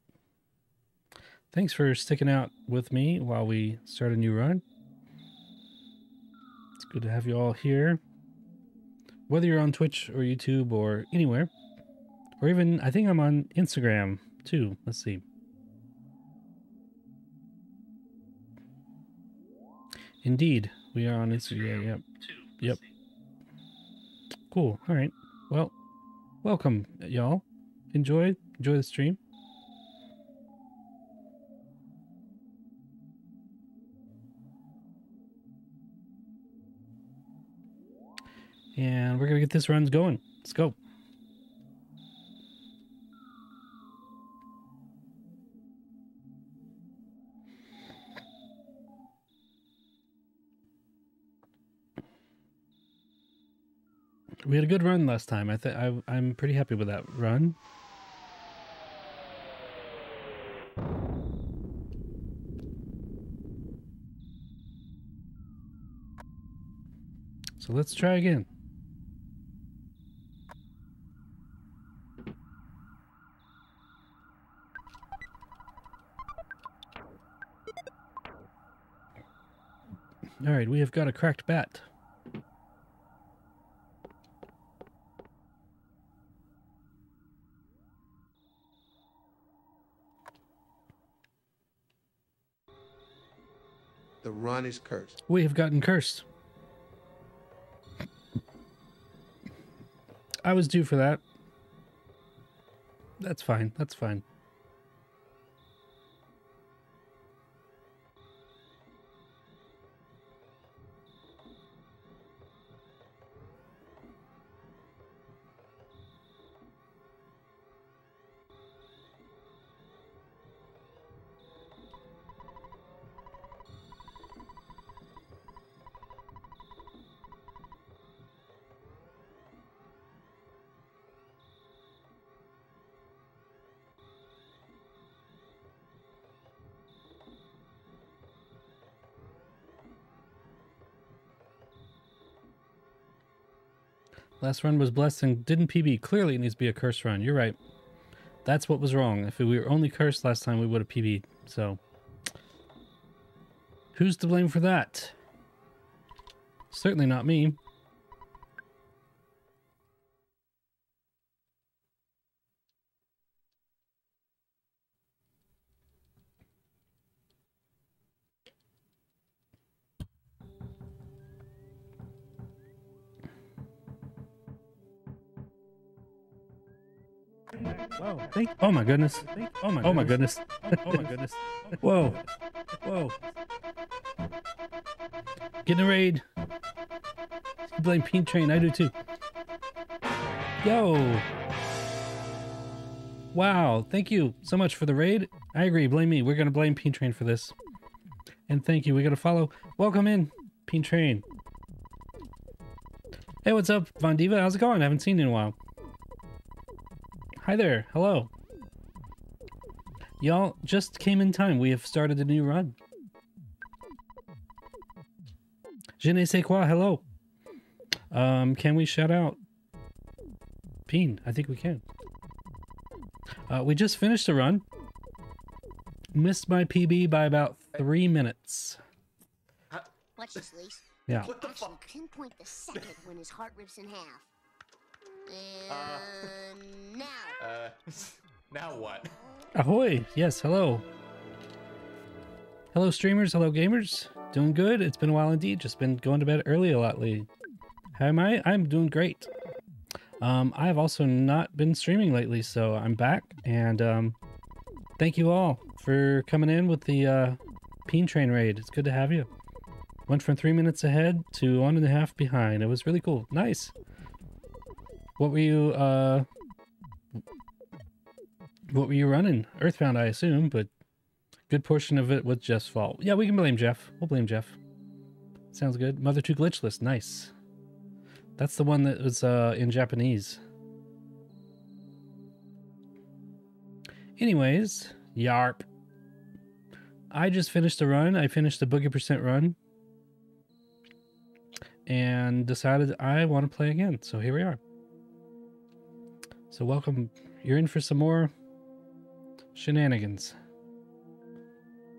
Thanks for sticking out with me while we start a new run. It's good to have you all here. Whether you're on Twitch or YouTube or anywhere, or even I think I'm on Instagram too. Let's see. Indeed, we are on Instagram. Yep. Yep. Cool. All right. Well, welcome, y'all. Enjoy. Enjoy the stream. And we're to get this runs going. Let's go. We had a good run last time. I think I'm pretty happy with that run. So let's try again. All right, we have got a cracked bat. Is cursed. We have gotten cursed. I was due for that. That's fine. That's fine. Last run was blessed and didn't PB. Clearly it needs to be a curse run. You're right. That's what was wrong. If we were only cursed last time, we would have PB'd. So, who's to blame for that? Certainly not me. Oh my goodness. Oh my, oh my goodness. oh my goodness. Whoa. Whoa. Getting a raid. Blame Peen Train. I do too. Yo. Wow. Thank you so much for the raid. I agree. Blame me. We're going to blame Peen Train for this. And thank you. We got to follow. Welcome in, Peen Train. Hey, what's up, Von Diva? How's it going? I haven't seen you in a while. Hi there. Hello. Y'all just came in time. We have started a new run. Je ne sais quoi. Hello. Um, can we shout out Peen? I think we can. Uh, we just finished a run. Missed my PB by about three minutes. Watch this, Lise. Yeah. What the fuck? Pinpoint the second when his heart rips in half. And now. Uh, now what? Ahoy! Yes, hello. Hello, streamers. Hello, gamers. Doing good. It's been a while indeed. Just been going to bed early a lot lately. How am I? I'm doing great. Um, I have also not been streaming lately, so I'm back. And um, thank you all for coming in with the uh, Peen Train raid. It's good to have you. Went from three minutes ahead to one and a half behind. It was really cool. Nice. What were you, uh... What were you running? Earthbound, I assume, but good portion of it was Jeff's fault. Yeah, we can blame Jeff. We'll blame Jeff. Sounds good. Mother 2 glitchless. Nice. That's the one that was uh, in Japanese. Anyways, yarp. I just finished a run. I finished the Boogey Percent run. And decided I want to play again. So here we are. So welcome. You're in for some more shenanigans.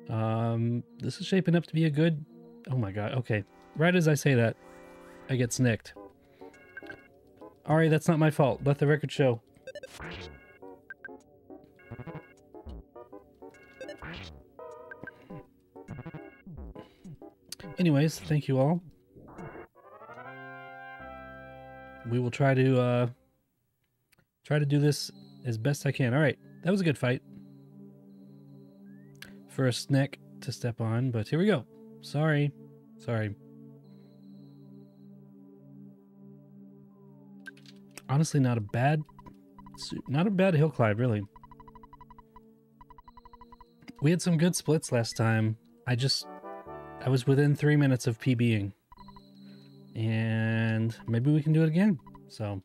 Um, this is shaping up to be a good. Oh my god. Okay. Right as I say that, I get snicked. Ari, that's not my fault. Let the record show. Anyways, thank you all. We will try to uh, Try to do this as best I can. All right, that was a good fight. For a snack to step on, but here we go. Sorry. Sorry. Honestly, not a bad, not a bad hill climb, really. We had some good splits last time. I just, I was within three minutes of PBing. And maybe we can do it again. So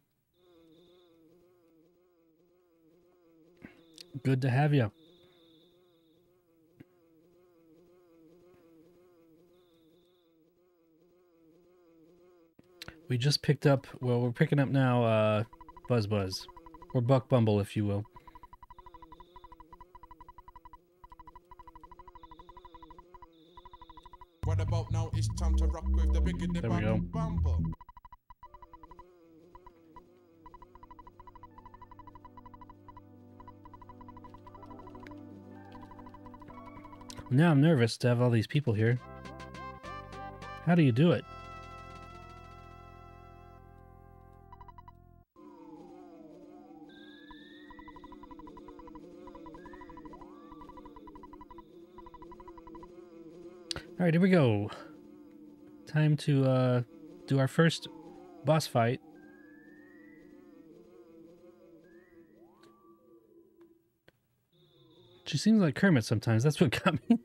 good to have you. We just picked up, well, we're picking up now uh, Buzz Buzz, or Buck Bumble, if you will. What about now? It's time to rock with the biggity There we go. bumper. Now I'm nervous to have all these people here. How do you do it? All right, here we go. Time to uh, do our first boss fight. She seems like Kermit sometimes. That's what got me.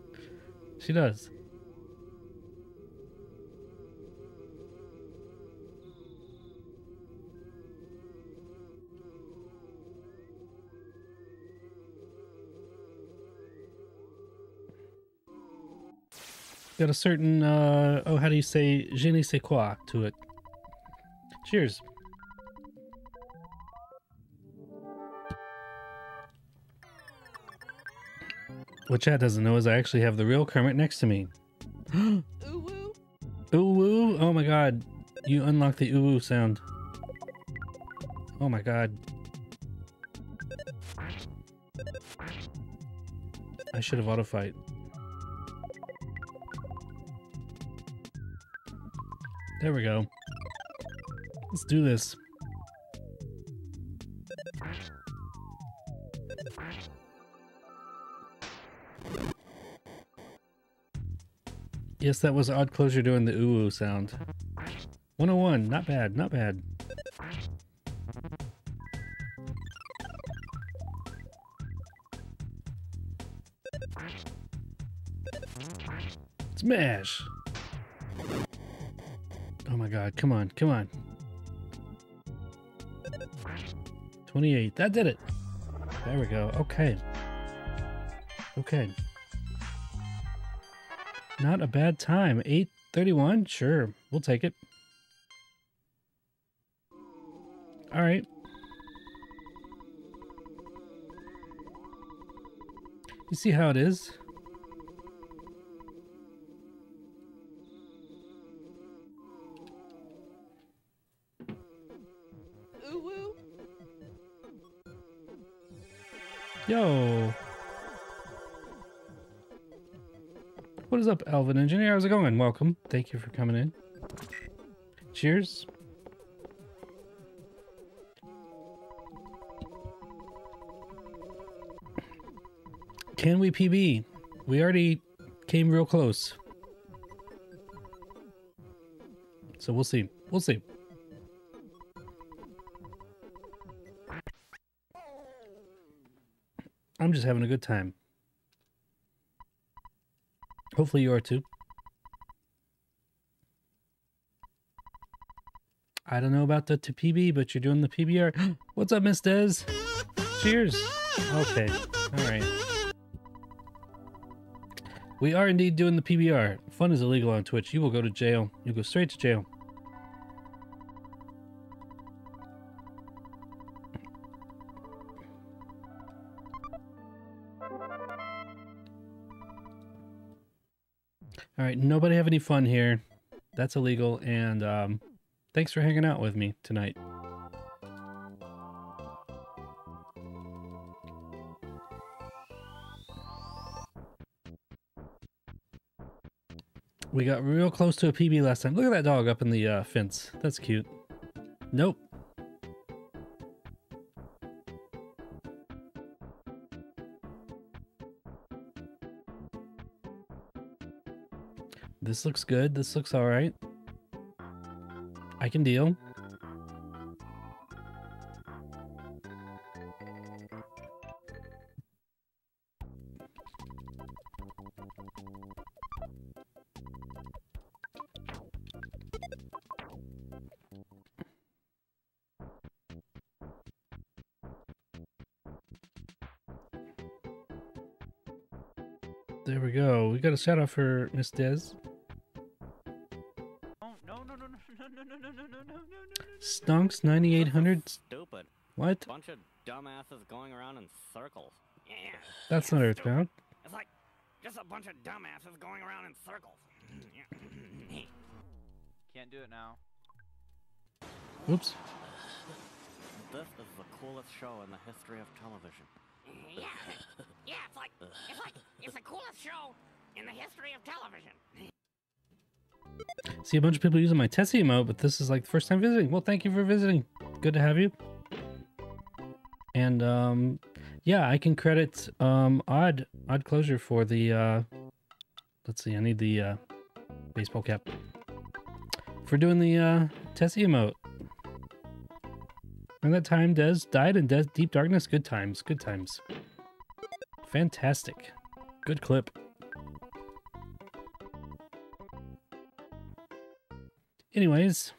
she does. Got a certain, uh, oh, how do you say, je ne sais quoi to it. Cheers. What chat doesn't know is I actually have the real Kermit next to me. ooh woo. Ooh woo. Oh my god. You unlock the ooh woo sound. Oh my god. I should have auto fight. There we go. Let's do this. Yes, that was Odd Closure doing the ooh ooh sound. 101, not bad, not bad. Smash! God, come on, come on. 28, that did it! There we go, okay. Okay. Not a bad time. 831? Sure, we'll take it. All right. You see how it is? Yo. What is up, Alvin Engineer? How's it going? Welcome. Thank you for coming in. Cheers. Can we PB? We already came real close. So we'll see. We'll see. I'm just having a good time. Hopefully you are too. I don't know about the to PB, but you're doing the PBR. What's up, Miss Des? Cheers. Okay. All right. We are indeed doing the PBR. Fun is illegal on Twitch. You will go to jail. You'll go straight to jail. All right, nobody have any fun here. That's illegal, and um, thanks for hanging out with me tonight. We got real close to a PB last time. Look at that dog up in the uh, fence. That's cute. Nope. this looks good. This looks all right. I can deal. There we go. We got a shout out for Miss Dez. Stonks 9800. Stupid. What? Bunch of dumbasses going around in circles. Yeah. That's yeah, not stupid. Earthbound. It's like just a bunch of dumbasses going around in circles. Can't do it now. Oops. This is the coolest show in the history of television. Yeah, yeah, it's like, it's like, it's the coolest show in the history of television. See a bunch of people using my Tessie emote, but this is like the first time visiting. Well, thank you for visiting. Good to have you. And um, yeah, I can credit um odd odd closure for the uh, let's see, I need the uh, baseball cap for doing the uh, Tessie emote. And that time Des died in Des Deep Darkness. Good times, good times. Fantastic. Good clip. Anyways.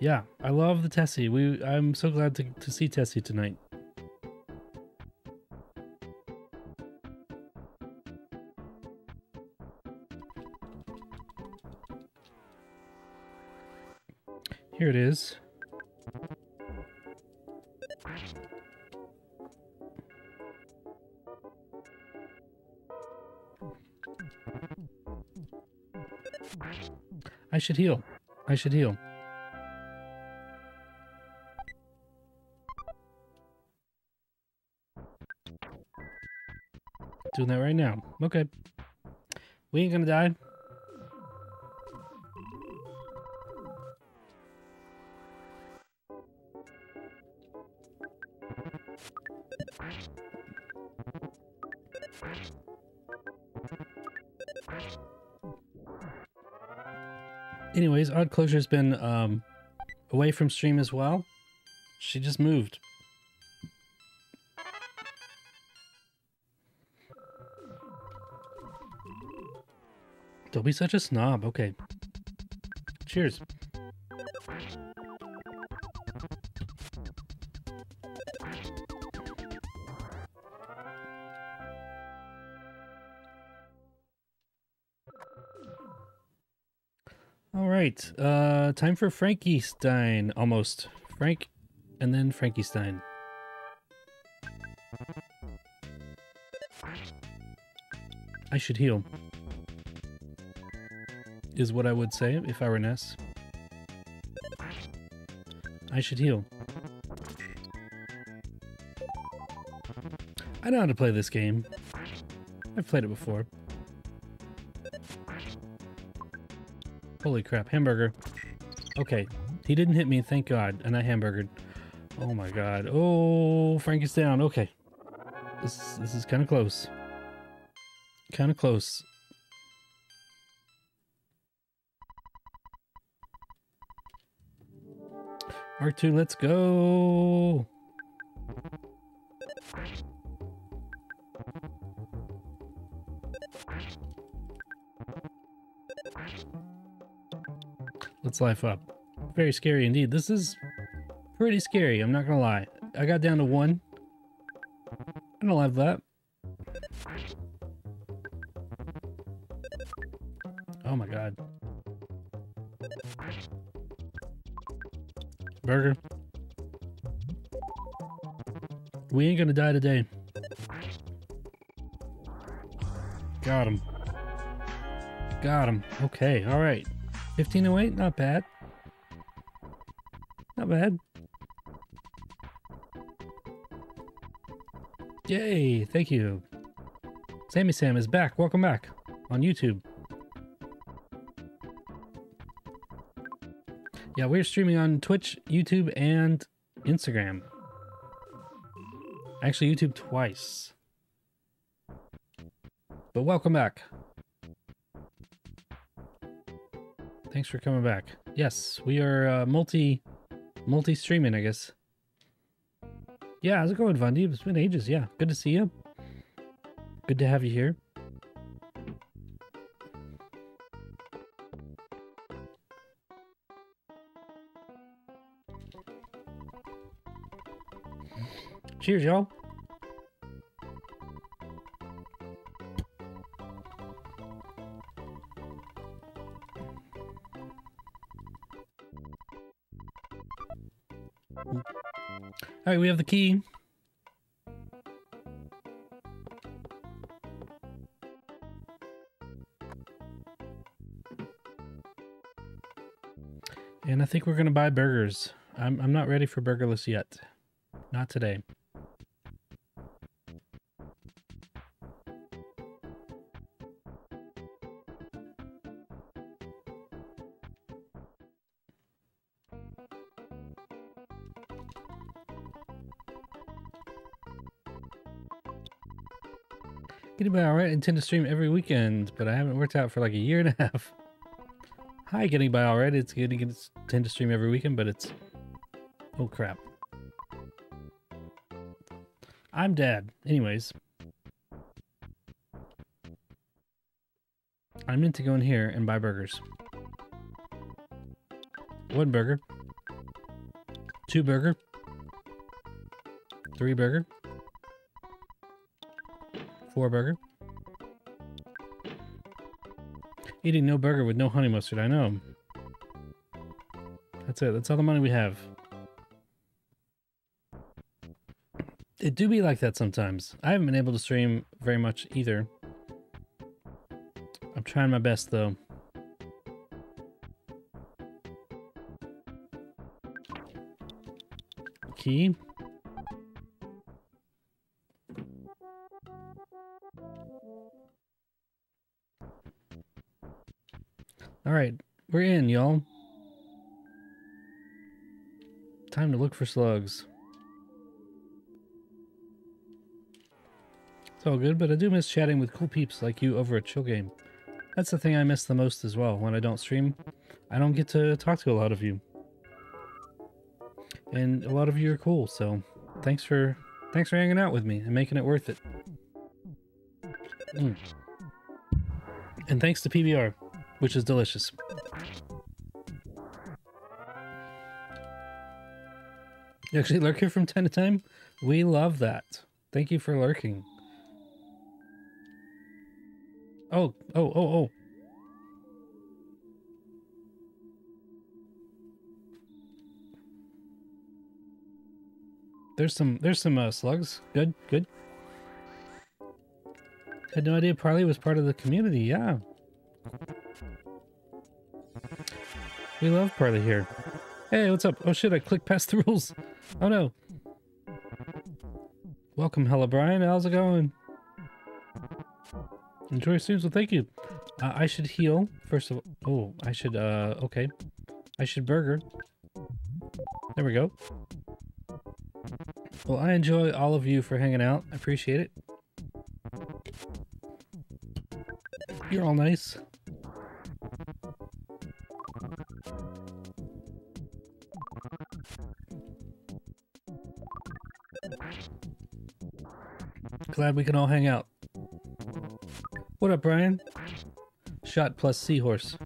Yeah, I love the Tessie. We I'm so glad to, to see Tessie tonight. Here it is. I should heal. I should heal. Doing that right now. Okay. We ain't gonna die. Anyways, Odd Closure's been um, away from stream as well. She just moved. Don't be such a snob. Okay. Cheers. Right. Uh, time for Frankystein. Almost. Frank, and then Frankystein. I should heal. Is what I would say if I were Ness. I should heal. I know how to play this game. I've played it before. Holy crap, hamburger. Okay, he didn't hit me, thank God, and I hamburgered. Oh my God. Oh, Frank is down. Okay, this this is kind of close. Kind of close. R2, let's go. Let's life up. Very scary indeed. This is pretty scary, I'm not gonna lie. I got down to one. I don't like that. Oh my god. Burger. We ain't gonna die today. Got him. Got him. Okay, alright. 1508, not bad. Not bad. Yay, thank you. Sammy Sam is back. Welcome back on YouTube. Yeah, we're streaming on Twitch, YouTube, and Instagram. Actually, YouTube twice. But welcome back. Thanks for coming back. Yes, we are uh, multi multi streaming, I guess. Yeah, how's it going, Bundy? It's been ages. Yeah, good to see you. Good to have you here. Cheers, y'all. Right, we have the key. And I think we're gonna buy burgers. I'm I'm not ready for burgerless yet. Not today. By alright. Intend to stream every weekend, but I haven't worked out for like a year and a half. Hi, getting by alright. It's getting it's tend to stream every weekend, but it's oh crap. I'm dead. Anyways. I meant to go in here and buy burgers. One burger. Two burger. Three burger. Four burger. Eating no burger with no honey mustard, I know. That's it. That's all the money we have. It do be like that sometimes. I haven't been able to stream very much either. I'm trying my best though. Key. Time to look for slugs. It's all good, but I do miss chatting with cool peeps like you over at Chill Game. That's the thing I miss the most as well. When I don't stream, I don't get to talk to a lot of you. And a lot of you are cool, so thanks for thanks for hanging out with me and making it worth it. Mm. And thanks to PBR, which is delicious. You actually lurk here from time to time? We love that. Thank you for lurking. Oh, oh, oh, oh. There's some there's some uh, slugs. Good, good. Had no idea Parley was part of the community. Yeah. We love Parley here. Hey, what's up? Oh shit, I clicked past the rules. Oh no. Welcome, Hella Brian. How's it going? Enjoy streams. Well, thank you. Uh, I should heal first of all. Oh, I should. Uh, okay. I should burger. There we go. Well, I enjoy all of you for hanging out. I appreciate it. You're all nice. Glad we can all hang out. What up, Brian? Shot plus seahorse.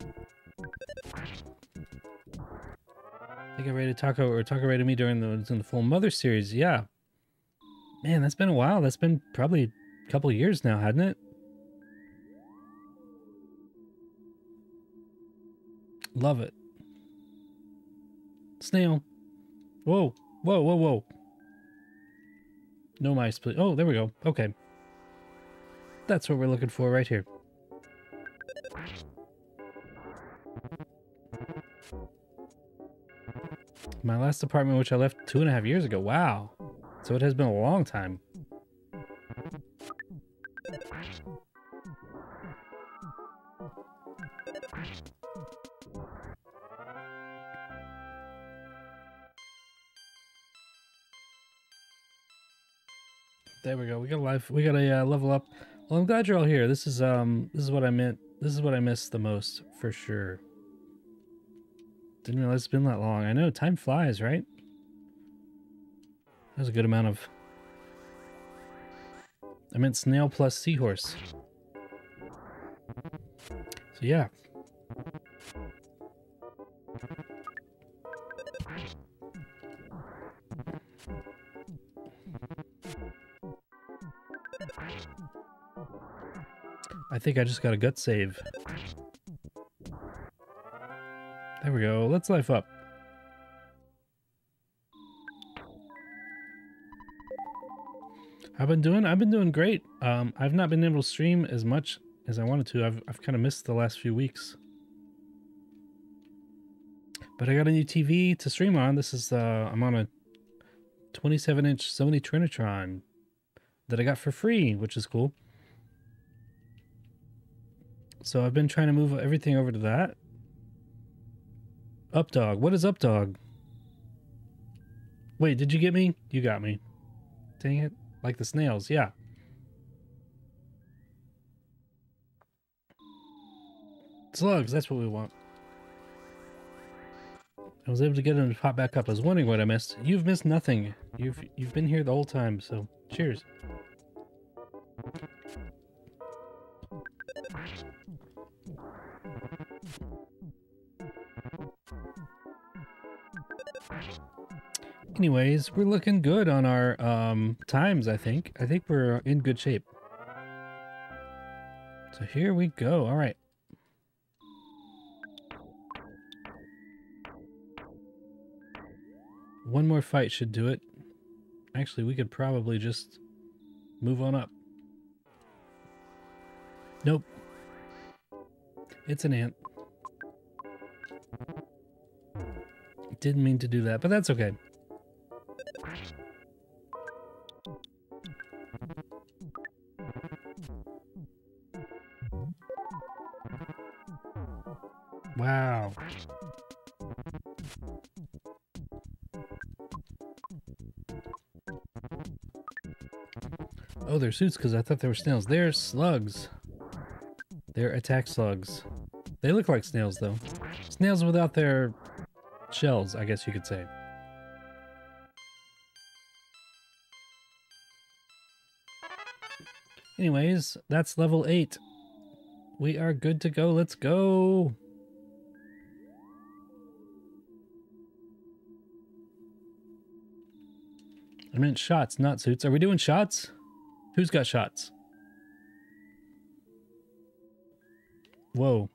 I think I rated Taco or Taco rated me during the in the full Mother series. Yeah. Man, that's been a while. That's been probably a couple years now, hadn't it? Love it. Snail. Whoa. Whoa, whoa, whoa. No mice, please. Oh, there we go. Okay. That's what we're looking for right here. My last apartment, which I left two and a half years ago. Wow. So it has been a long time. Life. We got a uh, level up. Well, I'm glad you're all here. This is um. This is what I meant. This is what I missed the most for sure. Didn't realize it's been that long. I know time flies, right? That was a good amount of. I meant snail plus seahorse. So yeah. I think I just got a gut save. There we go. Let's life up. I've been doing I've been doing great. Um I've not been able to stream as much as I wanted to. I've I've kind of missed the last few weeks. But I got a new TV to stream on. This is uh I'm on a 27 inch Sony Trinitron that I got for free, which is cool. So I've been trying to move everything over to that. Updog. What is Updog? Wait, did you get me? You got me. Dang it. Like the snails, yeah. Slugs, that's what we want. I was able to get him to pop back up. I was wondering what I missed. You've missed nothing. You've you've been here the whole time, so cheers. Anyways, we're looking good on our um, times, I think. I think we're in good shape. So here we go. All right. One more fight should do it. Actually, we could probably just move on up. Nope. It's an ant. Didn't mean to do that, but that's okay. They're suits because I thought they were snails. They're slugs. They're attack slugs. They look like snails, though. Snails without their shells, I guess you could say. Anyways, that's level 8. We are good to go. Let's go. I meant shots, not suits. Are we doing shots? Who's got shots? Whoa.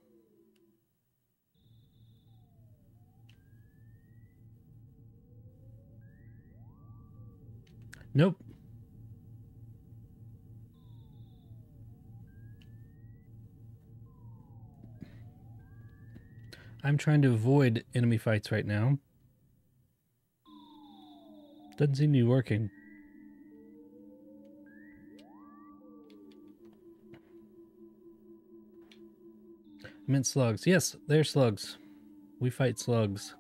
Nope. I'm trying to avoid enemy fights right now. Doesn't seem to be working. I meant slugs. Yes, they're slugs. We fight slugs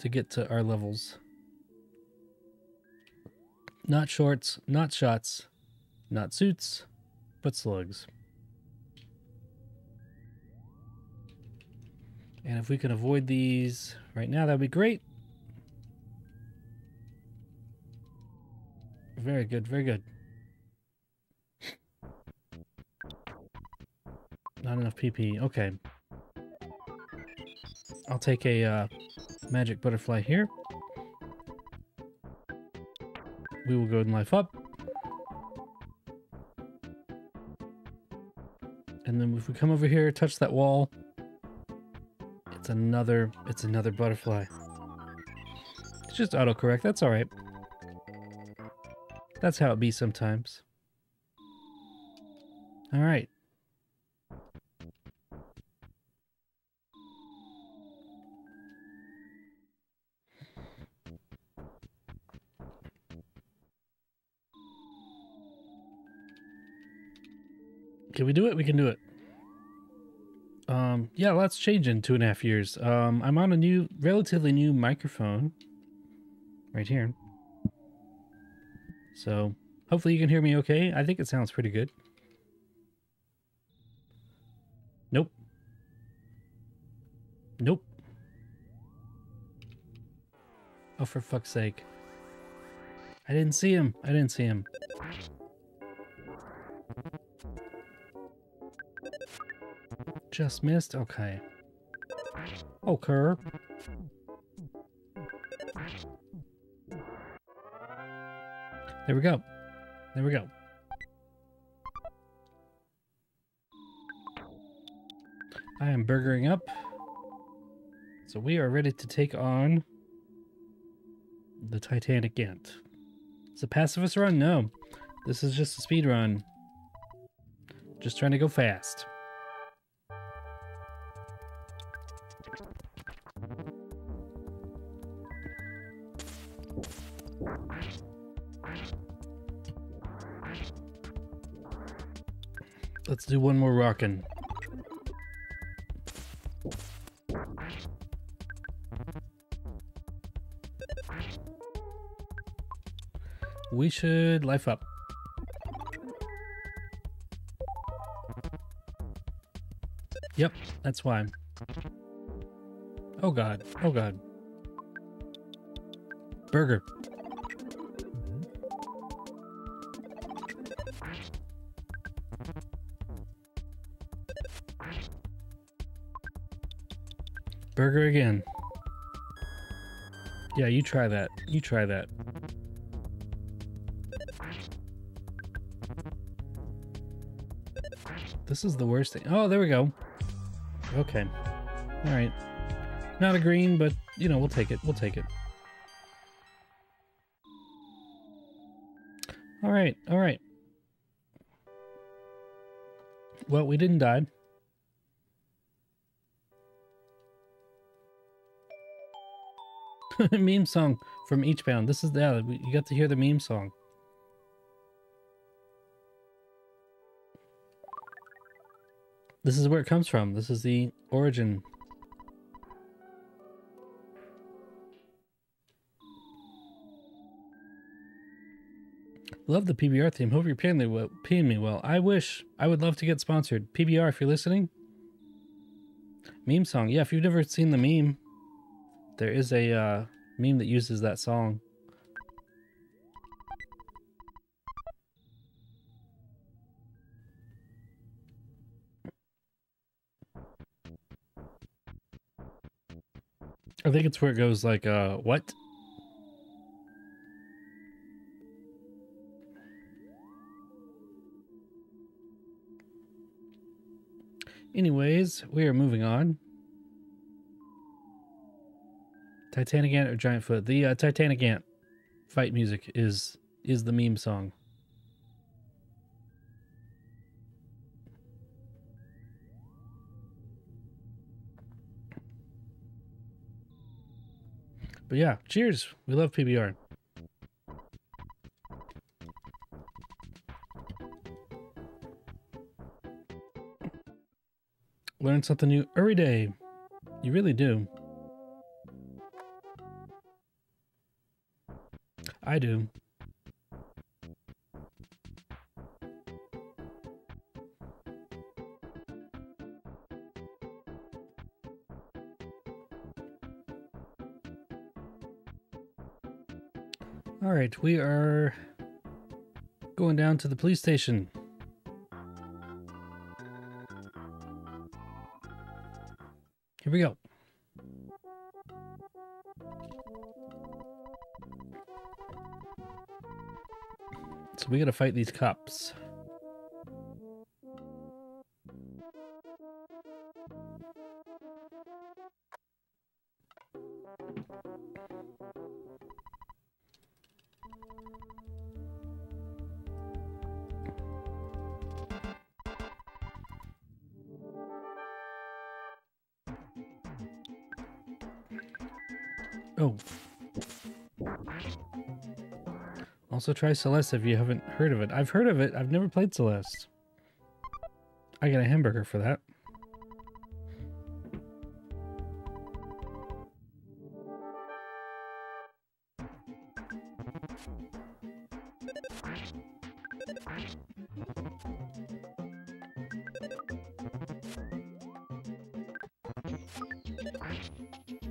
to get to our levels. Not shorts, not shots, not suits, but slugs. And if we can avoid these right now, that'd be great. Very good, very good. Not enough PP. Okay. I'll take a uh, magic butterfly here. We will go and life up. And then if we come over here, touch that wall, it's another, it's another butterfly. It's just autocorrect, that's alright. That's how it be sometimes. Alright. Can we do it? We can do it. Um, yeah, lots change in two and a half years. Um, I'm on a new, relatively new microphone right here. So hopefully you can hear me okay. I think it sounds pretty good. Nope. Nope. Oh, for fuck's sake. I didn't see him. I didn't see him. Just missed? Okay. Oh, okay. There we go. There we go. I am burgering up. So we are ready to take on the Titanic Ant. It's a pacifist run? No. This is just a speed run. Just trying to go fast. Rockin'. We should life up. Yep, that's why. Oh god. Oh god. Burger. Burger again. Yeah, you try that. You try that. This is the worst thing. Oh, there we go. Okay. All right. Not a green, but, you know, we'll take it. We'll take it. All right. All right. Well, we didn't die. meme song from EarthBound. This is yeah, you got to hear the meme song. This is where it comes from. This is the origin. Love the PBR theme. Hope you're paying, well, paying me well. I wish I would love to get sponsored. PBR, if you're listening. Meme song. Yeah, if you've never seen the meme, there is a uh, meme that uses that song. I think it's where it goes like, uh, what? Anyways, we are moving on. Titanic Ant or Giant Foot? The uh, Titanic Ant fight music is is the meme song. But yeah, cheers. We love PBR. Learn something new every day. You really do. I do. All right, we are going down to the police station. Here we go. So we gotta fight these cops. Also try Celeste if you haven't heard of it. I've heard of it. I've never played Celeste. I get a hamburger for that.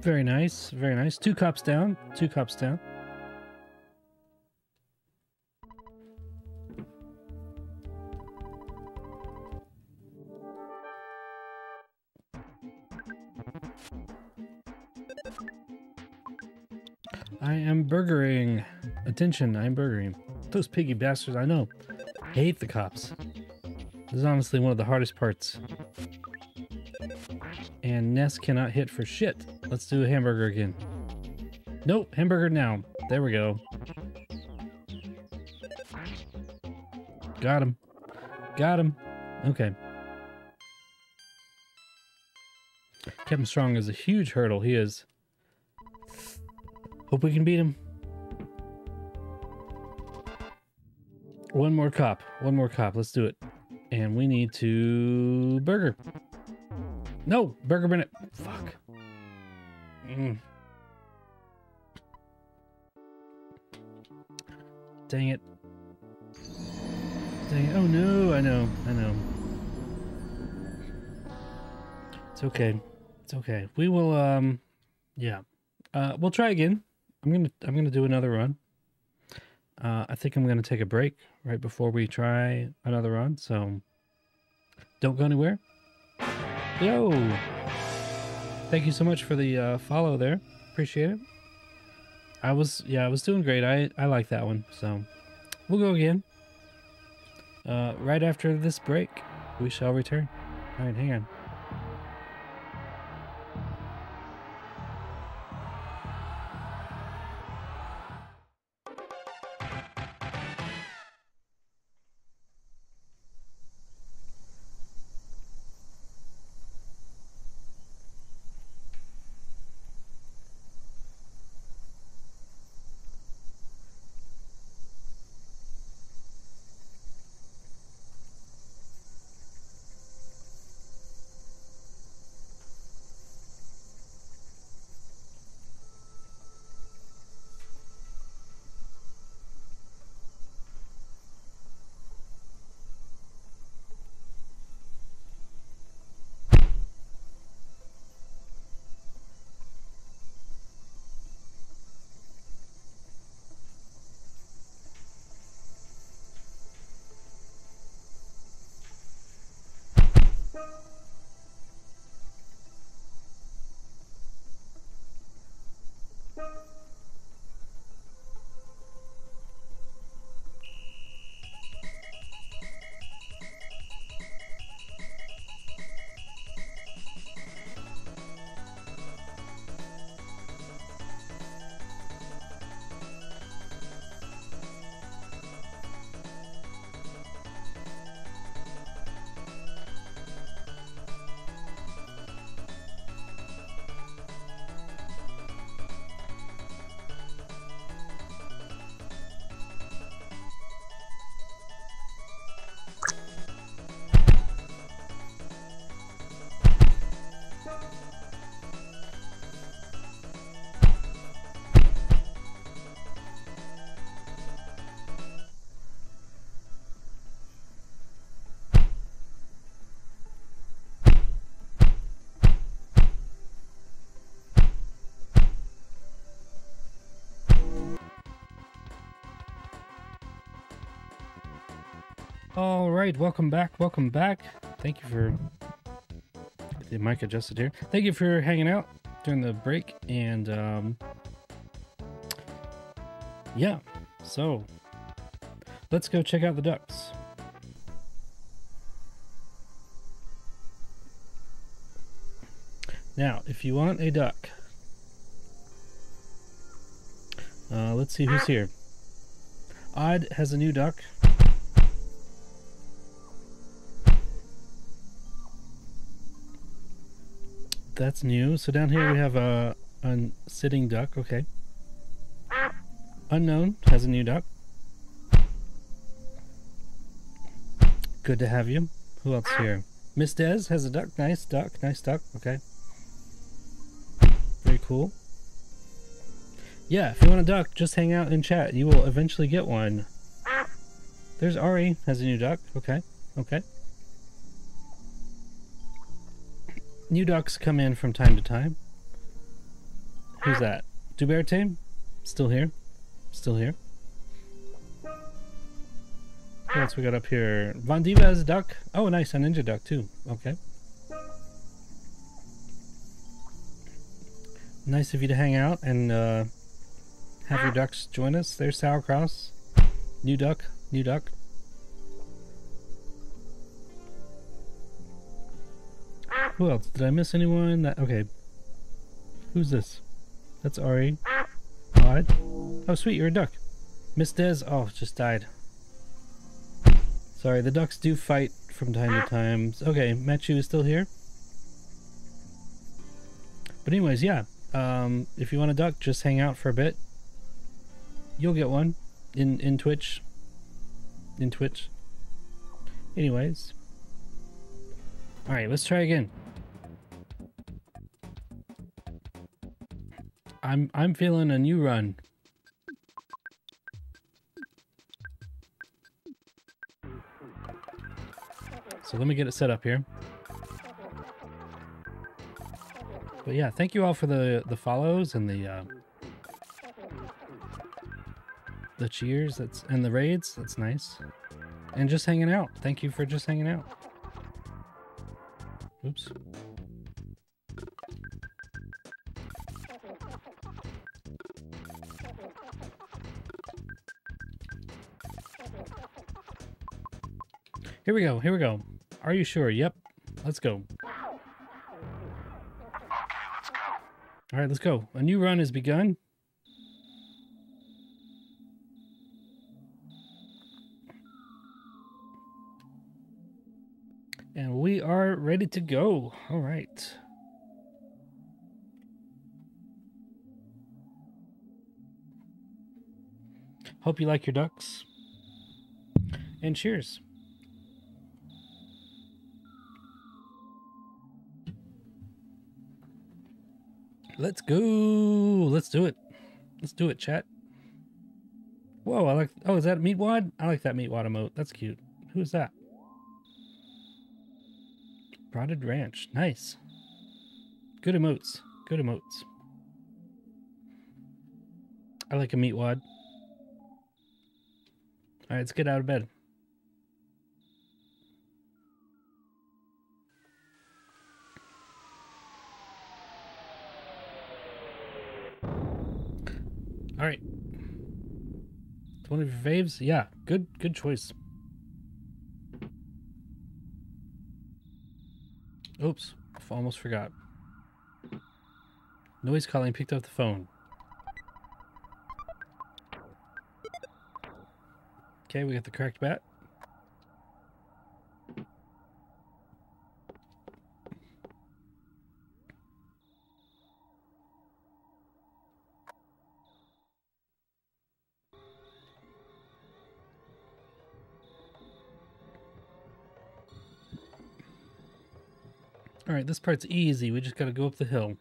Very nice, very nice. Two cups down, two cups down. Attention, I'm burgering. Those piggy bastards, I know. Hate the cops. This is honestly one of the hardest parts. And Ness cannot hit for shit. Let's do a hamburger again. Nope, hamburger now. There we go. Got him. Got him. Okay. Captain Strong is a huge hurdle. He is. Hope we can beat him. One more cop. One more cop. Let's do it. And we need to burger. No, burger Bennett. Fuck. Mm. Dang it. Dang it. Oh no, I know, I know. It's okay. It's okay. We will um yeah. Uh we'll try again. I'm gonna I'm gonna do another run. Uh I think I'm gonna take a break right before we try another run, so don't go anywhere. Yo! Thank you so much for the uh, follow there. Appreciate it. I was, yeah, I was doing great. I, I like that one. So we'll go again. Uh, right after this break, we shall return. All right, hang on. All right, welcome back. Welcome back. Thank you for the mic adjusted here. Thank you for hanging out during the break and um yeah. So, let's go check out the ducks. Now, if you want a duck, uh, let's see who's here. Odd has a new duck. That's new. So down here we have a, a sitting duck. Okay. Unknown has a new duck. Good to have you. Who else here? Miss Des has a duck. Nice duck. Nice duck. Okay. Very cool. Yeah, if you want a duck, just hang out and chat. You will eventually get one. There's Ari has a new duck. Okay. Okay. New ducks come in from time to time. Who's that? Duberte? Still here? Still here? What else we got up here? Von Diva has a duck. Oh, nice. A ninja duck, too. Okay. Nice of you to hang out and uh, have your ducks join us. There's Sauerkraus. New duck. New duck. Who else? Did I miss anyone? That okay. Who's this? That's Ari. Odd. Oh, sweet, you're a duck. Miss Des. Oh, just died. Sorry, the ducks do fight from time to time. Okay, Machu is still here. But anyways, yeah. Um, if you want a duck, just hang out for a bit. You'll get one in in Twitch. In Twitch. Anyways. All right, let's try again. I'm I'm feeling a new run. So let me get it set up here. But yeah, thank you all for the the follows and the uh, the cheers. That's and the raids. That's nice. And just hanging out. Thank you for just hanging out. Oops. Here we go. Here we go. Are you sure? Yep. Let's go. All right, let's go. A new run has begun. And we are ready to go. All right. Hope you like your ducks. And cheers. Let's go. Let's do it. Let's do it, chat. Whoa, I like. Oh, is that Meatwad? I like that Meatwad emote. That's cute. Who is that? Broaded Ranch. Nice. Good emotes. Good emotes. I like a Meatwad. All right, let's get out of bed. One of your faves? Yeah, good good choice. Oops, almost forgot. Noise calling picked up the phone. Okay, we got the correct bat. All right, this part's easy. We just got to go up the hill.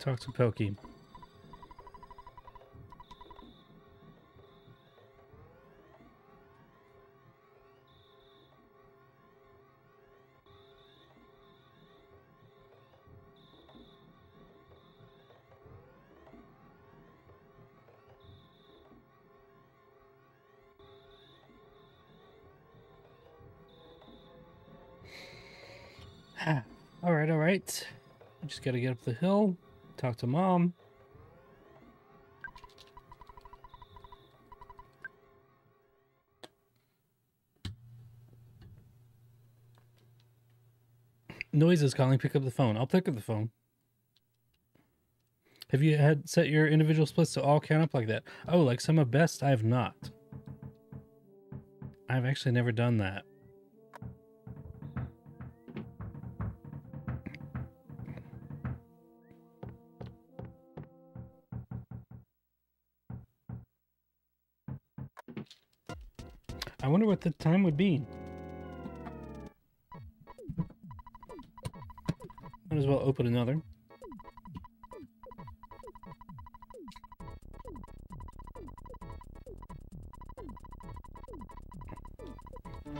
Talk to Pokey. Just got to get up the hill, talk to mom. Noise is calling. Pick up the phone. I'll pick up the phone. Have you had set your individual splits to all count up like that? Oh, like some of best? I have not. I've actually never done that. The time would be. Might as well open another.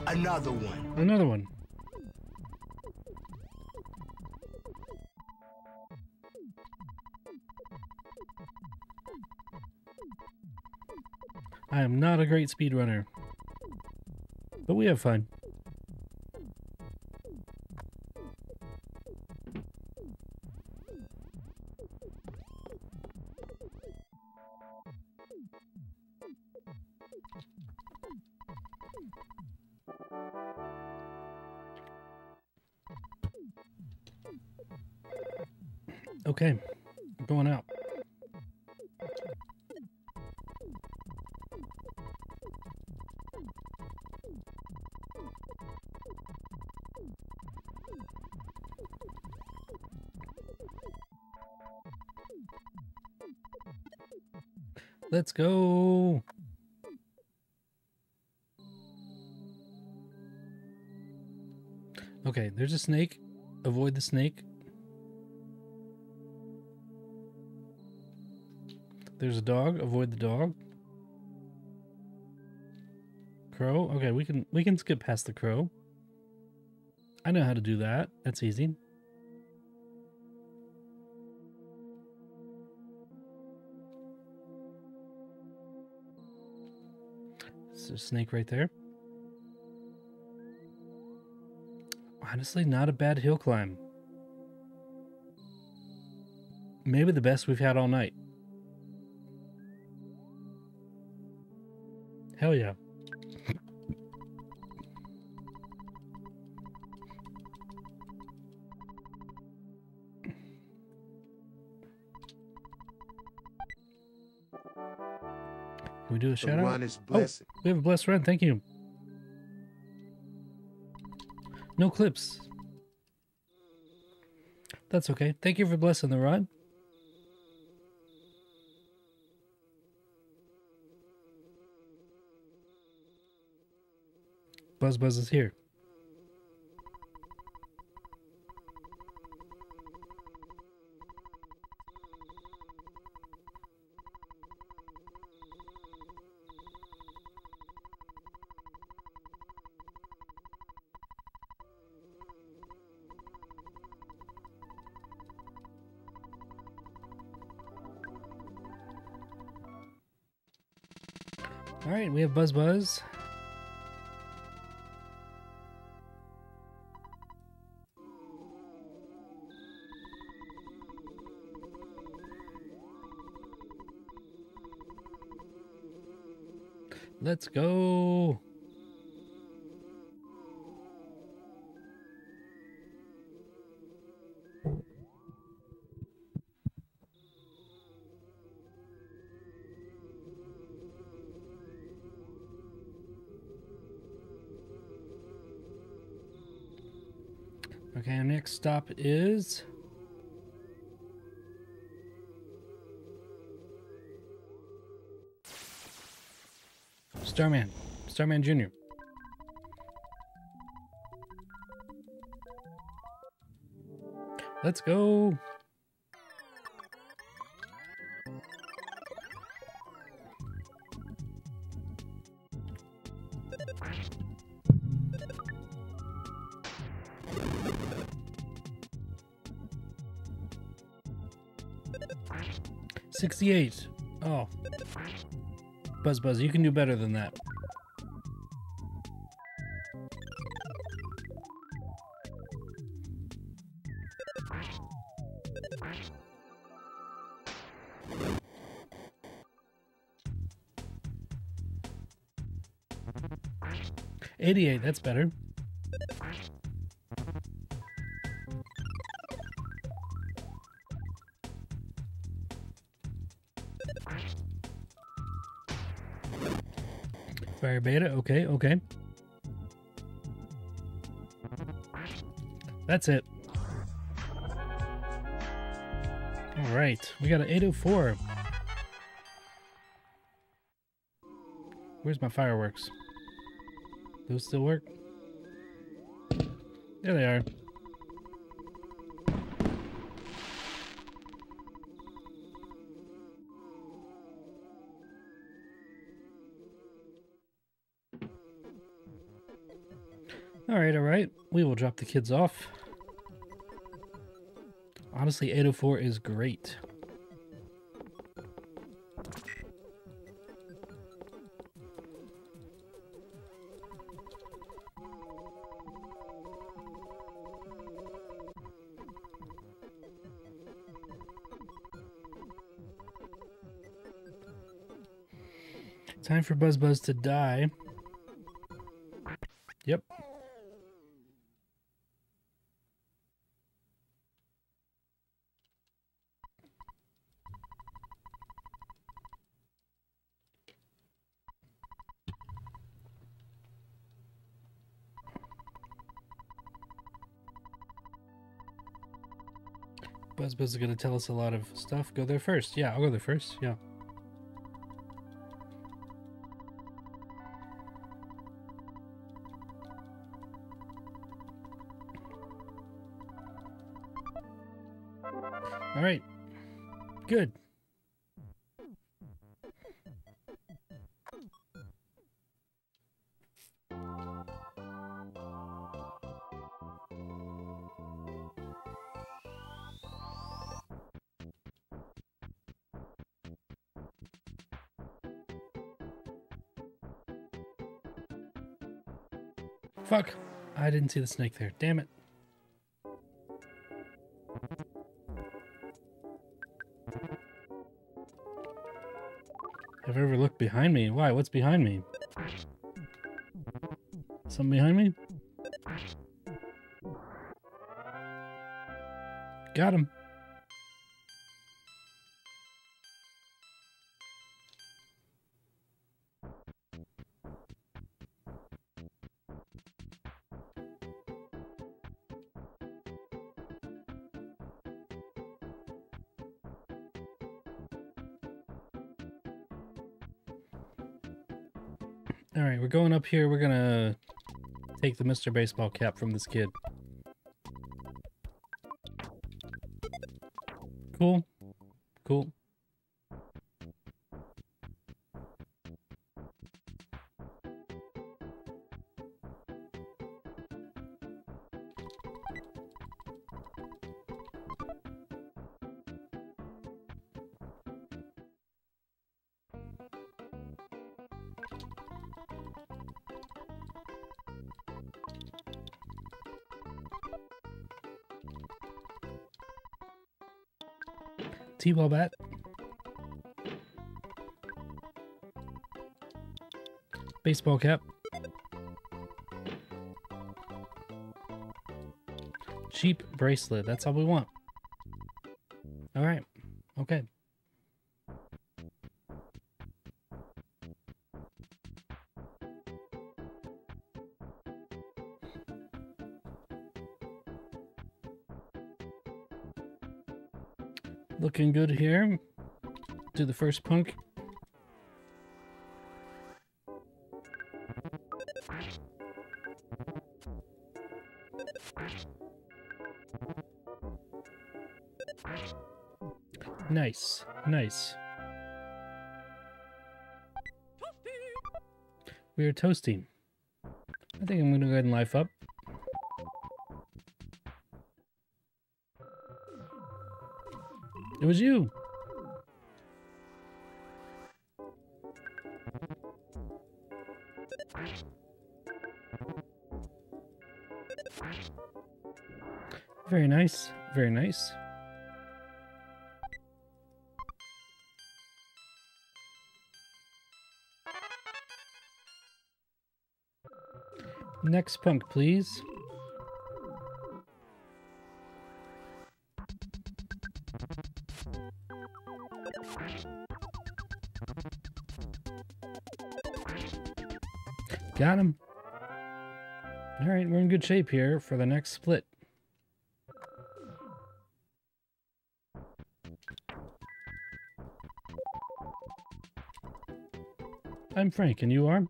Another one. Another one. I am not a great speedrunner. We have fun. Okay, Let's go. Okay, there's a snake. Avoid the snake. There's a dog. Avoid the dog. Crow. Okay, we can we can skip past the crow. I know how to do that. That's easy. Snake right there. Honestly, not a bad hill climb. Maybe the best we've had all night. Hell yeah. Can we a shout out? is Oh, we have a blessed run. Thank you. No clips. That's okay. Thank you for blessing the run. Buzz Buzz is here. Buzz Buzz. Let's go. Okay, our next stop is Starman. Starman Jr. Let's go. Sixty-eight. Oh, Buzz Buzz, you can do better than that. Eighty-eight. That's better. Fire beta. Okay, okay. That's it. All right, we got an 804. Where's my fireworks? Those still work? There they are. All right, all right. We will drop the kids off. Honestly, 804 is great. Time for Buzz Buzz to die. Buzz is going to tell us a lot of stuff. Go there first. Yeah, I'll go there first. Yeah. Didn't see the snake there. Damn it. Have I ever looked behind me? Why? What's behind me? Something behind me? Got him. Here. We're gonna take the Mr. Baseball cap from this kid. T-ball bat. Baseball cap. Cheap bracelet. That's all we want. Do the first punk. Nice, nice. We are toasting. I think I'm gonna go ahead and life up. It was you. Nice. Very nice. Next punk, please. Got him. All right, we're in good shape here for the next split. I'm Frank, and you are?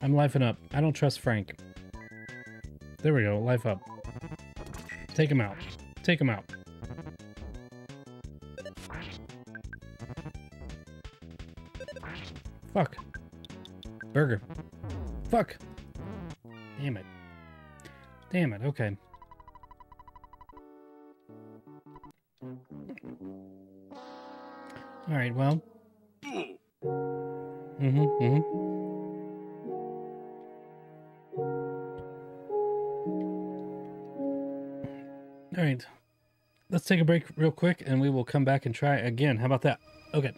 I'm lifing up. I don't trust Frank. There we go, life up. Take him out. Take him out. Fuck. Burger. Fuck. Damn it. Damn it, okay. Alright, well. Mm-hmm, mm-hmm. Alright. let's take a break real quick and we will come back and try again. How about that? Okay.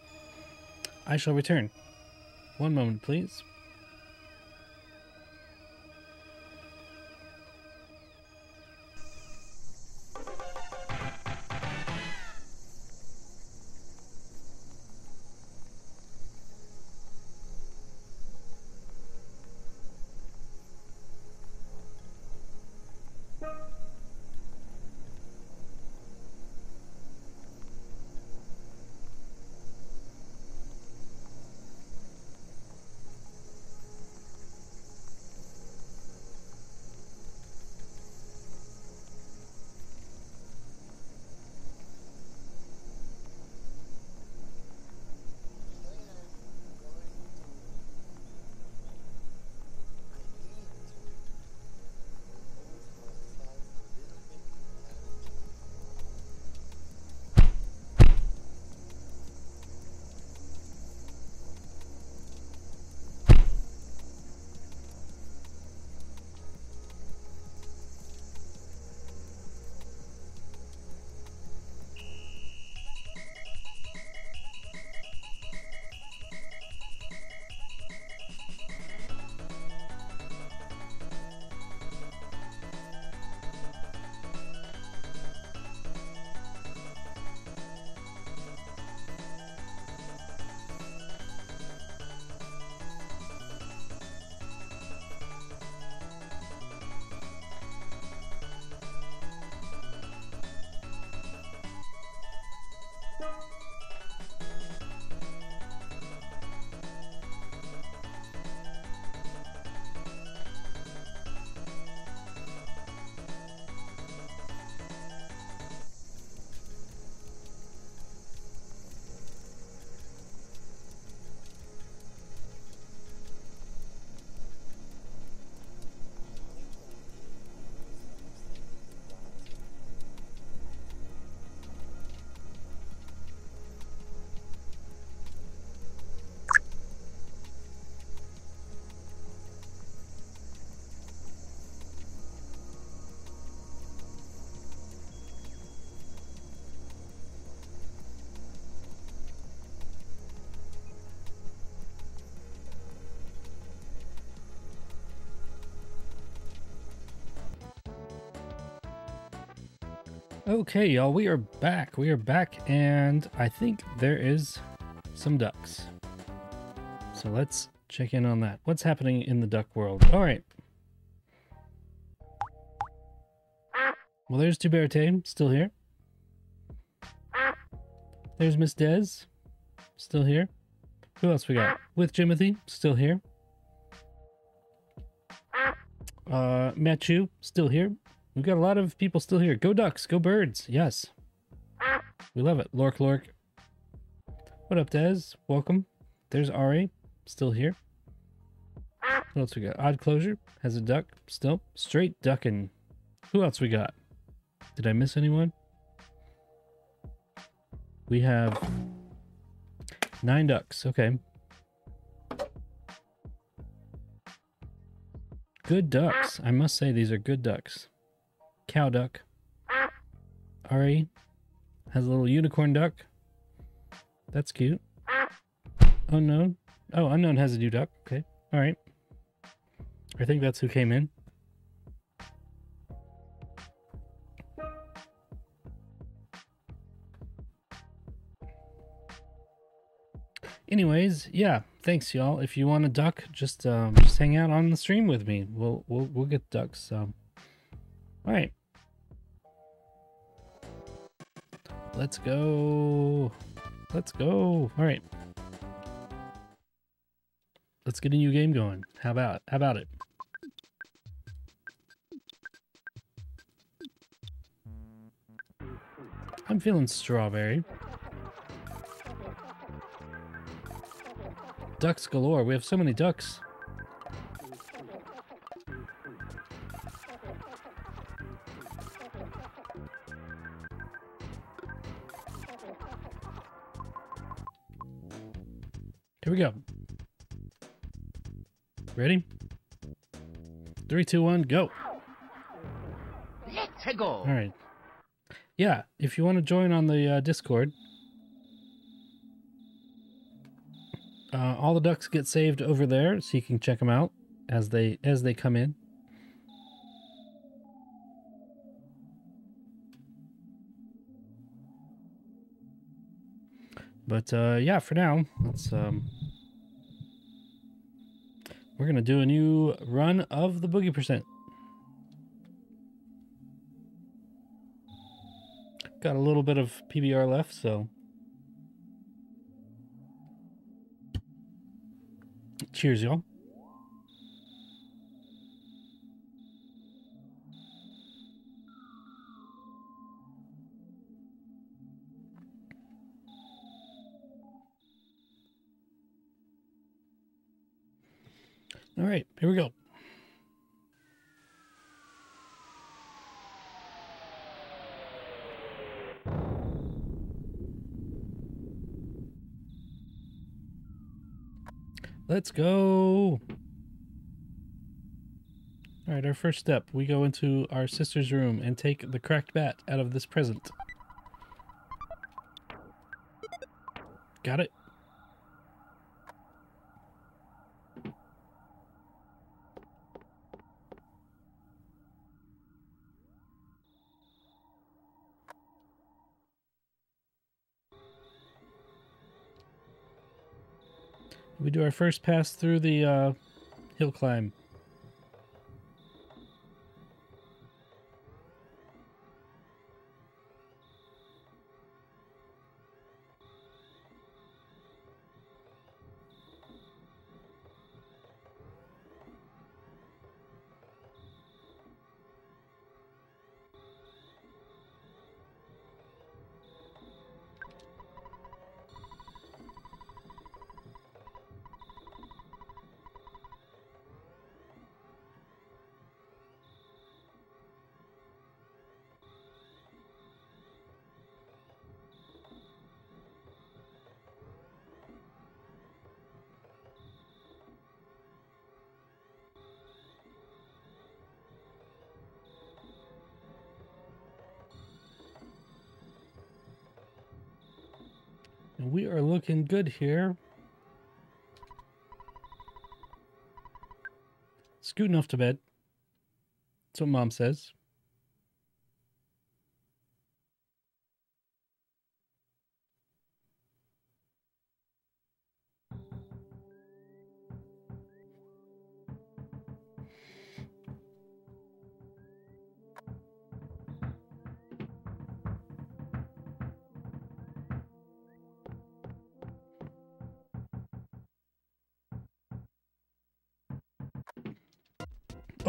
I shall return. One moment, please. Okay, y'all, we are back. We are back, and I think there is some ducks. So let's check in on that. What's happening in the duck world? All right. Well, there's Tuberte, still here. There's Miss Dez, still here. Who else we got? With Jimothy, still here. Uh, Machu, still here. We've got a lot of people still here. Go ducks, go birds. Yes. We love it. Lork Lork. What up, Dez? Welcome. There's Ari, still here. What else we got? Odd Closure has a duck still. Straight ducking. Who else we got? Did I miss anyone? We have nine ducks. Okay. Good ducks. I must say these are good ducks. Cow duck. Ari has a little unicorn duck. That's cute. Unknown. Oh, Unknown has a new duck. Okay. All right. I think that's who came in. Anyways, yeah, thanks y'all. If you want a duck, just um, just hang out on the stream with me. We'll we'll we'll get ducks. So, all right. Let's go. Let's go. All right. Let's get a new game going. How about how about it? I'm feeling strawberry. Ducks galore. We have so many ducks. Ready? Three, two, one, go. Let's go. All right. yeah, if you want to join on the uh, Discord, uh, all the ducks get saved over there, so you can check them out as they as they come in. But uh, yeah, for now, let's um, we're gonna do a new run of the Boogey percent. Got a little bit of PBR left, so cheers, y'all. All right, here we go. Let's go. All right, our first step, we go into our sister's room and take the cracked bat out of this present. Got it? Do our first pass through the uh, hill climb. We are looking good here. Scooting off to bed. That's what mom says.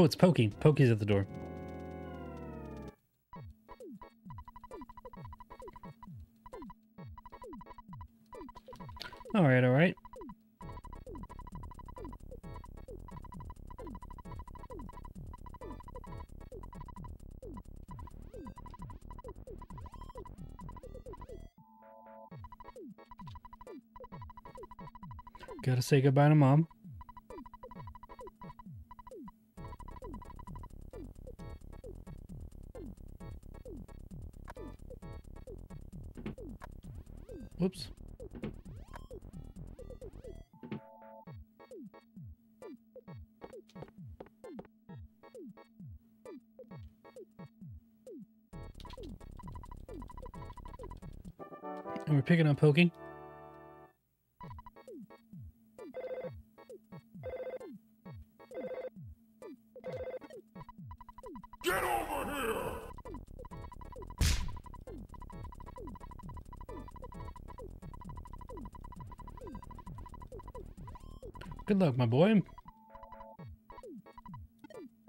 It's Pokey. Pokey's at the door. All right, all right. Gotta say goodbye to mom. Picking up Pokey. Get over here! Good luck, my boy.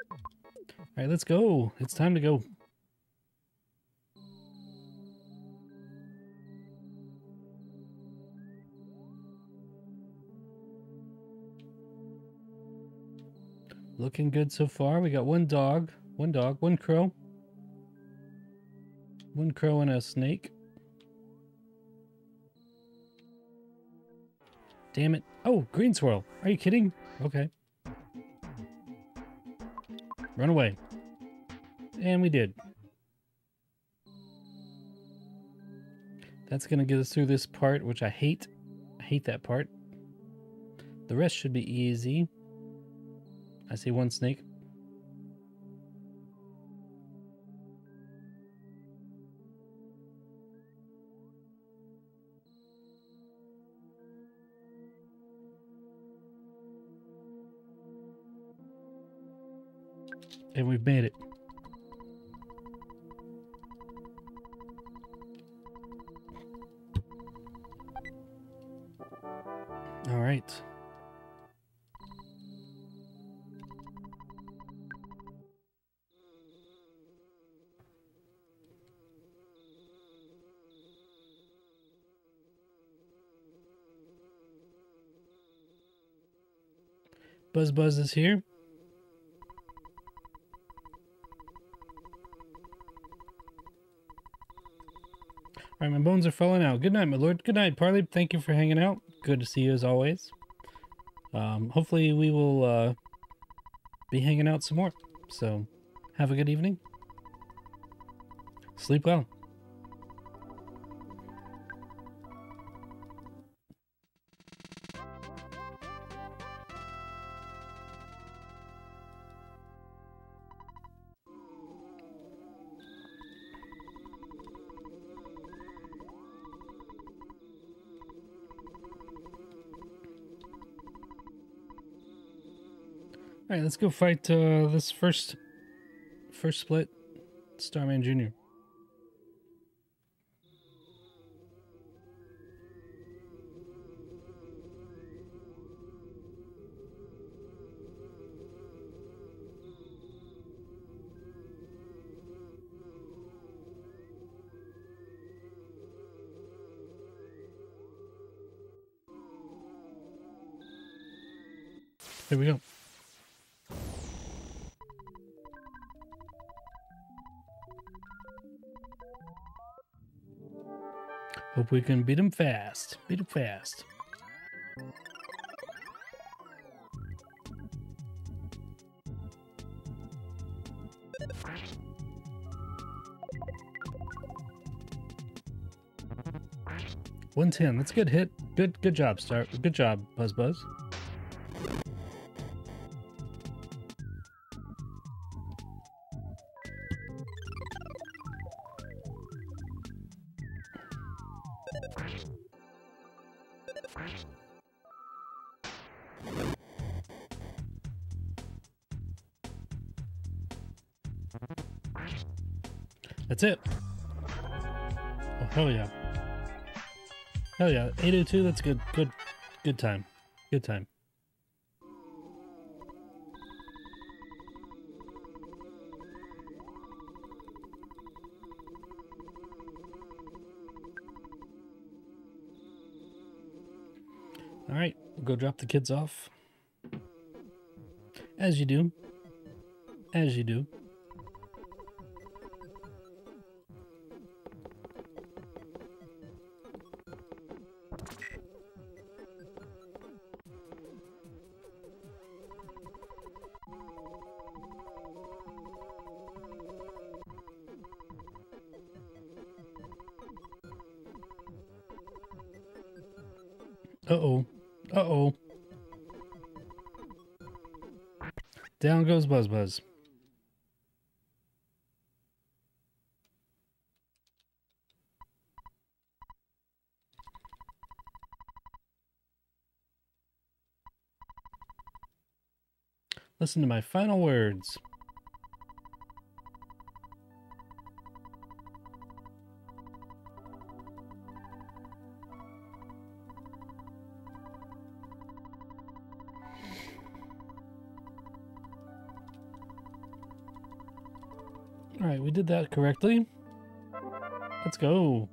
All right, let's go. It's time to go. Looking good so far. We got one dog, one dog, one crow. One crow and a snake. Damn it. Oh, green swirl. Are you kidding? Okay. Run away. And we did. That's gonna get us through this part, which I hate. I hate that part. The rest should be easy. I see one snake. And we've made it. Buzz Buzz is here. All right, my bones are falling out. Good night, my lord. Good night, Parley. Thank you for hanging out. Good to see you as always. Um, hopefully, we will uh, be hanging out some more. So, have a good evening. Sleep well. Let's go fight uh, this first first split Starman Jr. Here we go. Hope we can beat him fast. Beat him fast. One ten. That's a good hit. Good good job, Star. Good job, Buzz Buzz. That's it. Oh hell yeah. Hell yeah. 802, that's good good good time. Good time. All right, we'll go drop the kids off. As you do. As you do. Buzz Buzz. Listen to my final words. That correctly. Let's go.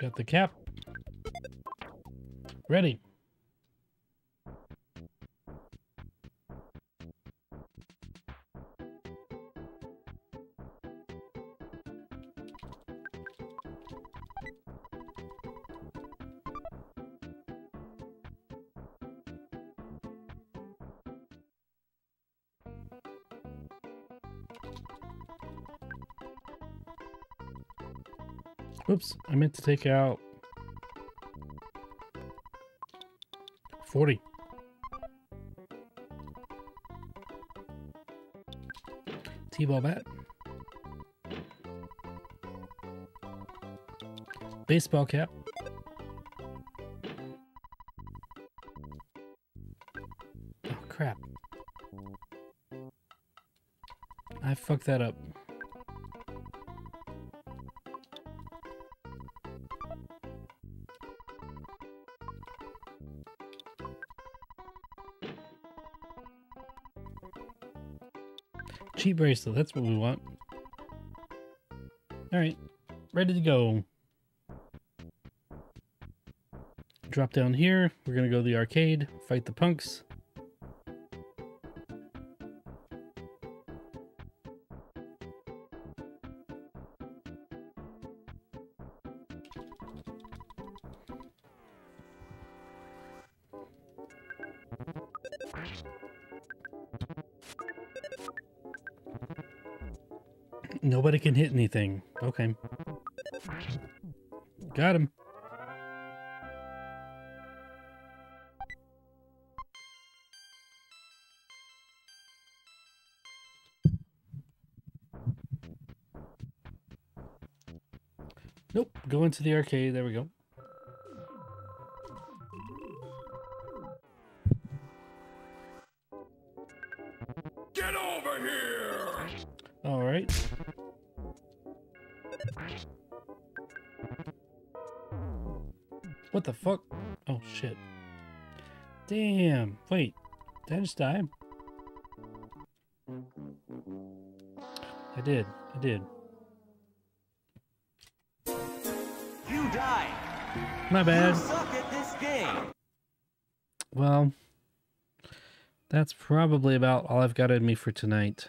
Got the cap. Ready. Oops, I meant to take out 40. T-ball bat. Baseball cap. Oh crap. I fucked that up. Bracelet, that's what we want. Alright, ready to go. Drop down here. We're gonna go to the arcade, fight the punks. Can hit anything. Okay. Got him. Nope. Go into the arcade. There we go. Damn. Wait. Did I just die? I did. I did. You die. My bad. You suck at this game. Well, that's probably about all I've got in me for tonight.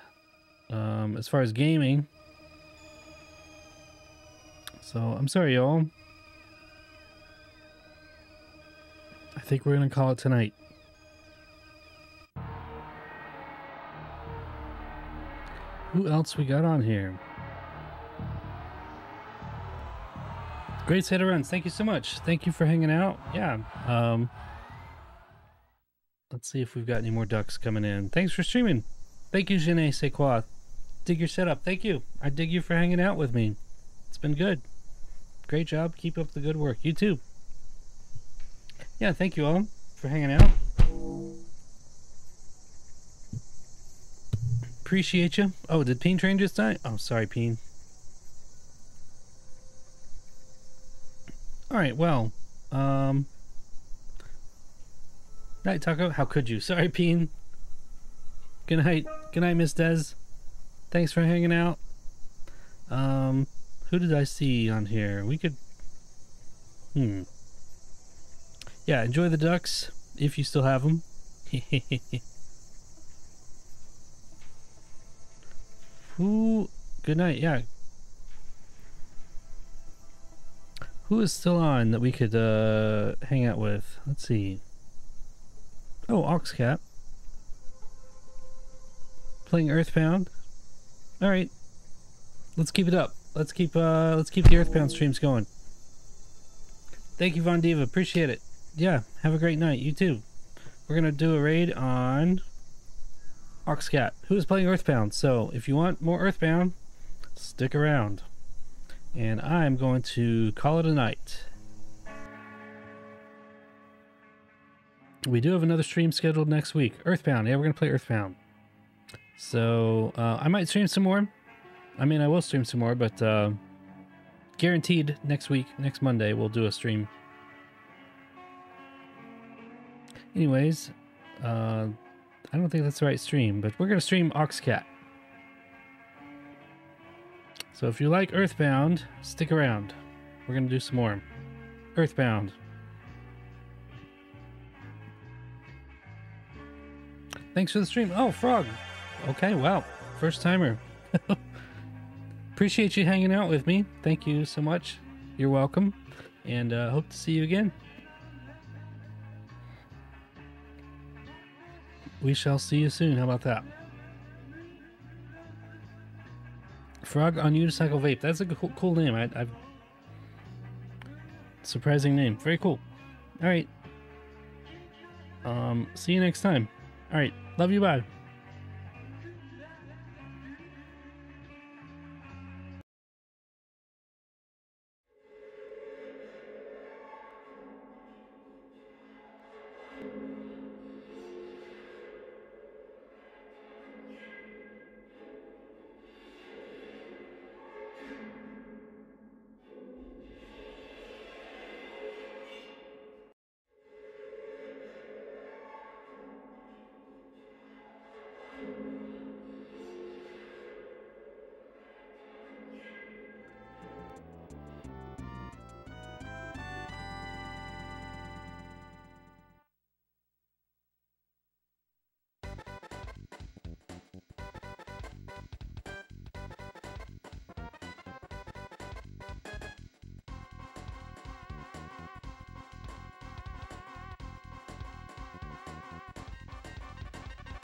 Um, as far as gaming. So, I'm sorry, y'all. I think we're going to call it tonight. Who else we got on here? Great set of runs. Thank you so much. Thank you for hanging out. Yeah. Um, let's see if we've got any more ducks coming in. Thanks for streaming. Thank you, Jene Sequoia. Dig your setup. Thank you. I dig you for hanging out with me. It's been good. Great job. Keep up the good work. You too. Yeah, thank you all for hanging out. Appreciate you. Oh, did Peen Train just die? Oh, sorry, Peen. All right, well, um, night Taco. How could you? Sorry, Peen. Good night. Good night, Miss Des. Thanks for hanging out. Um, who did I see on here? We could. Hmm. Yeah, enjoy the ducks if you still have them. Who? Good night. Yeah. Who is still on that we could uh, hang out with? Let's see. Oh, Oxcat. Playing Earthbound. All right. Let's keep it up. Let's keep uh let's keep the Earthbound streams going. Thank you, Von Diva. Appreciate it. Yeah, have a great night. You too. We're gonna do a raid on Oxcat, who is playing Earthbound. So if you want more Earthbound, stick around. And I'm going to call it a night. We do have another stream scheduled next week. Earthbound. Yeah, we're going to play Earthbound. So uh, I might stream some more. I mean, I will stream some more, but uh, guaranteed next week, next Monday, we'll do a stream. Anyways, uh, I don't think that's the right stream, but we're going to stream Oxcat. So if you like Earthbound, stick around. We're going to do some more. Earthbound. Thanks for the stream. Oh, Frog. Okay, wow. First timer. Appreciate you hanging out with me. Thank you so much. You're welcome. And uh, hope to see you again. We shall see you soon. How about that? Frog on Unicycle Vape. That's a cool, cool name. I, I've surprising name. Very cool. All right. Um. See you next time. All right. Love you. Bye.